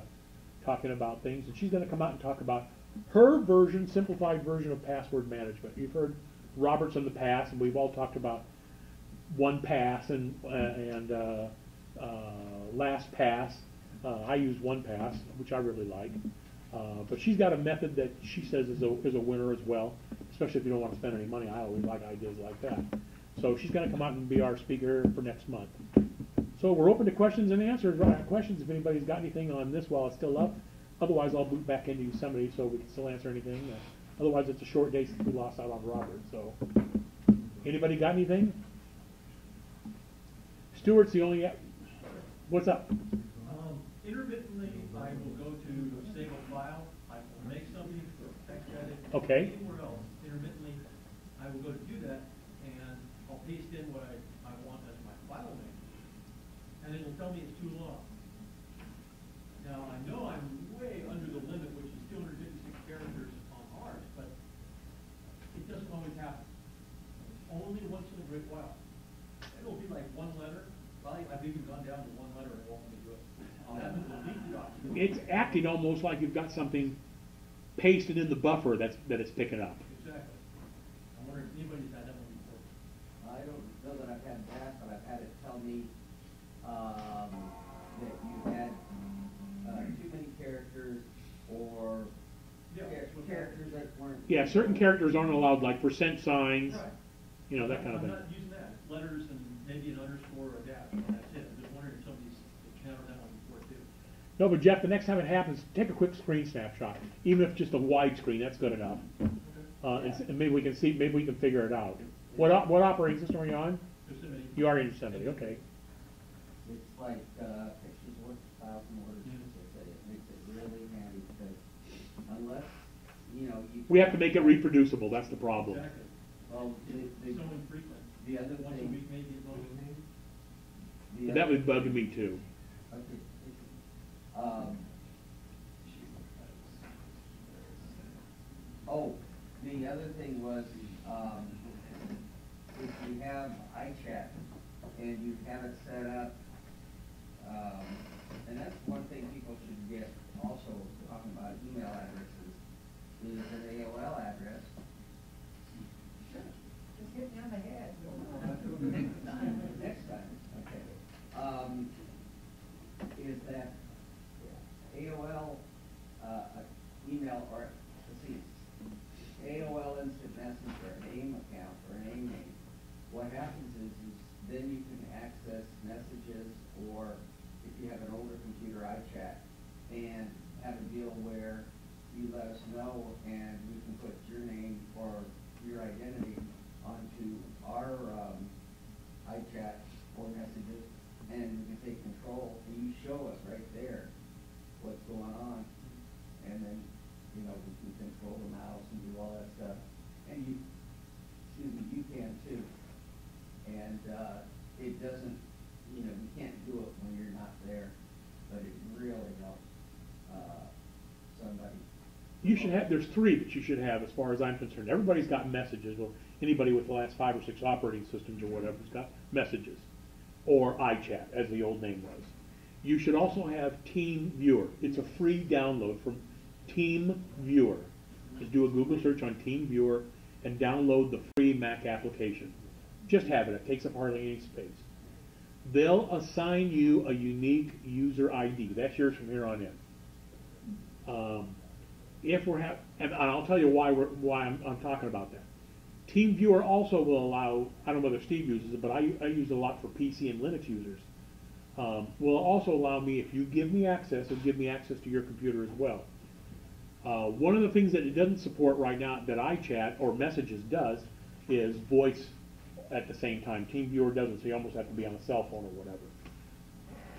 talking about things, and she's going to come out and talk about her version, simplified version of password management. You've heard Roberts in the past, and we've all talked about one pass and uh, and uh, uh, LastPass. Uh, I use one pass, which I really like. Uh, but she's got a method that she says is a, is a winner as well, especially if you don't want to spend any money. I always like ideas like that. So she's going to come out and be our speaker for next month. So we're open to questions and answers. Right, questions if anybody's got anything on this while it's still up. Otherwise, I'll boot back into Yosemite so we can still answer anything. Uh, otherwise, it's a short day since we lost out on Robert. So, anybody got anything? Stewart's the only. App. What's up? Um, intermittently, I will go to a single file, I will make something for TextEdit. Okay. Anywhere else, intermittently, I will go to do that, and I'll paste in what I, I want as my file name. And it'll tell me it's too long. Now, I know I'm way under the limit, which is two hundred fifty-six characters on ours, but it doesn't always happen. Only once in a great while. It'll be like one letter, well, I've even gone down to one letter and it won't let me do it. I'll have to delete document. It's acting almost like you've got something pasted in the buffer that's that it's picking up. Exactly. I wonder if anybody's had that one before. I don't know that I've had that, but I've had it tell me, um, that you had, uh, too many characters or Yeah, char- that's what- characters that weren't. Yeah, certain characters aren't allowed, like percent signs, Right. you know, that kind of I'm thing. not using that, letters and maybe an underscore or a dash, and that's it. I'm just wondering if somebody's encountered that one before too. No, but Jeff, the next time it happens, take a quick screen snapshot, even if just a wide screen. That's good enough. Uh, and, s- and maybe we can see, maybe we can figure it out. What op- what operating system are you on? Yosemite. You are in Yosemite, okay. It's like, uh, pictures worth a thousand words, Mhm. they it makes it really handy, because unless, you know, you. We have to make it reproducible. That's the problem. Exactly. Well, the, the. So infrequent. The other Once a thing- week maybe at most. the That other- was bugging me too. Okay. Um. Oh, the other thing was, um, if you have iChat and you have it set up, um, and that's one thing people should get also, talking about email addresses, is an AOL address. Just hit me on the head. Next time, next time, okay. Um, is that AOL, uh, email or, let's see, AOL Instant Messenger, an AIM account or an AIM name, what happens is, is then you can access messages or if you have an older computer, iChat, and have a deal where you let us know and we can put your name or your identity onto our, um, iChat or messages, and we can take control, and you show us right there what's going on. And then, you know, we can control the mouse and do all that stuff. And you, excuse me, you can too. And, uh, it doesn't, you know, you can't do it when you're not there, but it really helps, uh, somebody. You should have. There's three that you should have, as far as I'm concerned. Everybody's got messages. Well, anybody with the last five or six operating systems or whatever's got messages, or iChat, as the old name was. You should also have TeamViewer. It's a free download from Team Viewer. Just do a Google search on TeamViewer, and download the free Mac application. Just have it. It takes up hardly any space. They'll assign you a unique user ID. That's yours from here on in. Um, if we're have, and I'll tell you why we're why I'm, I'm talking about that. TeamViewer also will allow. I don't know whether Steve uses it, but I, I use it a lot for PC and Linux users. Um, will also allow me, if you give me access, it'll give me access to your computer as well. Uh, one of the things that it doesn't support right now that iChat or Messages does is voice at the same time. TeamViewer doesn't, so you almost have to be on a cell phone or whatever.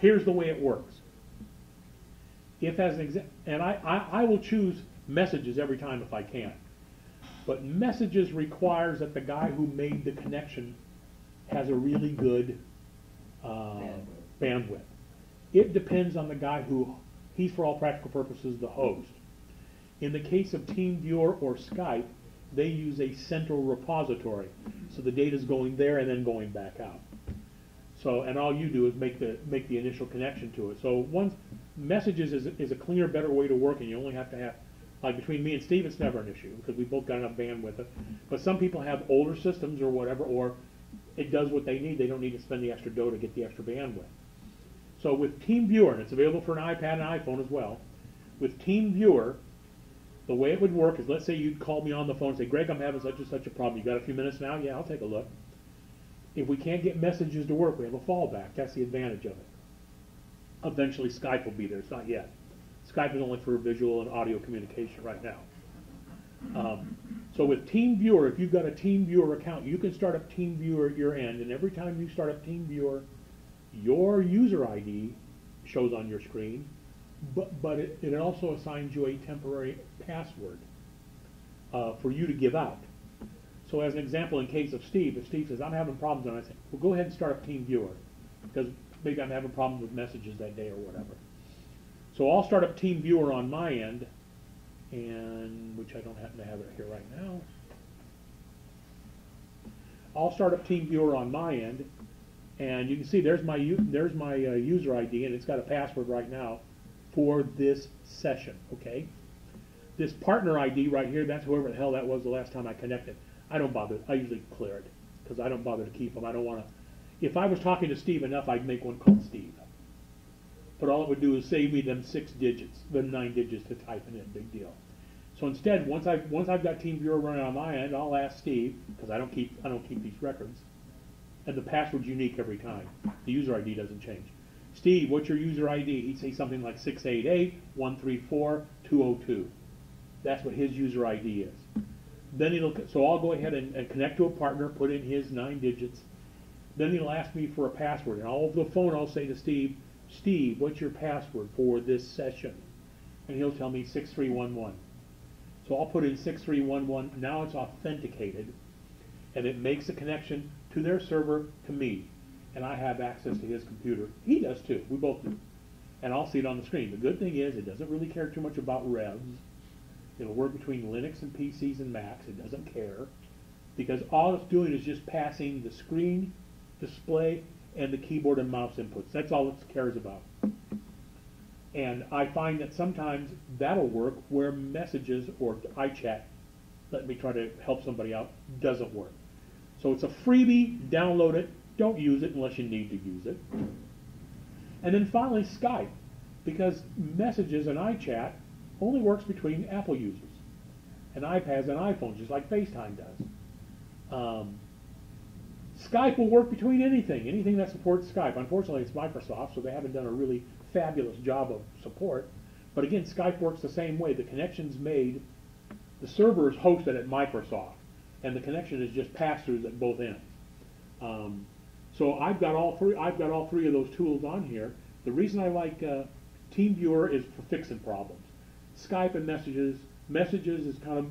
Here's the way it works. If as an example, and I, I, I will choose Messages every time if I can, but Messages requires that the guy who made the connection has a really good uh, bandwidth. It depends on the guy who, he's for all practical purposes the host. In the case of TeamViewer or Skype, they use a central repository. So the data is going there and then going back out. So, and all you do is make the, make the initial connection to it. So once, messages is, is a cleaner, better way to work and you only have to have, like between me and Steve, it's never an issue because we both got enough bandwidth. But some people have older systems or whatever, or it does what they need. They don't need to spend the extra dough to get the extra bandwidth. So with TeamViewer, and it's available for an iPad and iPhone as well, with TeamViewer, the way it would work is let's say you'd call me on the phone and say, Greg, I'm having such and such a problem. You got a few minutes now? Yeah, I'll take a look. If we can't get messages to work, we have a fallback. That's the advantage of it. Eventually Skype will be there. It's not yet. Skype is only for visual and audio communication right now. Um, so with TeamViewer, if you've got a TeamViewer account, you can start up TeamViewer at your end, and every time you start up TeamViewer, your user ID shows on your screen, but, but it, it also assigns you a temporary password uh, for you to give out. So as an example, in case of Steve, if Steve says, I'm having problems, and I say, well, go ahead and start up TeamViewer, because maybe I'm having problems with messages that day or whatever. So I'll start up TeamViewer on my end, and which I don't happen to have it here right now. I'll start up TeamViewer on my end, and you can see there's my there's my uh, user ID, and it's got a password right now for this session. Okay. This partner ID right here, that's whoever the hell that was the last time I connected. I don't bother. I usually clear it because I don't bother to keep them. I don't want to. If I was talking to Steve enough, I'd make one called Steve. But all it would do is save me them six digits, them nine digits to type in. Big deal. So instead, once I've once I've got TeamViewer running on my end, I'll ask Steve because I don't keep I don't keep these records, and the password's unique every time. The user ID doesn't change. Steve, what's your user ID? He'd say something like 688-134-202. That's what his user ID is. Then it'll so I'll go ahead and, and connect to a partner, put in his nine digits. Then he'll ask me for a password, and all over the phone I'll say to Steve, Steve, what's your password for this session? And he'll tell me 6311. So I'll put in 6311. Now it's authenticated, and it makes a connection to their server to me, and I have access to his computer. He does too. We both do. And I'll see it on the screen. The good thing is it doesn't really care too much about revs. It'll work between Linux and PCs and Macs. It doesn't care because all it's doing is just passing the screen display and the keyboard and mouse inputs. That's all it cares about. And I find that sometimes that'll work where messages or iChat, let me try to help somebody out, doesn't work. So it's a freebie, download it, don't use it unless you need to use it. And then finally Skype, because messages and iChat only works between Apple users and iPads and iPhones, just like FaceTime does. Um, Skype will work between anything, anything that supports Skype. Unfortunately, it's Microsoft, so they haven't done a really fabulous job of support. But again, Skype works the same way. The connection's made, the server is hosted at Microsoft, and the connection is just pass-throughs at both ends. Um, so I've got all three. I've got all three of those tools on here. The reason I like uh, TeamViewer is for fixing problems. Skype and Messages. Messages is kind of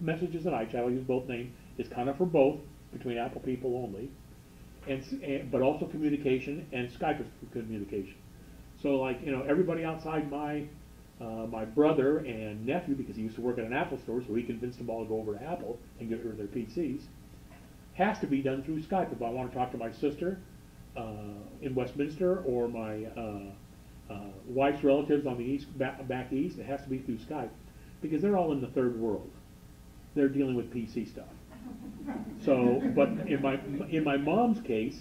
Messages and iChat. I'll use both names. Is kind of for both between Apple people only, and, and but also communication. And Skype is for communication. So like you know everybody outside my uh, my brother and nephew because he used to work at an Apple store, so he convinced them all to go over to Apple and get rid of their PCs. Has to be done through Skype. If I want to talk to my sister uh, in Westminster or my uh, uh, wife's relatives on the east back, back east, it has to be through Skype because they're all in the third world. They're dealing with PC stuff. [laughs] So, but in my, in my mom's case,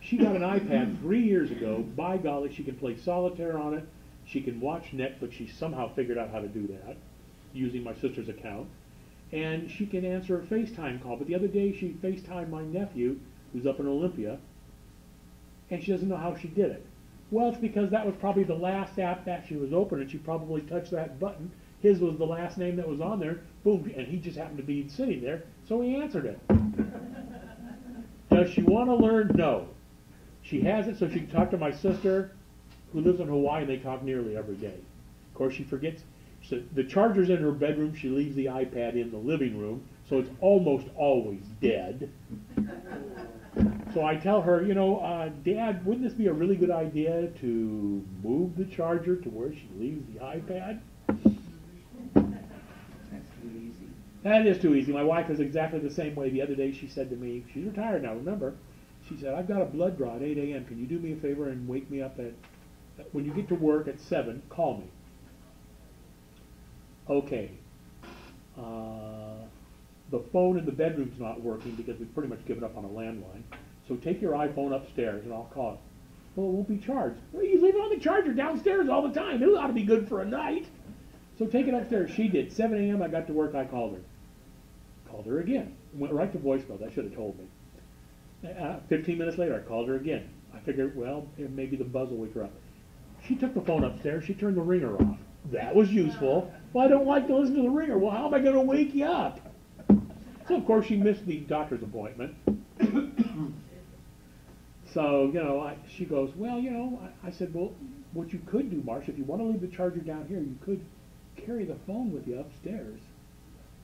she got an iPad three years ago. By golly, she can play solitaire on it. She can watch Netflix. She somehow figured out how to do that using my sister's account. And she can answer a FaceTime call. But the other day, she FaceTimed my nephew, who's up in Olympia, and she doesn't know how she did it. Well, it's because that was probably the last app that she was open, and she probably touched that button. His was the last name that was on there. Boom, and he just happened to be sitting there, so he answered it. [laughs] Does she want to learn? No. She has it so she can talk to my sister, who lives in Hawaii, and they talk nearly every day. Of course, she forgets. So the charger's in her bedroom. She leaves the iPad in the living room, so it's almost always dead. So I tell her, you know, uh, Dad, wouldn't this be a really good idea to move the charger to where she leaves the iPad? That's too easy. That is too easy. My wife is exactly the same way. The other day she said to me, she's retired now, remember? She said, I've got a blood draw at 8 a.m. Can you do me a favor and wake me up at, when you get to work at 7, call me. Okay. Uh, the phone in the bedroom's not working because we've pretty much given up on a landline. So take your iPhone upstairs and I'll call it. Well, it won't be charged. Well, you leave it on the charger downstairs all the time. It ought to be good for a night. So take it upstairs. She did. 7 a.m. I got to work. I called her. Called her again. Went right to voicemail. That should have told me. Uh, 15 minutes later, I called her again. I figured, well, maybe the buzz will wake her up. She took the phone upstairs. She turned the ringer off. That was useful. Well, I don't like to listen to the ringer. Well, how am I going to wake you up? So, of course, she missed the doctor's appointment. [coughs] so, you know, I, she goes, well, you know, I, I said, well, what you could do, Marsh, if you want to leave the charger down here, you could carry the phone with you upstairs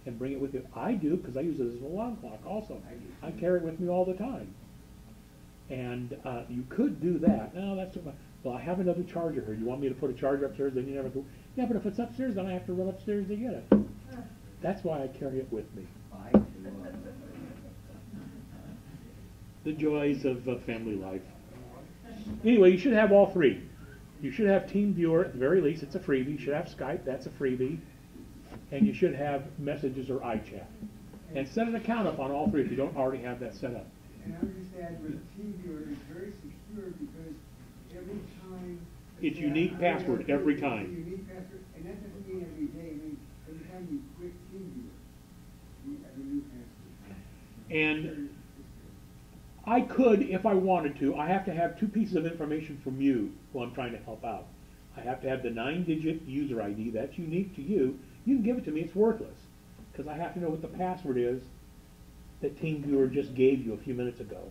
and bring it with you. I do because I use it as an alarm clock also. I carry it with me all the time. And uh, you could do that. No, that's too much. Well, I have another charger here. You want me to put a charger upstairs? Then you never go. Yeah, but if it's upstairs, then I have to run upstairs to get it. That's why I carry it with me. [laughs] The joys of uh, family life. Anyway, you should have all three. You should have TeamViewer at the very least. It's a freebie. You should have Skype. That's a freebie. And you should have Messages or iChat. And set an account up on all three if you don't already have that set up. And I would just add with TeamViewer, it's very secure because every time. It's say, unique I- I password every time. Unique password, and that doesn't mean every day, I mean, every time you quit TeamViewer, you have a new password. And I could, if I wanted to, I have to have two pieces of information from you who I'm trying to help out. I have to have the nine-digit user ID, that's unique to you. You can give it to me, it's worthless, because I have to know what the password is that TeamViewer just gave you a few minutes ago.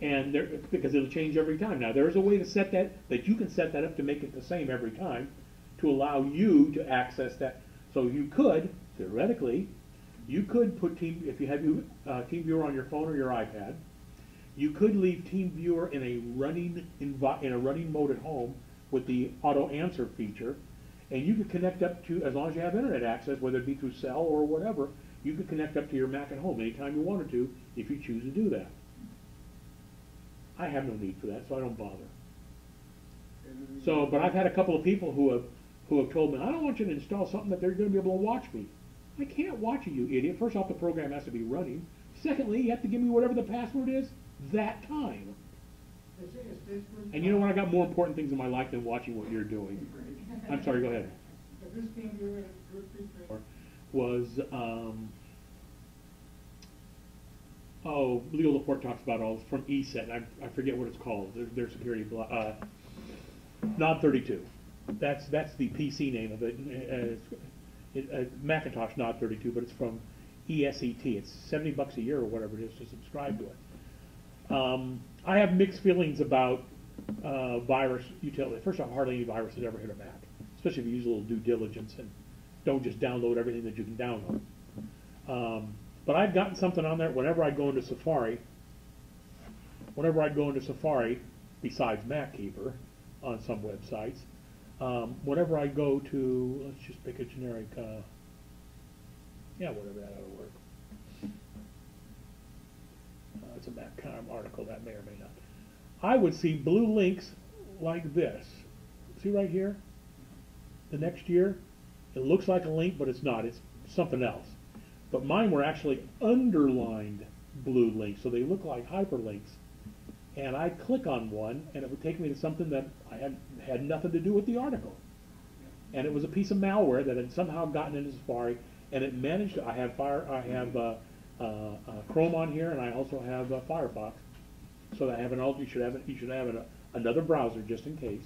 And there, because it'll change every time. Now, there is a way to set that, that you can set that up to make it the same every time, to allow you to access that. So you could, theoretically, you could put Team, if you have uh, TeamViewer on your phone or your iPad, you could leave TeamViewer in a running in a running mode at home with the auto answer feature, and you could connect up to, as long as you have internet access, whether it be through cell or whatever, you could connect up to your Mac at home anytime you wanted to, if you choose to do that. I have no need for that, so I don't bother. So, but I've had a couple of people who have, who have told me, I don't want you to install something that they're gonna be able to watch me. I can't watch you, you idiot. First off, the program has to be running. Secondly, you have to give me whatever the password is, that time. They say it's basically. And you know what, I got more important things in my life than watching what you're doing. I'm sorry, go ahead. But this came to it, good people. Was, um, oh, Leo Laporte talks about all, from ESET, I, I forget what it's called, their, their security, blo- uh, Nod thirty-two. That's, that's the PC name of it, it, uh, Macintosh Nod thirty-two, but it's from ESET, it's seventy bucks a year or whatever it is to subscribe to it. Um, I have mixed feelings about, uh, virus utility. First off, hardly any virus has ever hit a Mac, especially if you use a little due diligence and don't just download everything that you can download. Um, but I've gotten something on there whenever I go into Safari. Whenever I go into Safari, besides MacKeeper, on some websites, um, whenever I go to, let's just pick a generic, uh, yeah, whatever that ought work. Uh, it's a Mac kind of article that may or may not. I would see blue links like this. See right here? The next year? It looks like a link, but it's not. It's something else. But mine were actually underlined blue links, so they look like hyperlinks. And I'd click on one, and it would take me to something that I had had nothing to do with the article. And it was a piece of malware that had somehow gotten into Safari, and it managed. I have Fire, I have uh, uh, uh, Chrome on here, and I also have uh, Firefox. So that I have an alt. You should have it. You should have an, another browser just in case.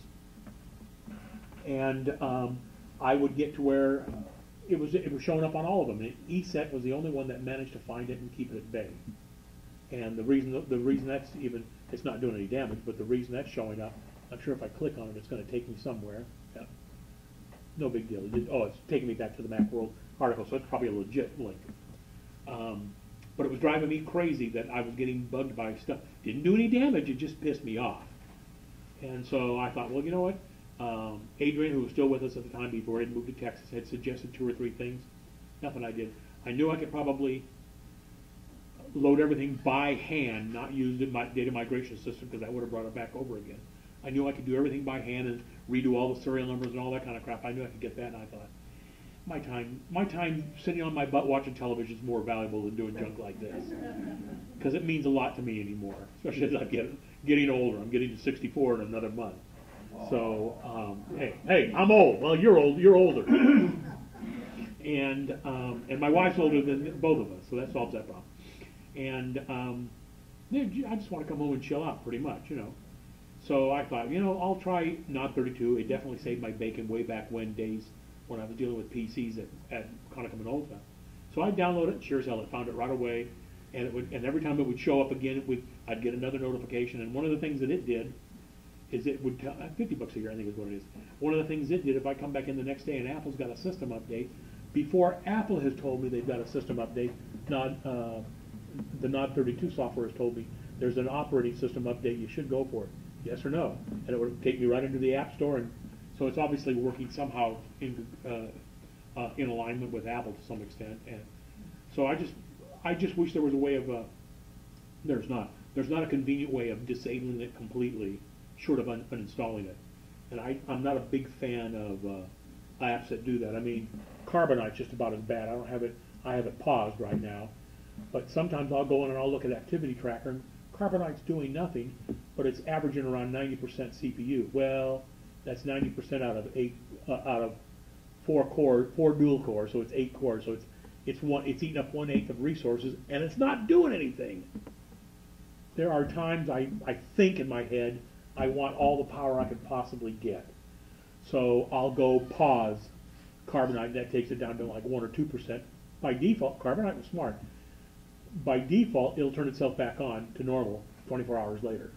And um, I would get to where it was. It was showing up on all of them. And ESET was the only one that managed to find it and keep it at bay. And the reason the reason that's even it's not doing any damage, but the reason that's showing up, I'm sure if I click on it, it's going to take me somewhere. Yeah. No big deal. It oh, it's taking me back to the Macworld article, so it's probably a legit link. Um, but it was driving me crazy that I was getting bugged by stuff. Didn't do any damage. It just pissed me off. And so I thought, well, you know what? Um, Adrian, who was still with us at the time before he moved to Texas, had suggested two or three things. Nothing I did. I knew I could probably load everything by hand, not use the data migration system because that would have brought it back over again. I knew I could do everything by hand and redo all the serial numbers and all that kind of crap. I knew I could get that, and I thought, my time, my time sitting on my butt watching television is more valuable than doing junk like this [laughs] because it means a lot to me anymore, especially as I get getting older. I'm getting to 64 in another month. So, um, hey, hey, I'm old. Well, you're old. You're older. [clears throat] and um, and my wife's older than both of us, so that solves that problem. And um, I just want to come home and chill out, pretty much, you know. So I thought, you know, I'll try Nod 32. It definitely saved my bacon way back when days when I was dealing with PCs at, at Konica Minolta. So I downloaded it. Sure as hell, it found it right away. And it would, and every time it would show up again, it would, I'd get another notification. And one of the things that it did is it would tell, uh, 50 bucks a year, I think is what it is. One of the things it did, if I come back in the next day and Apple's got a system update, before Apple has told me they've got a system update, Nod, uh, the Nod 32 software has told me there's an operating system update. You should go for it. Yes or no? And it would take me right into the App Store, and so it's obviously working somehow in uh, uh, in alignment with Apple to some extent. And so I just I just wish there was a way of uh, there's not there's not a convenient way of disabling it completely, short of un- uninstalling it. And I I'm not a big fan of uh, apps that do that. I mean, Carbonite's just about as bad. I don't have it I have it paused right now. But sometimes I'll go in and I'll look at Activity Tracker, and Carbonite's doing nothing, but it's averaging around 90% CPU. Well, that's 90% out of eight, uh, out of four core, four dual cores, so it's eight cores. So it's it's one, it's eating up one eighth of resources, and it's not doing anything. There are times I I think in my head I want all the power I could possibly get, so I'll go pause Carbonite, that takes it down to like one or two percent. By default, Carbonite was smart by default, it'll turn itself back on to normal 24 hours later.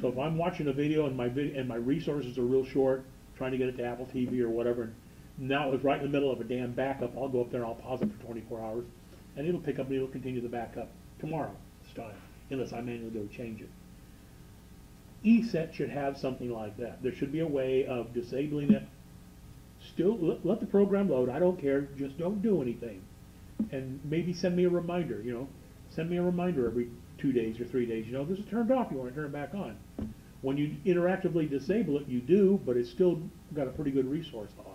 So if I'm watching a video and my vid- and my resources are real short, trying to get it to Apple TV or whatever, and now it's right in the middle of a damn backup, I'll go up there and I'll pause it for 24 hours, and it'll pick up and it'll continue the backup tomorrow time, unless I manually go change it. ESET should have something like that. There should be a way of disabling it. Still, let, the program load. I don't care. Just don't do anything. And maybe send me a reminder. You know, send me a reminder every two days or three days. You know, this is turned off. You want to turn it back on. When you interactively disable it, you do, but it's still got a pretty good resource log.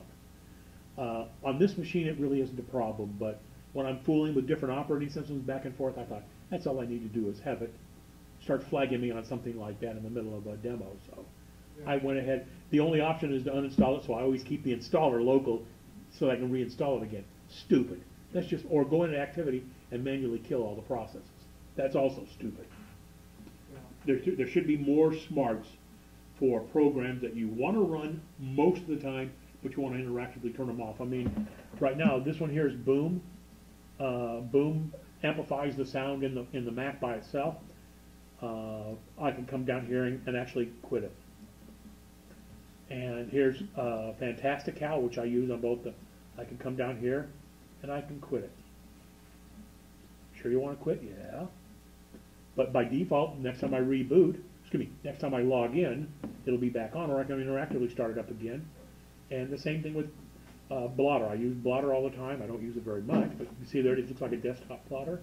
Uh, on this machine, it really isn't a problem, but when I'm fooling with different operating systems back and forth, I thought, that's all I need to do is have it start flagging me on something like that in the middle of a demo. So I went ahead. The only option is to uninstall it, so I always keep the installer local so I can reinstall it again. Stupid. That's just, or go into activity and manually kill all the processes. That's also stupid. There, should- there should be more smarts for programs that you want to run most of the time, but you want to interactively turn them off. I mean, right now, this one here is Boom. Uh, Boom amplifies the sound in the in the Mac by itself. Uh, I can come down here and, and actually quit it. And here's uh, Fantastical, which I use on both the. I can come down here, and I can quit it. Sure you want to quit? Yeah. But by default, next time I reboot, excuse me, next time I log in, it'll be back on, or I can interactively start it up again. And the same thing with uh, Blotter. I use Blotter all the time. I don't use it very much, but you see there it looks like a desktop blotter.